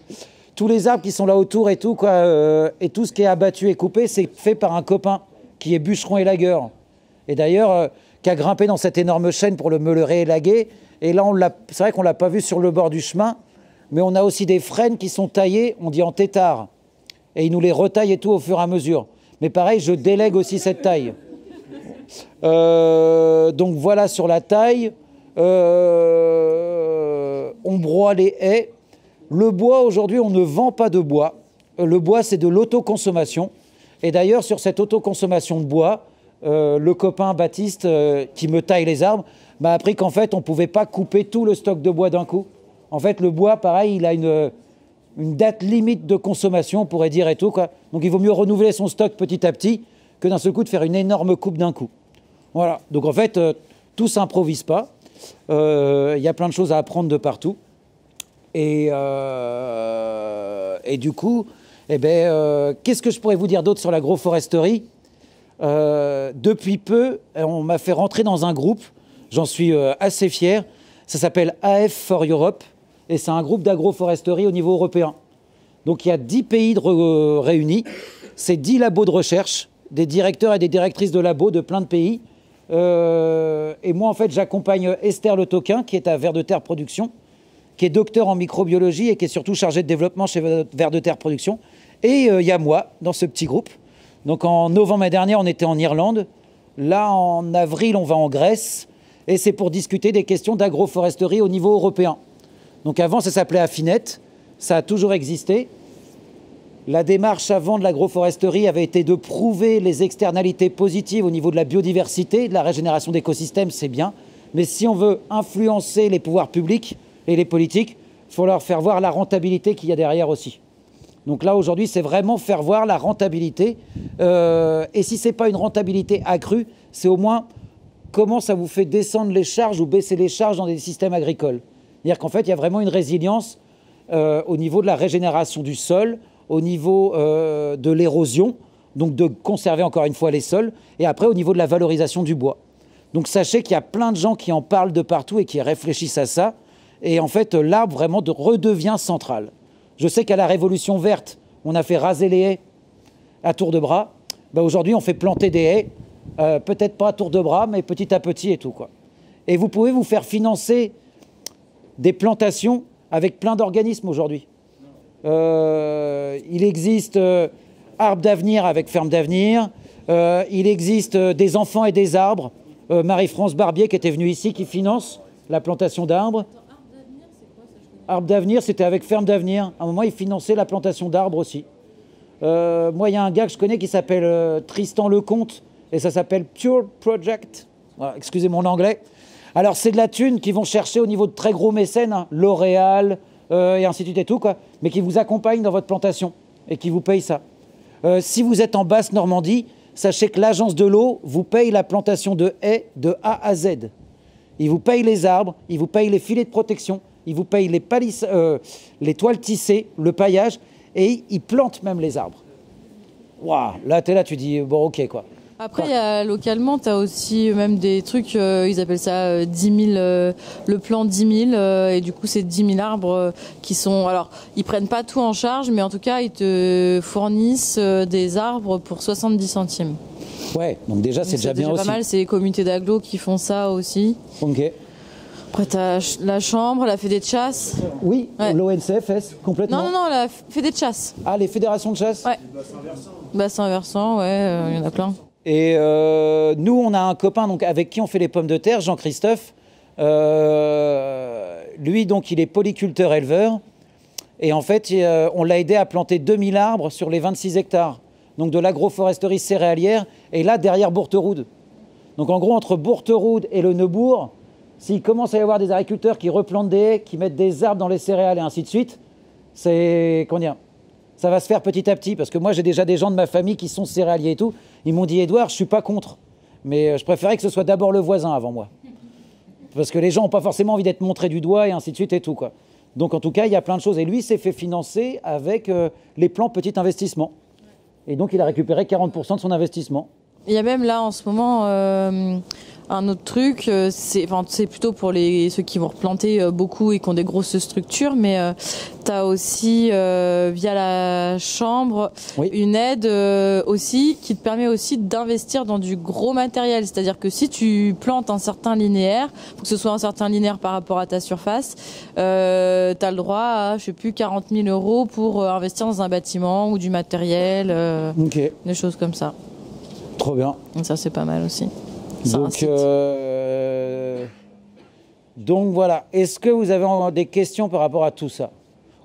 [SPEAKER 1] tous les arbres qui sont là autour et tout, quoi, euh, et tout ce qui est abattu et coupé, c'est fait par un copain qui est bûcheron et lagueur. Et d'ailleurs, euh, qui a grimpé dans cette énorme chaîne pour le meulerer et laguer. Et là, c'est vrai qu'on l'a pas vu sur le bord du chemin, mais on a aussi des frênes qui sont taillées, on dit en tétard. Et il nous les retaille et tout au fur et à mesure. Mais pareil, je délègue aussi cette taille. Euh, donc voilà sur la taille. on broie les haies. Le bois, aujourd'hui, on ne vend pas de bois. Euh, le bois, c'est de l'autoconsommation. Et d'ailleurs, sur cette autoconsommation de bois, euh, le copain Baptiste, euh, qui me taille les arbres, m'a appris qu'en fait, on ne pouvait pas couper tout le stock de bois d'un coup. En fait, le bois, pareil, il a une, date limite de consommation, on pourrait dire et tout. Donc, il vaut mieux renouveler son stock petit à petit que d'un seul coup de faire une énorme coupe d'un coup. Voilà. Donc, en fait, tout s'improvise pas. Il y a plein de choses à apprendre de partout. Euh, et, du coup, eh ben, euh, qu'est-ce que je pourrais vous dire d'autre sur l'agroforesterie? Euh, Depuis peu, on m'a fait rentrer dans un groupe, j'en suis assez fier, ça s'appelle AF for Europe, et c'est un groupe d'agroforesterie au niveau européen. Donc il y a 10 pays réunis, c'est 10 labos de recherche, des directeurs et des directrices de labos de plein de pays. et moi, en fait, j'accompagne Esther Le Toquin, qui est à Vert de Terre Production, qui est docteur en microbiologie et qui est surtout chargé de développement chez Vert de Terre Production. Et euh, il y a moi dans ce petit groupe. Donc en novembre dernier, on était en Irlande. Là, en avril, on va en Grèce. Et c'est pour discuter des questions d'agroforesterie au niveau européen. Donc avant, ça s'appelait Affinette. Ça a toujours existé. La démarche avant de l'agroforesterie avait été de prouver les externalités positives au niveau de la biodiversité, de la régénération d'écosystèmes, c'est bien. Mais si on veut influencer les pouvoirs publics, et les politiques, il faut leur faire voir la rentabilité qu'il y a derrière aussi. Donc là, aujourd'hui, c'est vraiment faire voir la rentabilité. Euh, et si ce n'est pas une rentabilité accrue, c'est au moins comment ça vous fait descendre les charges ou baisser les charges dans des systèmes agricoles. C'est-à-dire qu'en fait, il y a vraiment une résilience euh, au niveau de la régénération du sol, au niveau euh, de l'érosion, donc de conserver encore une fois les sols, et après au niveau de la valorisation du bois. Donc sachez qu'il y a plein de gens qui en parlent de partout et qui réfléchissent à ça. Et en fait, l'arbre vraiment redevient central. Je sais qu'à la Révolution verte, on a fait raser les haies à tour de bras. Ben, aujourd'hui, on fait planter des haies, euh, peut-être pas à tour de bras, mais petit à petit et tout. Quoi. Et vous pouvez vous faire financer des plantations avec plein d'organismes aujourd'hui. Euh, il existe euh, Arbre d'avenir avec Ferme d'avenir. il existe des enfants et des arbres. Marie-France Barbier qui était venue ici, qui finance la plantation d'arbres. Arbre d'avenir, c'était avec Ferme d'avenir. À un moment, ils finançaient la plantation d'arbres aussi. Euh, moi, il y a un gars que je connais qui s'appelle euh, Tristan Lecomte, et ça s'appelle Pure Project. excusez mon anglais. Alors, c'est de la thune qu'ils vont chercher au niveau de très gros mécènes, hein. L'Oréal, euh, et ainsi de suite et tout, quoi, mais qui vous accompagnent dans votre plantation et qui vous payent ça. si vous êtes en basse Normandie, sachez que l'agence de l'eau vous paye la plantation de haies de A à Z. Ils vous payent les arbres, ils vous payent les filets de protection, ils vous payent les, euh, les toiles tissées, le paillage, et ils plantent même les arbres. Waouh, là, tu es là, tu dis, bon, ok, quoi.
[SPEAKER 2] Après, y a, localement, tu as aussi même des trucs, euh, ils appellent ça 10 euh, 000, le plan 10 000, et du coup, c'est 10 000 arbres qui sont. Alors, ils prennent pas tout en charge, mais en tout cas, ils te fournissent des arbres pour 70 centimes.
[SPEAKER 1] Ouais, donc déjà, c'est déjà, bien
[SPEAKER 2] aussi.
[SPEAKER 1] C'est pas
[SPEAKER 2] mal, c'est les communautés d'agglo qui font ça aussi.
[SPEAKER 1] Ok.
[SPEAKER 2] Après, t'as la chambre, la fédé de chasse.
[SPEAKER 1] Oui, l'ONCFS, complètement.
[SPEAKER 2] Non, non, non, la fédé de chasse.
[SPEAKER 1] Ah, les fédérations de chasse
[SPEAKER 2] Ouais. Bassin versant, ouais, il euh, y en a plein.
[SPEAKER 1] Et euh, nous, on a un copain avec qui on fait les pommes de terre, Jean-Christophe. Euh, lui, donc, il est polyculteur éleveur. Et en fait, on l'a aidé à planter 2000 arbres sur les 26 hectares. Donc de l'agroforesterie céréalière. Et là, derrière Bourteroude. Donc en gros, entre Bourteroude et le Neubourg, s'il commence à y avoir des agriculteurs qui replantent des qui mettent des arbres dans les céréales et ainsi de suite, c'est. Comment dire Ça va se faire petit à petit. Parce que moi, j'ai déjà des gens de ma famille qui sont céréaliers et tout. Ils m'ont dit, Edouard, je suis pas contre. Mais euh, je préférais que ce soit d'abord le voisin avant moi. Parce que les gens n'ont pas forcément envie d'être montrés du doigt et ainsi de suite et tout. Quoi. Donc en tout cas, il y a plein de choses. Et lui s'est fait financer avec euh, les plans petit investissement. Et donc il a récupéré 40% de son investissement.
[SPEAKER 2] Il y a même là en ce moment euh, un autre truc, euh, c'est enfin, plutôt pour les, ceux qui vont replanter euh, beaucoup et qui ont des grosses structures, mais euh, tu as aussi via la chambre une aide aussi qui te permet aussi d'investir dans du gros matériel. C'est-à-dire que si tu plantes un certain linéaire, faut que ce soit un certain linéaire par rapport à ta surface, tu as le droit à, je sais plus, 40 000 euros pour investir dans un bâtiment ou du matériel, des choses comme ça.
[SPEAKER 1] Trop bien.
[SPEAKER 2] Ça c'est pas mal aussi.
[SPEAKER 1] Donc, euh, donc voilà. Est-ce que vous avez des questions par rapport à tout ça?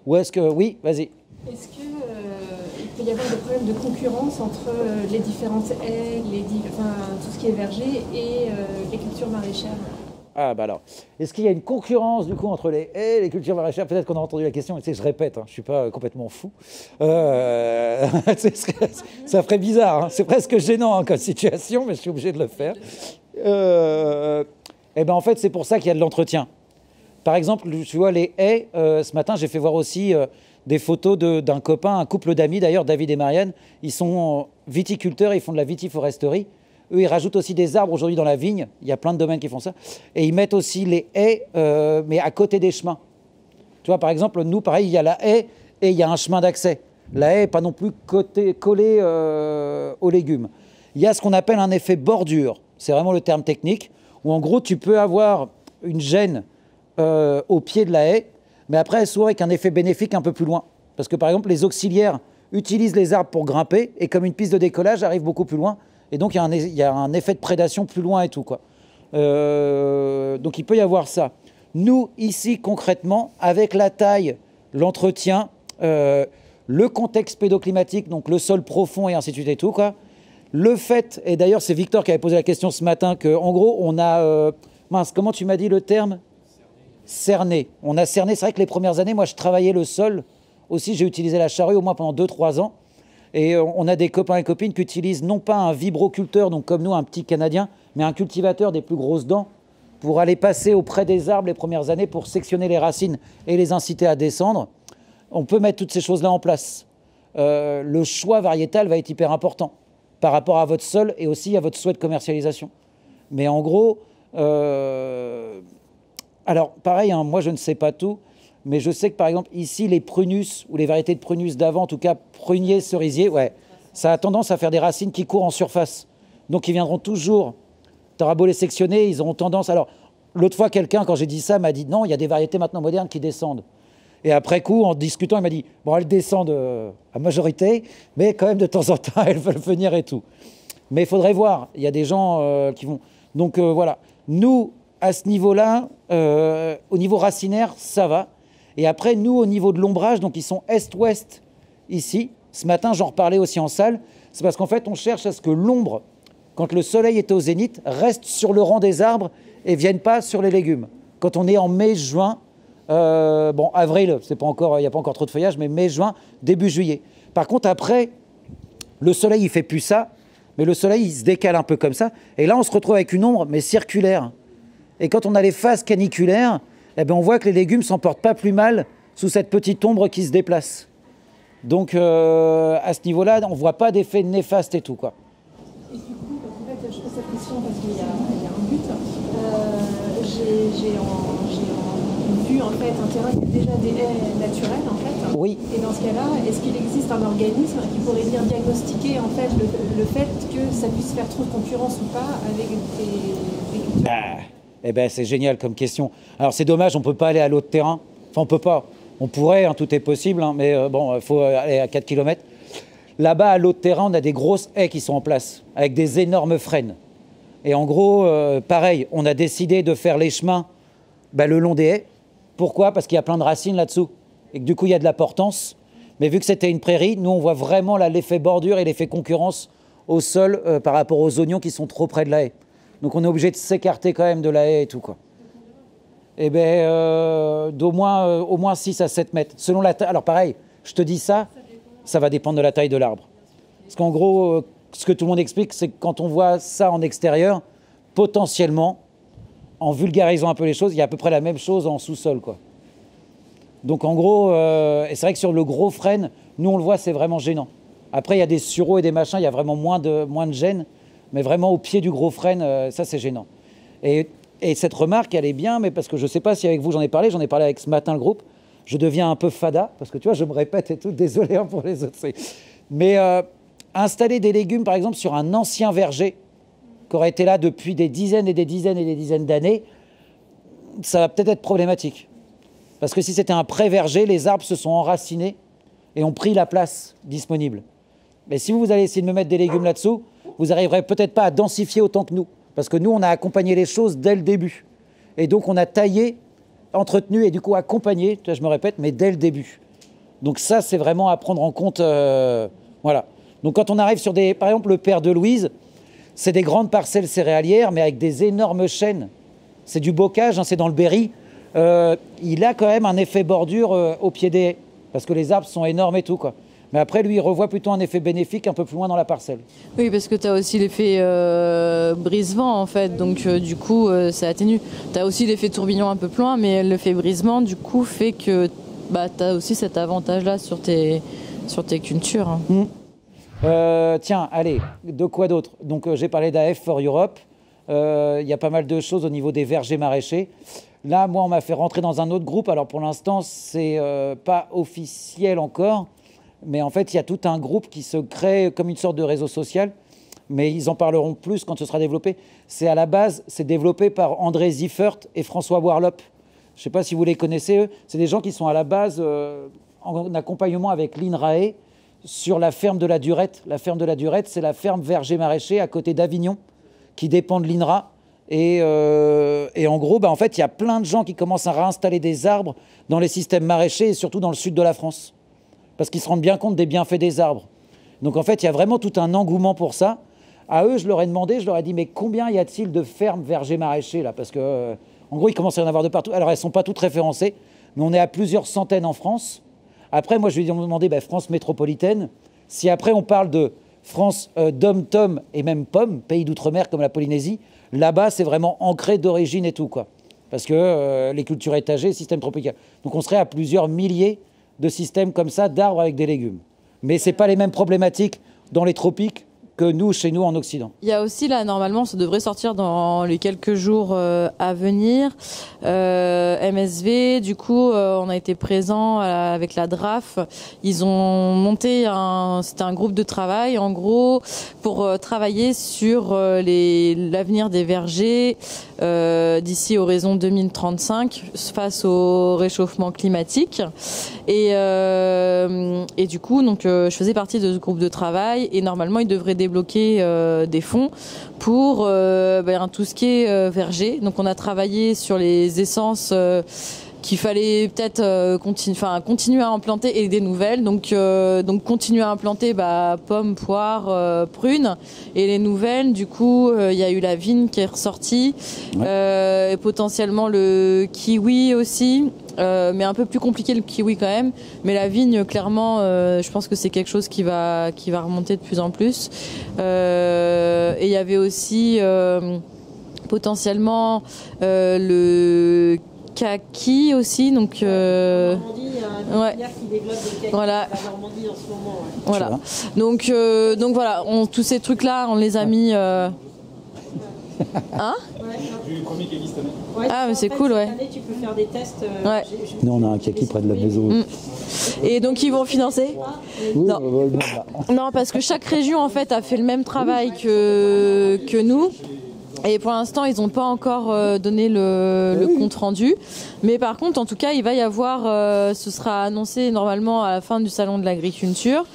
[SPEAKER 1] Ou est-ce que oui, vas-y.
[SPEAKER 4] Est-ce qu'il euh, peut y avoir des problèmes de concurrence entre euh, les différentes haies, les, enfin, tout ce qui est verger et les cultures maraîchères?
[SPEAKER 1] Ah bah alors, est-ce qu'il y a une concurrence du coup entre les haies et les cultures maraîchères? Peut-être qu'on a entendu la question, sais, je répète, hein, je ne suis pas complètement fou. Euh, ça ferait bizarre, hein. c'est presque gênant hein, comme situation, mais je suis obligé de le faire. Euh, et eh ben en fait, c'est pour ça qu'il y a de l'entretien. Par exemple, tu vois, les haies, euh, ce matin, j'ai fait voir aussi des photos d'un copain, un couple d'amis d'ailleurs, David et Marianne. Ils sont viticulteurs, ils font de la vitiforesterie. Eux, ils rajoutent aussi des arbres aujourd'hui dans la vigne. Il y a plein de domaines qui font ça. Et ils mettent aussi les haies, euh, mais à côté des chemins. Tu vois, par exemple, nous, pareil, il y a la haie et il y a un chemin d'accès. La haie n'est pas non plus côté, collée euh, aux légumes. Il y a ce qu'on appelle un effet bordure. C'est vraiment le terme technique. Où en gros, tu peux avoir une gêne euh, au pied de la haie, mais après, souvent avec un effet bénéfique un peu plus loin. Parce que par exemple, les auxiliaires utilisent les arbres pour grimper et comme une piste de décollage arrive beaucoup plus loin. Et donc, il y, a un, effet de prédation plus loin et tout. Quoi. Euh, donc, il peut y avoir ça. Nous, ici, concrètement, avec la taille, l'entretien, euh, le contexte pédoclimatique, donc le sol profond et ainsi de suite et tout, quoi. Le fait, et d'ailleurs, c'est Victor qui avait posé la question ce matin, qu'en gros, on a. Euh, mince, comment tu m'as dit le terme? Cerné. On a cerné. C'est vrai que les premières années, moi, je travaillais le sol. Aussi, j'ai utilisé la charrue au moins pendant 2-3 ans. Et on a des copains et copines qui utilisent non pas un vibroculteur, donc comme nous, un petit Canadien, mais un cultivateur des plus grosses dents pour aller passer auprès des arbres les premières années pour sectionner les racines et les inciter à descendre. On peut mettre toutes ces choses-là en place. Euh, le choix variétal va être hyper important par rapport à votre sol et aussi à votre souhait de commercialisation. Mais en gros, euh, alors pareil, hein, moi je ne sais pas tout, mais je sais que par exemple ici les prunus ou les variétés de prunus d'avant, en tout cas prunier, cerisier, ouais, ça a tendance à faire des racines qui courent en surface. Donc ils viendront toujours. Tu auras beau les sectionner, ils auront tendance. Alors l'autre fois quelqu'un quand j'ai dit ça m'a dit non, il y a des variétés maintenant modernes qui descendent. Et après coup, en discutant, il m'a dit bon, elles descendent euh, à majorité, mais quand même de temps en temps, elles veulent venir et tout. Mais il faudrait voir. Il y a des gens euh, qui vont. Donc euh, voilà. Nous, à ce niveau-là, au niveau racinaire, ça va. Et après, nous, au niveau de l'ombrage, donc ils sont est-ouest ici. Ce matin, j'en reparlais aussi en salle. C'est parce qu'en fait, on cherche à ce que l'ombre, quand le soleil est au zénith, reste sur le rang des arbres et vienne pas sur les légumes. Quand on est en mai, juin, euh, bon, avril, c'est pas encore, il n'y a pas encore trop de feuillage, mais mai, juin, début juillet. Par contre, après, le soleil, il fait plus ça, mais le soleil, il se décale un peu comme ça. Et là, on se retrouve avec une ombre, mais circulaire. Et quand on a les phases caniculaires, eh ben, on voit que les légumes s'en portent pas plus mal sous cette petite ombre qui se déplace. Donc euh, à ce niveau-là, on ne voit pas d'effet néfaste et tout. Quoi.
[SPEAKER 4] Et du coup, en fait, je pose cette question parce qu'il y, a un but. Euh, j'ai vu en fait un terrain qui a déjà des haies naturelles en fait.
[SPEAKER 1] Oui.
[SPEAKER 4] Et dans ce cas-là, est-ce qu'il existe un organisme qui pourrait bien diagnostiquer en fait le, fait que ça puisse faire trop de concurrence ou pas avec des, cultures?
[SPEAKER 1] Bah, eh ben, c'est génial comme question. Alors c'est dommage, on ne peut pas aller à l'autre terrain. Enfin, on peut pas. On pourrait, hein, tout est possible, hein, mais euh, bon, il faut aller à 4 km. Là-bas, à l'autre terrain, on a des grosses haies qui sont en place, avec des énormes frênes. Et en gros, euh, pareil, on a décidé de faire les chemins bah, le long des haies. Pourquoi? Parce qu'il y a plein de racines là-dessous. Et que du coup, il y a de la portance. Mais vu que c'était une prairie, nous, on voit vraiment l'effet bordure et l'effet concurrence au sol euh, par rapport aux oignons qui sont trop près de la haie. Donc on est obligé de s'écarter quand même de la haie et tout. Quoi. Eh bien, euh, d'au moins, au moins 6 à 7 mètres. Selon la Alors pareil, je te dis ça, ça va dépendre de la taille de l'arbre. Parce qu'en gros, euh, ce que tout le monde explique, c'est que quand on voit ça en extérieur, potentiellement, en vulgarisant un peu les choses, il y a à peu près la même chose en sous-sol. Donc en gros, euh, et c'est vrai que sur le gros frêne, nous on le voit, c'est vraiment gênant. Après, il y a des sureaux et des machins, il y a vraiment moins de, moins de gêne, mais vraiment au pied du gros frêne, euh, ça c'est gênant. Et, cette remarque, elle est bien, mais parce que je ne sais pas si avec vous j'en ai parlé, j'en ai parlé avec ce matin le groupe, je deviens un peu fada, parce que tu vois, je me répète et tout, désolé hein, pour les autres. Mais euh, installer des légumes, par exemple, sur un ancien verger, qui aurait été là depuis des dizaines et des dizaines et des dizaines d'années, ça va peut-être être problématique. Parce que si c'était un pré-verger, les arbres se sont enracinés et ont pris la place disponible. Mais si vous allez essayer de me mettre des légumes là-dessous, vous n'arriverez peut-être pas à densifier autant que nous. Parce que nous, on a accompagné les choses dès le début. Et donc, on a taillé entretenu et du coup accompagné, je me répète, mais dès le début. Donc ça, c'est vraiment à prendre en compte. Euh, voilà. Donc quand on arrive sur des, par exemple, le père de Louise, c'est des grandes parcelles céréalières, mais avec des énormes chaînes. C'est du bocage, hein, c'est dans le Berry. Euh, il a quand même un effet bordure euh, au pied des parce que les arbres sont énormes et tout quoi. Mais après, lui, il revoit plutôt un effet bénéfique un peu plus loin dans la parcelle.
[SPEAKER 2] Oui, parce que tu as aussi l'effet euh, brise-vent, en fait. Donc, euh, du coup, euh, ça atténue. Tu as aussi l'effet tourbillon un peu plus loin, mais l'effet brisement, du coup, fait que bah, tu as aussi cet avantage-là sur tes, sur tes cultures. Hein.
[SPEAKER 1] Mmh. tiens, allez, de quoi d'autre? Donc, j'ai parlé d'AF for Europe. Il y a pas mal de choses au niveau des vergers maraîchers. Là, moi, on m'a fait rentrer dans un autre groupe. Alors, pour l'instant, c'est pas officiel encore mais en fait, il y a tout un groupe qui se crée comme une sorte de réseau social, mais ils en parleront plus quand ce sera développé. C'est à la base, c'est développé par André Ziffert et François Warlop. Je ne sais pas si vous les connaissez, eux. C'est des gens qui sont à la base euh, en accompagnement avec l'INRAE sur la ferme de la Durette. La ferme de la Durette, c'est la ferme verger maraîcher à côté d'Avignon, qui dépend de l'INRA. Et, euh, en gros, bah, en fait, il y a plein de gens qui commencent à réinstaller des arbres dans les systèmes maraîchers et surtout dans le sud de la France parce qu'ils se rendent bien compte des bienfaits des arbres. Donc en fait, il y a vraiment tout un engouement pour ça. À eux, je leur ai demandé, je leur ai dit, mais combien y a-t-il de fermes vergers maraîchers là? Parce que, euh, gros, il commence à y en avoir de partout. Alors, elles ne sont pas toutes référencées, mais on est à plusieurs centaines en France. Après, moi, je lui ai demandé, ben, France métropolitaine. Si après, on parle de France euh, dom-tom et même pomme, pays d'outre-mer comme la Polynésie, là-bas, c'est vraiment ancré d'origine et tout, quoi. Parce que euh, les cultures étagées, système tropical. Donc, on serait à plusieurs milliers de systèmes comme ça d'arbres avec des légumes. Mais ce n'est pas les mêmes problématiques dans les tropiques que nous, chez nous, en Occident.
[SPEAKER 2] Il y a aussi, là, normalement, ça devrait sortir dans les quelques jours euh, à venir. Euh, MSV, du coup, euh, on a été présent avec la DRAF. Ils ont monté un, un groupe de travail, en gros, pour travailler sur l'avenir des vergers d'ici horizon 2035 face au réchauffement climatique. Et, et du coup, donc, je faisais partie de ce groupe de travail et normalement, ils devraient débloquer euh, des fonds pour euh, ben, tout ce qui est euh, verger. Donc on a travaillé sur les essences qu'il fallait peut-être continuer, enfin continuer à implanter et des nouvelles. Donc donc continuer à implanter bah, pommes, poires, prunes et les nouvelles. Du coup, il y a eu la vigne qui est ressortie et potentiellement le kiwi aussi. Euh, mais un peu plus compliqué le kiwi quand même. Mais la vigne, clairement, euh, je pense que c'est quelque chose qui va, qui va remonter de plus en plus. Euh, et il y avait aussi potentiellement le kaki aussi, donc. Euh, ouais. voilà. Normandie en ce moment. Voilà. Donc, donc voilà, on, tous ces trucs-là, on les a mis.
[SPEAKER 3] Hein? J'ai eu le premier qui cette
[SPEAKER 2] année. ah, mais c'est cool, ouais.
[SPEAKER 4] Cette année, tu peux faire des tests. Euh, ouais.
[SPEAKER 1] Nous, on a un kaki près de la maison. Mm.
[SPEAKER 2] Et donc, ils vont financer? Non. non, parce que chaque région, en fait, a fait le même travail que, que nous. Et pour l'instant, ils n'ont pas encore euh, donné le, le, compte rendu. Mais par contre, en tout cas, il va y avoir, euh, ce sera annoncé normalement à la fin du salon de l'agriculture.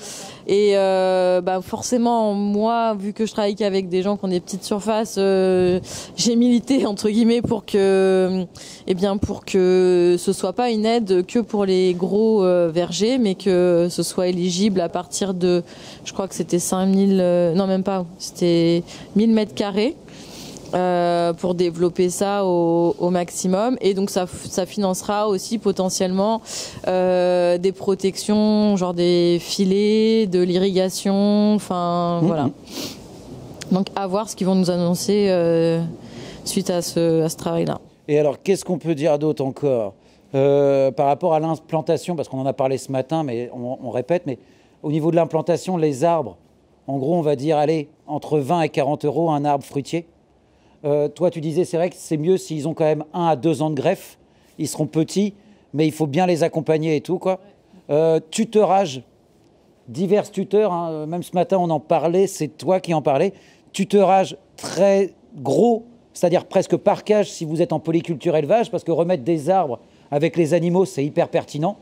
[SPEAKER 2] Et euh, bah forcément, moi, vu que je travaille qu'avec des gens qui ont des petites surfaces, euh, j'ai milité entre guillemets pour que, eh bien, pour que ce soit pas une aide que pour les gros euh, vergers, mais que ce soit éligible à partir de, je crois que c'était 5000, non même pas, c'était 1000 mètres carrés. Euh, pour développer ça au, au, maximum. Et donc ça, ça financera aussi potentiellement euh, des protections, genre des filets, de l'irrigation, enfin mmh. voilà. Donc à voir ce qu'ils vont nous annoncer euh, suite à ce, à ce travail-là.
[SPEAKER 1] Et alors qu'est-ce qu'on peut dire d'autre encore par rapport à l'implantation, parce qu'on en a parlé ce matin, mais on, on répète, mais au niveau de l'implantation, les arbres, en gros, on va dire, allez, entre 20 et 40 euros un arbre fruitier. Euh, toi, tu disais, c'est vrai que c'est mieux s'ils ont quand même un à deux ans de greffe. Ils seront petits, mais il faut bien les accompagner et tout. Quoi. Euh, tuteurage, divers tuteurs. Hein. Même ce matin, on en parlait. C'est toi qui en parlais. Tuteurage très gros, c'est-à-dire presque parquage si vous êtes en polyculture élevage, parce que remettre des arbres avec les animaux, c'est hyper pertinent.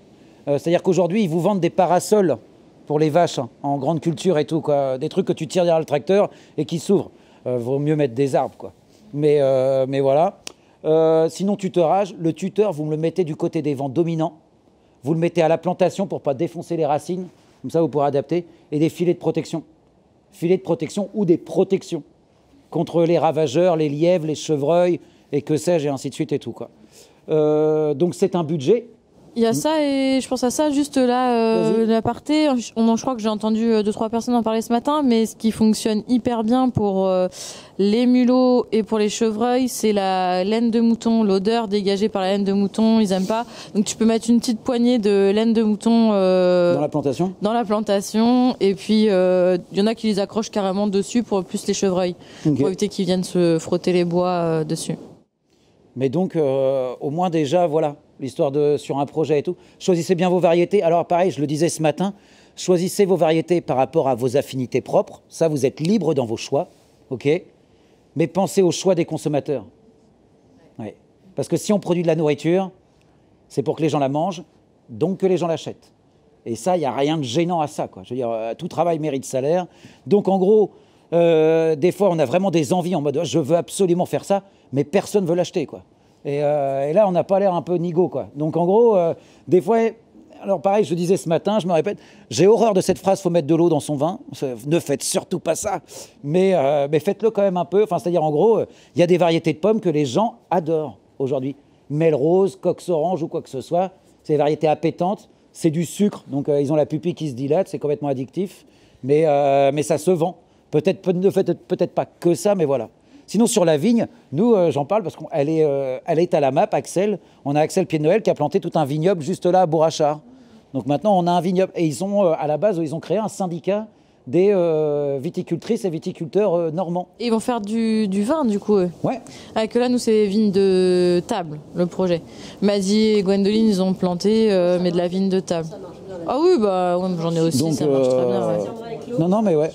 [SPEAKER 1] Euh, c'est-à-dire qu'aujourd'hui, ils vous vendent des parasols pour les vaches hein, en grande culture et tout, quoi. des trucs que tu tires derrière le tracteur et qui s'ouvrent. vaut mieux mettre des arbres, quoi. Mais, euh, mais voilà. Euh, sinon, tuteurage, le tuteur, vous me le mettez du côté des vents dominants. Vous le mettez à la plantation pour ne pas défoncer les racines. Comme ça, vous pourrez adapter. Et des filets de protection. Filets de protection ou des protections contre les ravageurs, les lièvres, les chevreuils, et que sais-je, et ainsi de suite et tout. Quoi. Euh, donc c'est un budget
[SPEAKER 2] il y a ça et je pense à ça juste là, euh, l'aparté. On, je crois que j'ai entendu euh, deux trois personnes en parler ce matin, mais ce qui fonctionne hyper bien pour euh, les mulots et pour les chevreuils, c'est la laine de mouton, l'odeur dégagée par la laine de mouton. Ils aiment pas. Donc tu peux mettre une petite poignée de laine de mouton
[SPEAKER 1] euh, dans la plantation?
[SPEAKER 2] Dans la plantation et puis il y en a qui les accrochent carrément dessus pour plus les chevreuils, pour éviter qu'ils viennent se frotter les bois dessus.
[SPEAKER 1] Mais donc au moins déjà voilà l'histoire de sur un projet et tout. Choisissez bien vos variétés. Alors pareil, je le disais ce matin, choisissez vos variétés par rapport à vos affinités propres. Ça, vous êtes libre dans vos choix, ok? Mais pensez au choix des consommateurs. Parce que si on produit de la nourriture, c'est pour que les gens la mangent, donc que les gens l'achètent. Et ça, il n'y a rien de gênant à ça. Quoi. Je veux dire, euh, tout travail mérite salaire. Donc en gros, euh, des fois, on a vraiment des envies en mode je veux absolument faire ça, mais personne ne veut l'acheter. quoi. Euh, et, là, on n'a pas l'air un peu nigo, quoi. Donc, en gros, euh, des fois, alors pareil, je disais ce matin, je me répète, j'ai horreur de cette phrase, faut mettre de l'eau dans son vin. Ne faites surtout pas ça, mais, euh, mais faites-le quand même un peu. Enfin, c'est-à-dire, en gros, il y a des variétés de pommes que les gens adorent aujourd'hui. Melrose, cox orange ou quoi que ce soit, c'est des variétés appétantes. C'est du sucre, donc ils ont la pupille qui se dilate, c'est complètement addictif, mais, ça se vend. Peut-être, peut-être pas que ça, mais voilà. Sinon, sur la vigne, nous, euh, j'en parle parce qu'elle est, euh, elle est à la map, Axel. On a Axel Pied-Noël qui a planté tout un vignoble juste là à Bourrachard. Donc maintenant, on a un vignoble. Et ils ont, euh, à la base, ils ont créé un syndicat des viticultrices et viticulteurs normands.
[SPEAKER 2] Et ils vont faire du, vin, du coup, eux.
[SPEAKER 1] Ouais.
[SPEAKER 2] Avec là, nous, c'est vigne de table, le projet. Madi et Gwendoline, ils ont planté, mais de la vigne de table. Ah oui, bah, j'en ai aussi, ça marche très bien.
[SPEAKER 1] Non, non, mais ouais.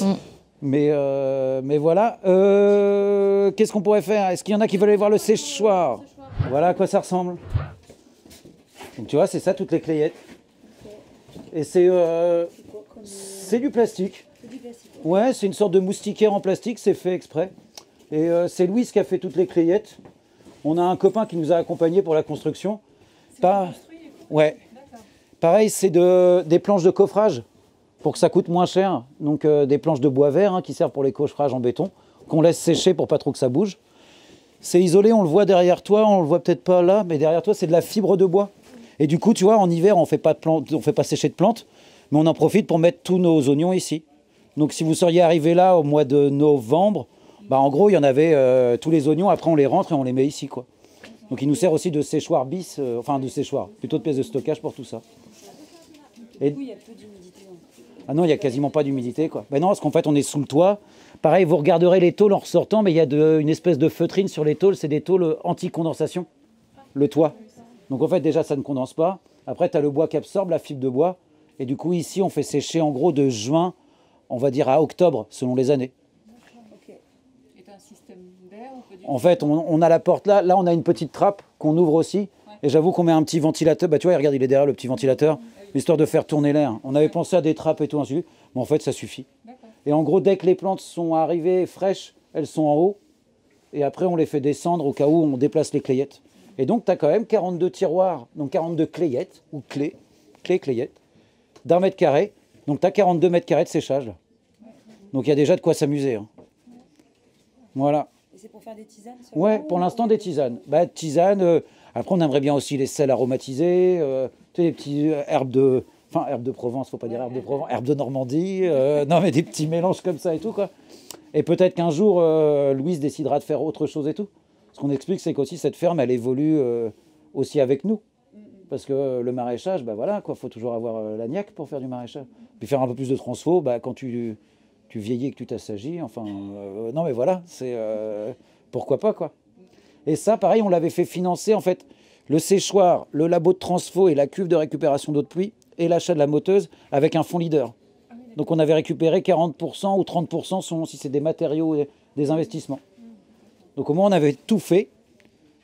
[SPEAKER 1] Mm. Mais, euh, mais voilà. Euh, qu'est-ce qu'on pourrait faire? Est-ce qu'il y en a qui veulent aller voir le séchoir? Voilà à quoi ça ressemble. Donc tu vois, c'est ça toutes les clayettes. Et c'est euh, c'est du plastique. Ouais, c'est une sorte de moustiquaire en plastique, c'est fait exprès. Et c'est Louise qui a fait toutes les clayettes. On a un copain qui nous a accompagnés pour la construction. Pas... Ouais. Pareil, c'est de, des planches de coffrage pour que ça coûte moins cher. Donc euh, des planches de bois vert hein, qui servent pour les coffrages en béton, qu'on laisse sécher pour pas trop que ça bouge. C'est isolé, on le voit derrière toi, on le voit peut-être pas là, mais derrière toi c'est de la fibre de bois. Et du coup, tu vois, en hiver on fait pas fait pas sécher de plantes, mais on en profite pour mettre tous nos oignons ici. Donc si vous seriez arrivé là au mois de novembre, bah en gros il y en avait euh, tous les oignons. Après on les rentre et on les met ici quoi. Donc il nous sert aussi de séchoir bis, euh, enfin de séchoir, plutôt de pièces de stockage pour tout ça. Et... il y a peu ah non, il n'y a quasiment pas d'humidité. quoi. Ben non, parce qu'en fait, on est sous le toit. Pareil, vous regarderez les tôles en ressortant, mais il y a une espèce de feutrine sur les tôles. C'est des tôles anti-condensation, le toit. Donc en fait, déjà, ça ne condense pas. Après, tu as le bois qui absorbe, la fibre de bois. Et du coup, ici, on fait sécher en gros de juin, on va dire à octobre, selon les années. En fait, on, a la porte là. Là, on a une petite trappe qu'on ouvre aussi. Et j'avoue qu'on met un petit ventilateur. Bah, tu vois, regarde, il est derrière le petit ventilateur. Histoire de faire tourner l'air. On avait pensé à des trappes et tout ainsi, mais en fait, ça suffit. Et en gros, dès que les plantes sont arrivées fraîches, elles sont en haut. Et après, on les fait descendre au cas où on déplace les clayettes. Et donc, tu as quand même 42 tiroirs, donc 42 clayettes, ou clés, clés, clayettes, d'un mètre carré. Donc, tu as 42 mètres carrés de séchage. Donc, il y a déjà de quoi s'amuser. Hein. Voilà.
[SPEAKER 5] Et c'est pour faire des tisanes
[SPEAKER 1] Ouais, pour l'instant, des tisanes. Bah, tisanes. Euh, après, on aimerait bien aussi les sels aromatisés, euh, tu sais, les petits euh, herbes de. Enfin, herbes de Provence, faut pas dire herbes de Provence, herbes de Normandie. non, mais des petits mélanges comme ça et tout, quoi. Et peut-être qu'un jour, Louise décidera de faire autre chose et tout. Ce qu'on explique, c'est qu'aussi cette ferme, elle évolue aussi avec nous. Parce que le maraîchage, bah voilà, quoi, faut toujours avoir la niaque pour faire du maraîchage. Puis faire un peu plus de transfo, bah, quand tu, tu vieillis et que tu t'assagis. Enfin, euh, non, mais voilà, c'est euh, pourquoi pas quoi. Et ça, pareil, on l'avait fait financer en fait le séchoir, le labo de transfo et la cuve de récupération d'eau de pluie et l'achat de la moteuse avec un fonds leader. Donc on avait récupéré 40% ou 30% selon si c'est des matériaux et des investissements. Donc au moins on avait tout fait.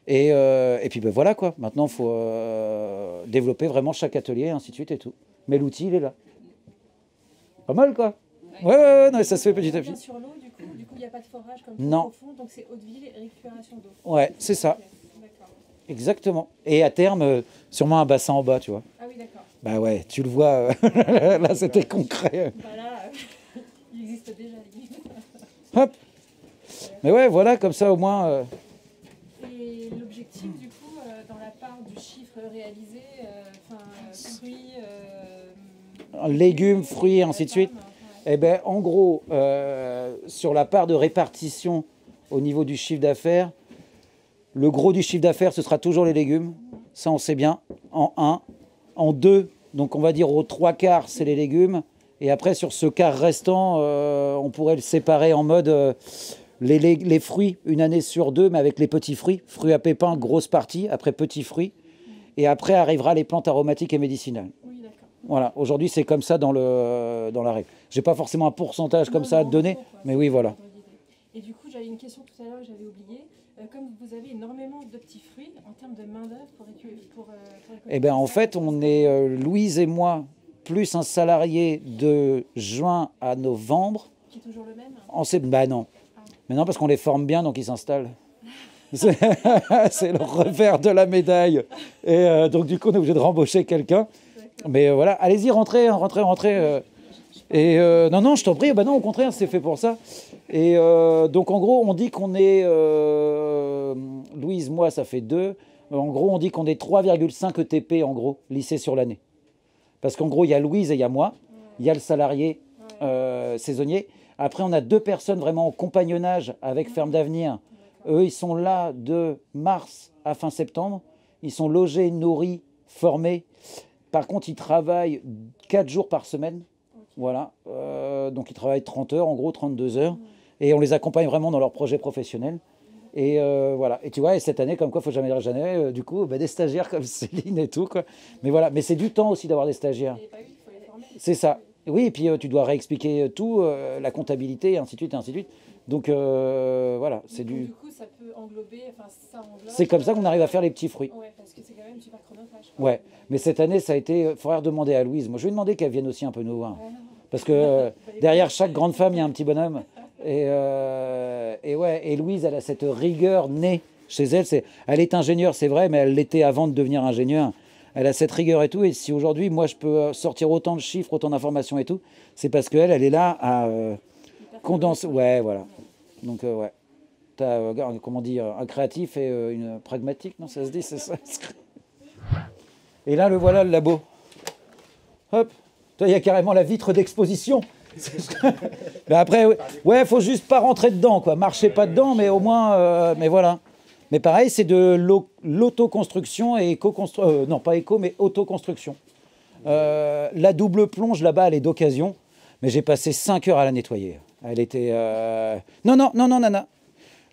[SPEAKER 1] Et, euh, et puis ben voilà quoi. Maintenant il faut développer vraiment chaque atelier, ainsi de suite et tout. Mais l'outil il est là. Pas mal quoi. Ouais, ouais, non, ça se fait petit à petit.
[SPEAKER 4] sur l'eau, du coup, du coup, il n'y a pas de forage comme
[SPEAKER 1] non.
[SPEAKER 4] au fond, donc c'est eau de ville et récupération d'eau.
[SPEAKER 1] Ouais, c'est ça. Exactement. Et à terme, euh, sûrement un bassin en bas, tu vois.
[SPEAKER 4] Ah oui, d'accord.
[SPEAKER 1] Bah ouais, tu le vois, euh, là c'était concret.
[SPEAKER 4] Bah là, euh, il existe déjà,
[SPEAKER 1] Hop Mais ouais, voilà, comme ça au moins.
[SPEAKER 4] Et l'objectif, du coup, dans la part du chiffre réalisé, enfin, fruits.
[SPEAKER 1] légumes, fruits, ainsi de suite. Eh bien, en gros, euh, sur la part de répartition au niveau du chiffre d'affaires, le gros du chiffre d'affaires, ce sera toujours les légumes. Ça, on sait bien. En 1. En 2, donc on va dire aux trois quarts, c'est les légumes. Et après, sur ce quart restant, euh, on pourrait le séparer en mode euh, les, les, fruits, une année sur deux, mais avec les petits fruits. Fruits à pépins, grosse partie, après petits fruits. Et après arrivera les plantes aromatiques et médicinales. Voilà, aujourd'hui c'est comme ça dans, le, dans la règle. Je n'ai pas forcément un pourcentage comme ça à donner, mais oui, voilà.
[SPEAKER 4] Et du coup, j'avais une question tout à l'heure que j'avais oubliée. Euh, comme vous avez énormément de petits fruits, en termes de main-d'œuvre pour, pour, euh,
[SPEAKER 1] Eh bien, en fait, on est, euh, Louise et moi, plus un salarié de juin à novembre.
[SPEAKER 4] Qui est toujours le même?
[SPEAKER 1] On sait, Bah non. Ah. Mais non, parce qu'on les forme bien, donc ils s'installent. C'est le revers de la médaille. Et donc, du coup, on est obligé de rembaucher quelqu'un. Mais euh, voilà, allez-y, rentrez, hein, rentrez, rentrez. Euh. Et euh, non, non, je t'en prie, bah non, au contraire, c'est fait pour ça. Et donc, en gros, on dit qu'on est. Louise, moi, ça fait deux. En gros, on dit qu'on est 3,5 ETP, en gros, lycée sur l'année. Parce qu'en gros, il y a Louise et il y a moi. Il y a le salarié saisonnier. Après, on a deux personnes vraiment en compagnonnage avec Ferme d'Avenir. Eux, ils sont là de mars à fin septembre. Ils sont logés, nourris, formés. Par contre, ils travaillent 4 jours par semaine. Voilà. Euh, donc, ils travaillent 30 heures, en gros 32 heures. Et on les accompagne vraiment dans leur projet professionnel. Et euh, voilà. Et tu vois, et cette année, comme quoi, il faut jamais dire jamais. Euh, du coup, bah, des stagiaires comme Céline et tout. Quoi. Mais voilà. Mais c'est du temps aussi d'avoir des stagiaires. C'est ça. Oui, et puis tu dois réexpliquer tout, la comptabilité, et ainsi de suite, et ainsi de suite. Donc voilà, c'est du.
[SPEAKER 4] Ça peut englober.
[SPEAKER 1] C'est comme ça qu'on arrive à faire les petits fruits.
[SPEAKER 4] Ouais, parce que c'est quand même super chronophage.
[SPEAKER 1] Ouais, mais cette année, ça a été. Il faudrait demander à Louise. Moi, je vais demander qu'elle vienne aussi un peu nous voir. Parce que euh, derrière chaque grande femme, il y a un petit bonhomme. Et, euh, et ouais, et Louise, elle a cette rigueur née chez elle. C'est, elle est ingénieure, c'est vrai, mais elle l'était avant de devenir ingénieure. Elle a cette rigueur et tout. Et si aujourd'hui, moi, je peux sortir autant de chiffres, autant d'informations et tout, c'est parce qu'elle, elle est là à euh, condenser. Ouais, voilà. Donc, ouais. T'as, comment dire, un créatif et une pragmatique, non Ça se dit, c'est ça et là, le voilà, le labo. Hop, il y a carrément la vitre d'exposition. mais après, ouais, faut juste pas rentrer dedans, quoi. Marchez pas dedans, mais au moins, euh, mais voilà. Mais pareil, c'est de l'autoconstruction et éco-construction. Euh, non, pas éco, mais autoconstruction. Euh, la double plonge là-bas, elle est d'occasion, mais j'ai passé 5 heures à la nettoyer. Elle était. Non, non, non, non, nana.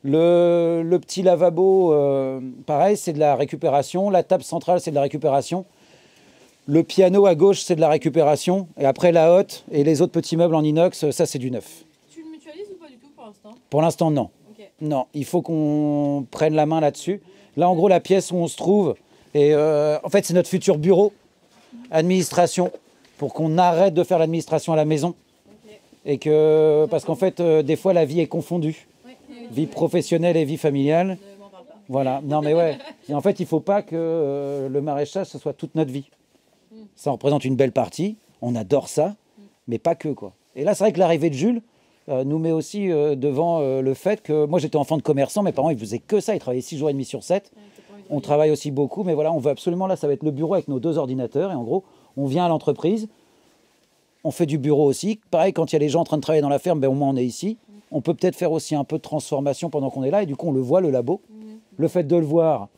[SPEAKER 1] Le, petit lavabo, euh, pareil, c'est de la récupération. La table centrale, c'est de la récupération. Le piano à gauche, c'est de la récupération. Et après, la hotte et les autres petits meubles en inox, ça, c'est du neuf.
[SPEAKER 4] Tu le mutualises ou pas du tout pour l'instant?
[SPEAKER 1] Pour l'instant, non. Non, il faut qu'on prenne la main là-dessus. Là, en gros, la pièce où on se trouve, et euh, en fait, c'est notre futur bureau. administration, pour qu'on arrête de faire l'administration à la maison. Et que, parce qu'en fait, euh, des fois, la vie est confondue. Vie professionnelle et vie familiale. Voilà, non mais ouais. Et en fait, il ne faut pas que euh, le maraîchage, ce soit toute notre vie. Ça représente une belle partie, on adore ça, mais pas que quoi. Et là, c'est vrai que l'arrivée de Jules euh, nous met aussi devant le fait que moi j'étais enfant de commerçant, mes parents ils faisaient que ça, ils travaillaient 6 jours et demi sur 7. On travaille aussi beaucoup, mais voilà, on veut absolument, là, ça va être le bureau avec nos deux ordinateurs. Et en gros, on vient à l'entreprise, on fait du bureau aussi. Pareil, quand il y a les gens en train de travailler dans la ferme, ben, au moins on est ici. On peut peut-être faire aussi un peu de transformation pendant qu'on est là. Et du coup, on le voit, le labo. Le fait de le voir,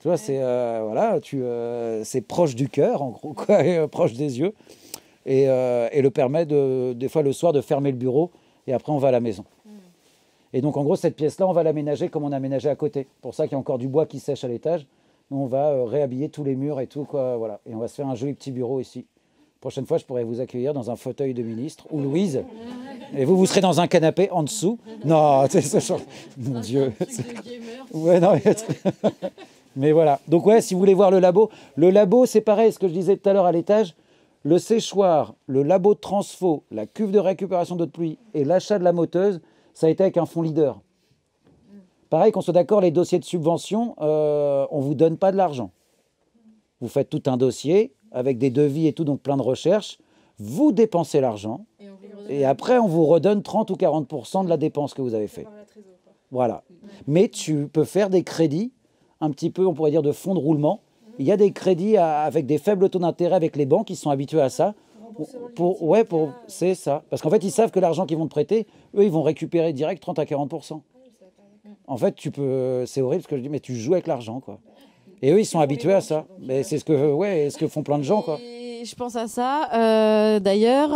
[SPEAKER 1] tu vois, c'est euh, euh, proche du cœur, en gros, euh, proche des yeux. Et, et, le permet, de, des fois, le soir, de fermer le bureau. Et après, on va à la maison. Et donc, en gros, cette pièce-là, on va l'aménager comme on a aménagé à côté. Pour ça qu'il y a encore du bois qui sèche à l'étage. On va euh, réhabiller tous les murs et tout, quoi. Voilà. Et on va se faire un joli petit bureau ici. Prochaine fois, je pourrais vous accueillir dans un fauteuil de ministre ou Louise. Et vous, vous serez dans un canapé en dessous. Non, c'est ça. Mon Dieu. Ouais, non, mais... mais voilà. Donc, ouais, si vous voulez voir le labo, le labo, c'est pareil, ce que je disais tout à l'heure à l'étage. Le séchoir, le labo de transfo, la cuve de récupération d'eau de pluie et l'achat de la moteuse, ça a été avec un fonds leader. Pareil, qu'on soit d'accord, les dossiers de subvention, euh, on ne vous donne pas de l'argent. Vous faites tout un dossier avec des devis et tout, donc plein de recherches. Vous dépensez l'argent et, après, on vous redonne 30 ou 40% de la dépense que vous avez fait. Voilà. Mais tu peux faire des crédits, un petit peu, on pourrait dire, de fonds de roulement. Il y a des crédits avec des faibles taux d'intérêt avec les banques qui sont habitués à ça pour, ouais, pour, c'est ça. Parce qu'en fait, ils savent que l'argent qu'ils vont te prêter, eux, ils vont récupérer direct 30 à 40% En fait, tu peux, c'est horrible ce que je dis, mais tu joues avec l'argent, quoi. Et eux, ils sont habitués à ça. Mais c'est ce que, ouais, ce que font plein de gens, quoi.
[SPEAKER 2] je pense à ça. Euh, d'ailleurs,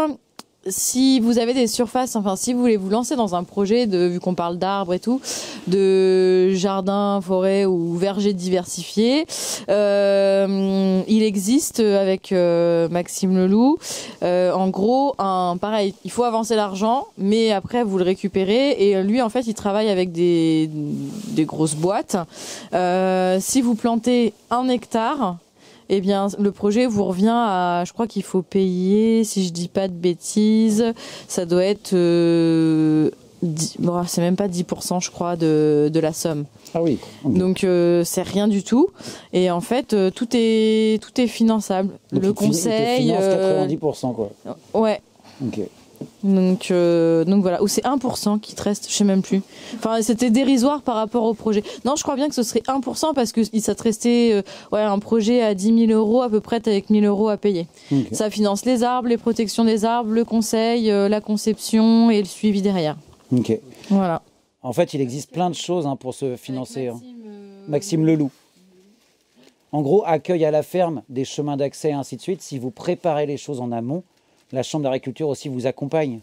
[SPEAKER 2] si vous avez des surfaces, enfin si vous voulez vous lancer dans un projet de, vu qu'on parle d'arbres et tout, de jardin, forêt ou verger diversifié, euh, il existe avec euh, Maxime Leloup, euh, en gros, un pareil, il faut avancer l'argent, mais après vous le récupérez et lui en fait il travaille avec des des grosses boîtes. Euh, si vous plantez un hectare eh bien, le projet vous revient à, je crois qu'il faut payer, si je dis pas de bêtises, ça doit être, euh, c'est même pas 10%, je crois, de, de la somme.
[SPEAKER 1] Ah oui.
[SPEAKER 2] Donc euh, c'est rien du tout. Et en fait, euh, tout est tout est finançable. le conseil.
[SPEAKER 1] 90% quoi.
[SPEAKER 2] Ouais.
[SPEAKER 1] Ok.
[SPEAKER 2] Donc, euh, donc voilà, ou c'est 1% qui te reste, je sais même plus. Enfin, c'était dérisoire par rapport au projet. Non, je crois bien que ce serait 1% parce que ça te restait euh, ouais, un projet à 10 000 euros, à peu près avec 1000 euros à payer. Ça finance les arbres, les protections des arbres, le conseil, euh, la conception et le suivi derrière.
[SPEAKER 1] Ok.
[SPEAKER 2] Voilà.
[SPEAKER 1] En fait, il existe plein de choses hein, pour se financer. Hein. Maxime, Leloup. En gros, accueil à la ferme, des chemins d'accès et ainsi de suite. Si vous préparez les choses en amont, la Chambre d'agriculture aussi vous accompagne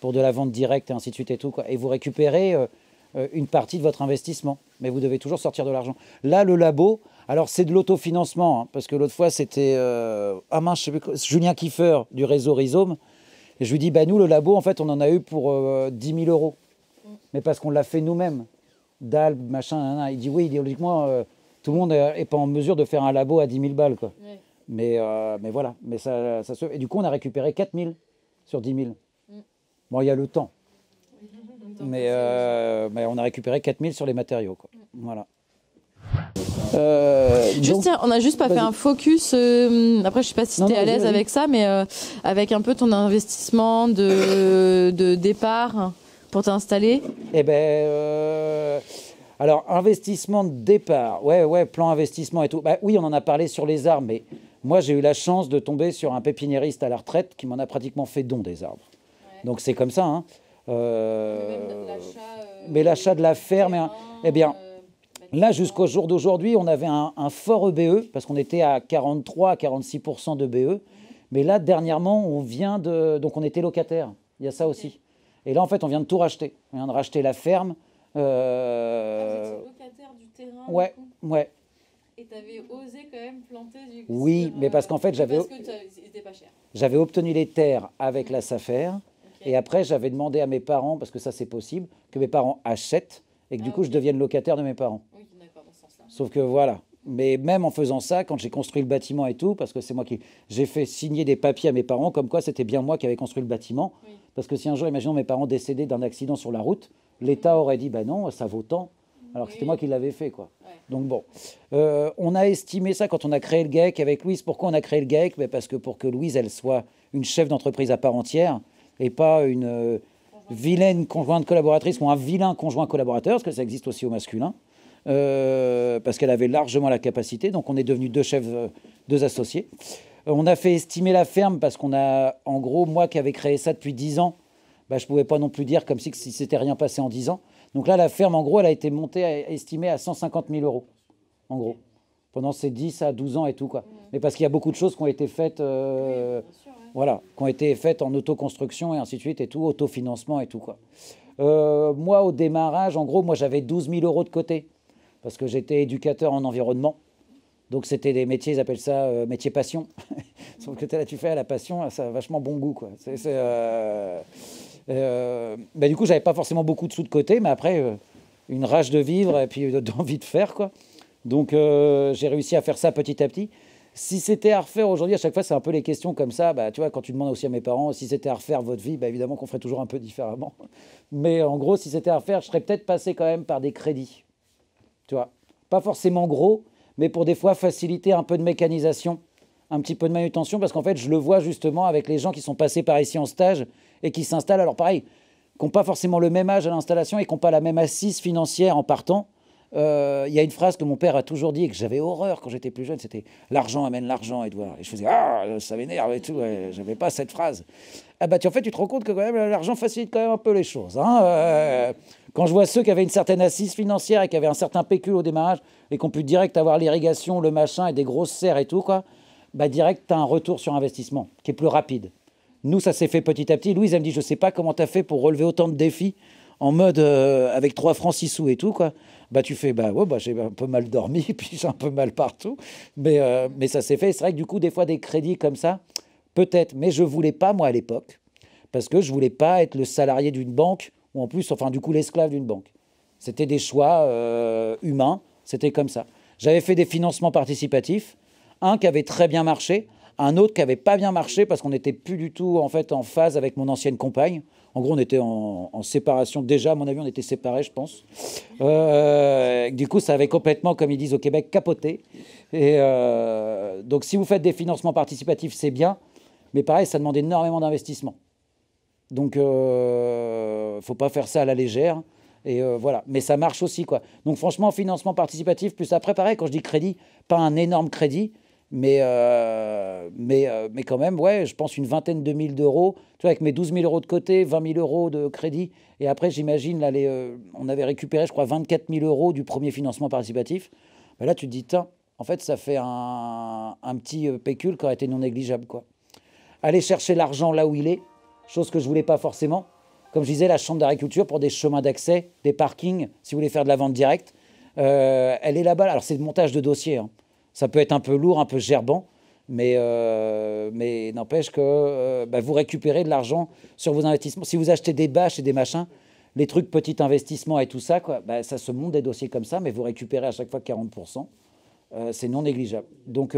[SPEAKER 1] pour de la vente directe et ainsi de suite et tout. Quoi. Et vous récupérez euh, euh, une partie de votre investissement. Mais vous devez toujours sortir de l'argent. Là, le labo, alors c'est de l'autofinancement, hein, parce que l'autre fois, c'était euh, ah Julien Kiefer du réseau Rhizome. Et je lui dis, bah, nous, le labo, en fait, on en a eu pour 10 000 euros. Mais parce qu'on l'a fait nous-mêmes. Dalbe, machin, Il dit, oui, idéologiquement, tout le monde n'est pas en mesure de faire un labo à 10 000 balles. Mais, euh, mais voilà, mais ça, ça se... Et du coup, on a récupéré 4000 sur 10 000. Mm. Bon, il y a le temps. Mais, euh, mais on a récupéré 4000 sur les matériaux. Quoi. Voilà.
[SPEAKER 2] Euh, juste, on a juste pas fait un focus. Euh, après, je sais pas si tu es à l'aise avec ça, mais euh, avec un peu ton investissement de, de départ pour t'installer.
[SPEAKER 1] Eh ben, alors investissement de départ. Ouais, ouais, plan investissement et tout. Bah, oui, on en a parlé sur les arbres, mais moi, j'ai eu la chance de tomber sur un pépiniériste à la retraite qui m'en a pratiquement fait don des arbres. Donc c'est comme ça. Hein. Euh, mais l'achat de la ferme, eh bien, euh, là jusqu'au jour d'aujourd'hui, on avait un, fort EBE parce qu'on était à 43 à 46 de BE. Mais là, dernièrement, on vient de, donc on était locataire. Il y a ça aussi. Et là, en fait, on vient de tout racheter. On vient de racheter la ferme.
[SPEAKER 2] Euh... Ah, locataire du terrain.
[SPEAKER 1] Ouais, ouais.
[SPEAKER 2] Et tu avais osé quand même planter du
[SPEAKER 1] Oui, mais parce qu'en fait, j'avais. J'avais obtenu les terres avec la SAFER. Et après, j'avais demandé à mes parents, parce que ça c'est possible, que mes parents achètent et que du ah, coup je devienne locataire de mes parents.
[SPEAKER 2] Oui, d'accord, dans ce sens-là.
[SPEAKER 1] Sauf que voilà, Mais même en faisant ça, quand j'ai construit le bâtiment et tout, parce que c'est moi qui. J'ai fait signer des papiers à mes parents, comme quoi c'était bien moi qui avais construit le bâtiment. Parce que si un jour, imaginons mes parents décédaient d'un accident sur la route, l'État aurait dit ben non, ça vaut tant. Alors c'était moi qui l'avais fait, quoi. Donc bon, euh, on a estimé ça quand on a créé le GAEC avec Louise. Pourquoi on a créé le GAEC? Ben Parce que pour que Louise, elle soit une chef d'entreprise à part entière et pas une euh, vilaine conjointe collaboratrice ou un vilain conjoint collaborateur, parce que ça existe aussi au masculin. Euh, parce qu'elle avait largement la capacité. Donc on est devenu deux chefs, deux associés. On a fait estimer la ferme parce qu'on a, en gros, moi qui avais créé ça depuis 10 ans, bah, je ne pouvais pas non plus dire comme si, si c'était rien passé en 10 ans. Donc là, la ferme, en gros, elle a été montée, estimée à 150 000 euros, en gros, pendant ces 10 à 12 ans et tout. Quoi. Mais parce qu'il y a beaucoup de choses qui ont été faites, voilà, qui ont été faites en autoconstruction et ainsi de suite et tout, autofinancement et tout. Quoi. moi, au démarrage, en gros, moi, j'avais 12 000 euros de côté parce que j'étais éducateur en environnement. Donc c'était des métiers, ils appellent ça euh, métier passion. Sauf que là, tu fais à la passion, ça a vachement bon goût. Quoi. C'est, euh, euh, bah, du coup, j'avais pas forcément beaucoup de sous de côté, mais après, une rage de vivre et puis d'envie de faire. Quoi. Donc j'ai réussi à faire ça petit à petit. Si c'était à refaire aujourd'hui, à chaque fois, c'est un peu les questions comme ça. Bah, tu vois, quand tu demandes aussi à mes parents si c'était à refaire votre vie, bah, évidemment qu'on ferait toujours un peu différemment. Mais en gros, si c'était à refaire, je serais peut-être passé quand même par des crédits. Tu vois, pas forcément gros, mais pour des fois faciliter un peu de mécanisation, un petit peu de manutention, parce qu'en fait, je le vois justement avec les gens qui sont passés par ici en stage et qui s'installent. Alors pareil, qui n'ont pas forcément le même âge à l'installation et qui n'ont pas la même assise financière en partant. Euh, il y a une phrase que mon père a toujours dit et que j'avais horreur quand j'étais plus jeune, c'était l'argent amène l'argent, Edouard. Et je faisais ah ça m'énerve et tout. J'avais pas cette phrase. Ah bah tu en fait tu te rends compte que quand même l'argent facilite quand même un peu les choses. Hein euh, quand je vois ceux qui avaient une certaine assise financière et qui avaient un certain pécule au démarrage et qui ont pu direct avoir l'irrigation, le machin et des grosses serres et tout, quoi, bah direct, as un retour sur investissement qui est plus rapide. Nous, ça s'est fait petit à petit. Louise, elle me dit, je sais pas comment tu as fait pour relever autant de défis en mode euh, avec 3 francs 6 sous et tout, quoi. Bah, tu fais, bah, ouais, bah, j'ai un peu mal dormi, puis j'ai un peu mal partout. Mais, euh, mais ça s'est fait. C'est vrai que du coup, des fois, des crédits comme ça, peut-être. Mais je voulais pas, moi, à l'époque, parce que je voulais pas être le salarié d'une banque ou en plus, enfin, du coup, l'esclave d'une banque. C'était des choix euh, humains, c'était comme ça. J'avais fait des financements participatifs, un qui avait très bien marché, un autre qui n'avait pas bien marché parce qu'on n'était plus du tout en fait en phase avec mon ancienne compagne. En gros, on était en, séparation déjà. À mon avis, on était séparés, je pense. Euh, du coup, ça avait complètement, comme ils disent au Québec, capoté. Et euh, donc, si vous faites des financements participatifs, c'est bien. Mais pareil, ça demande énormément d'investissement. Donc, euh, faut pas faire ça à la légère. Et euh, voilà. Mais ça marche aussi, quoi. Donc, franchement, financement participatif, plus après, pareil, quand je dis crédit, pas un énorme crédit, mais, euh, mais, euh, mais quand même, ouais, je pense une vingtaine de mille d'euros. Tu vois, avec mes 12 000 euros de côté, 20 000 euros de crédit. Et après, j'imagine, là, on avait récupéré, je crois, 24 000 euros du premier financement participatif. Ben là, tu te dis, tiens, en fait, ça fait un, petit pécule qui aurait été non négligeable, quoi. Aller chercher l'argent là où il est, chose que je voulais pas forcément. Comme je disais, la chambre d'agriculture pour des chemins d'accès, des parkings, si vous voulez faire de la vente directe, euh, elle est là-bas. Alors c'est le montage de dossier. Hein. Ça peut être un peu lourd, un peu gerbant, mais, euh, n'empêche que euh, bah, vous récupérez de l'argent sur vos investissements. Si vous achetez des bâches et des machins, les trucs petit investissement et tout ça, quoi, bah, ça se monte des dossiers comme ça, mais vous récupérez à chaque fois 40%. c'est non négligeable. Donc,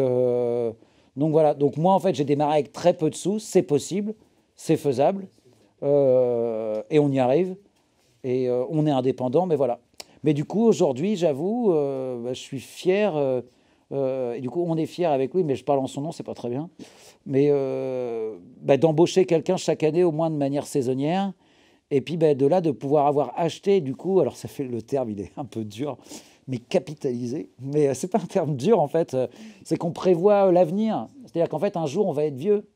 [SPEAKER 1] donc voilà. Donc moi, en fait, j'ai démarré avec très peu de sous. C'est possible c'est faisable, euh, et on y arrive, et euh, on est indépendant, mais voilà. Mais du coup, aujourd'hui, j'avoue, euh, bah, je suis fier, et du coup, on est fier avec lui, mais je parle en son nom, c'est pas très bien, mais bah, d'embaucher quelqu'un chaque année, au moins de manière saisonnière, et puis bah, de là, de pouvoir avoir acheté, du coup, alors ça fait le terme, il est un peu dur, mais capitaliser. Mais c'est pas un terme dur en fait, c'est qu'on prévoit l'avenir. C'est-à-dire qu'en fait, un jour, on va être vieux.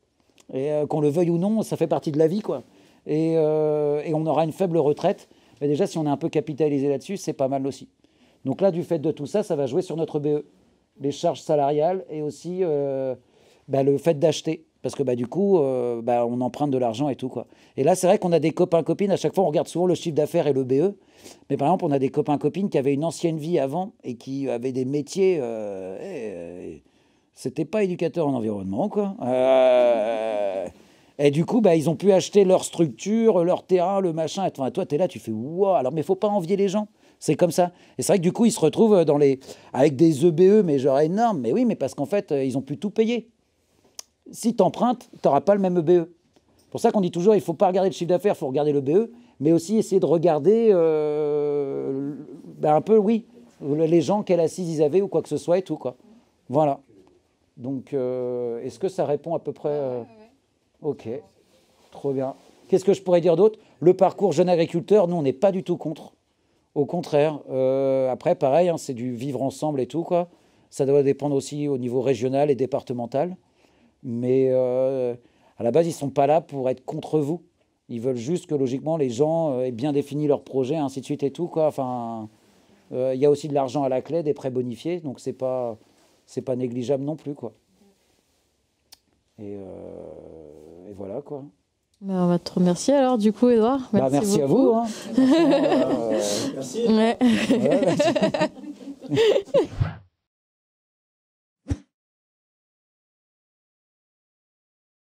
[SPEAKER 1] Et euh, qu'on le veuille ou non, ça fait partie de la vie, quoi. Et, euh, on aura une faible retraite. Mais déjà, si on est un peu capitalisé là-dessus, c'est pas mal aussi. Donc là, du fait de tout ça, ça va jouer sur notre BE, les charges salariales et aussi euh, bah, le fait d'acheter. Parce que bah, du coup, bah, on emprunte de l'argent et tout. Quoi. Et là, c'est vrai qu'on a des copains-copines. À chaque fois, on regarde souvent le chiffre d'affaires et le BE. Mais par exemple, on a des copains-copines qui avaient une ancienne vie avant et qui avaient des métiers. Eh, c'était pas éducateur en environnement, quoi. Euh, et du coup, bah, ils ont pu acheter leur structure, leur terrain, le machin. Et toi, tu es là, tu fais waouh. Alors, mais faut pas envier les gens. C'est comme ça. Et c'est vrai que du coup, ils se retrouvent dans les... avec des EBE, mais genre énormes. Mais oui, mais parce qu'en fait, ils ont pu tout payer. Si tu empruntes, tu n'auras pas le même EBE. C'est pour ça qu'on dit toujours, il ne faut pas regarder le chiffre d'affaires, il faut regarder l'EBE, mais aussi essayer de regarder euh, ben un peu, oui, les gens, quelle assise ils avaient ou quoi que ce soit et tout. Quoi. Voilà. Donc, euh, est-ce que ça répond à peu près euh, Ok, trop bien. Qu'est-ce que je pourrais dire d'autre? Le parcours jeune agriculteur, nous, on n'est pas du tout contre. Au contraire. Euh, après, pareil, hein, c'est du vivre ensemble et tout. quoi. Ça doit dépendre aussi au niveau régional et départemental. Mais à la base, ils ne sont pas là pour être contre vous. Ils veulent juste que, logiquement, les gens aient bien défini leur projet, ainsi de suite et tout. Quoi. Il y a aussi de l'argent à la clé, des prêts bonifiés. Donc, c'est pas pas négligeable non plus, quoi. Et, euh, voilà, quoi.
[SPEAKER 2] Bah, on va te remercier alors, du coup, Edouard.
[SPEAKER 1] Bah, merci, à vous. Hein.
[SPEAKER 3] merci. Ouais.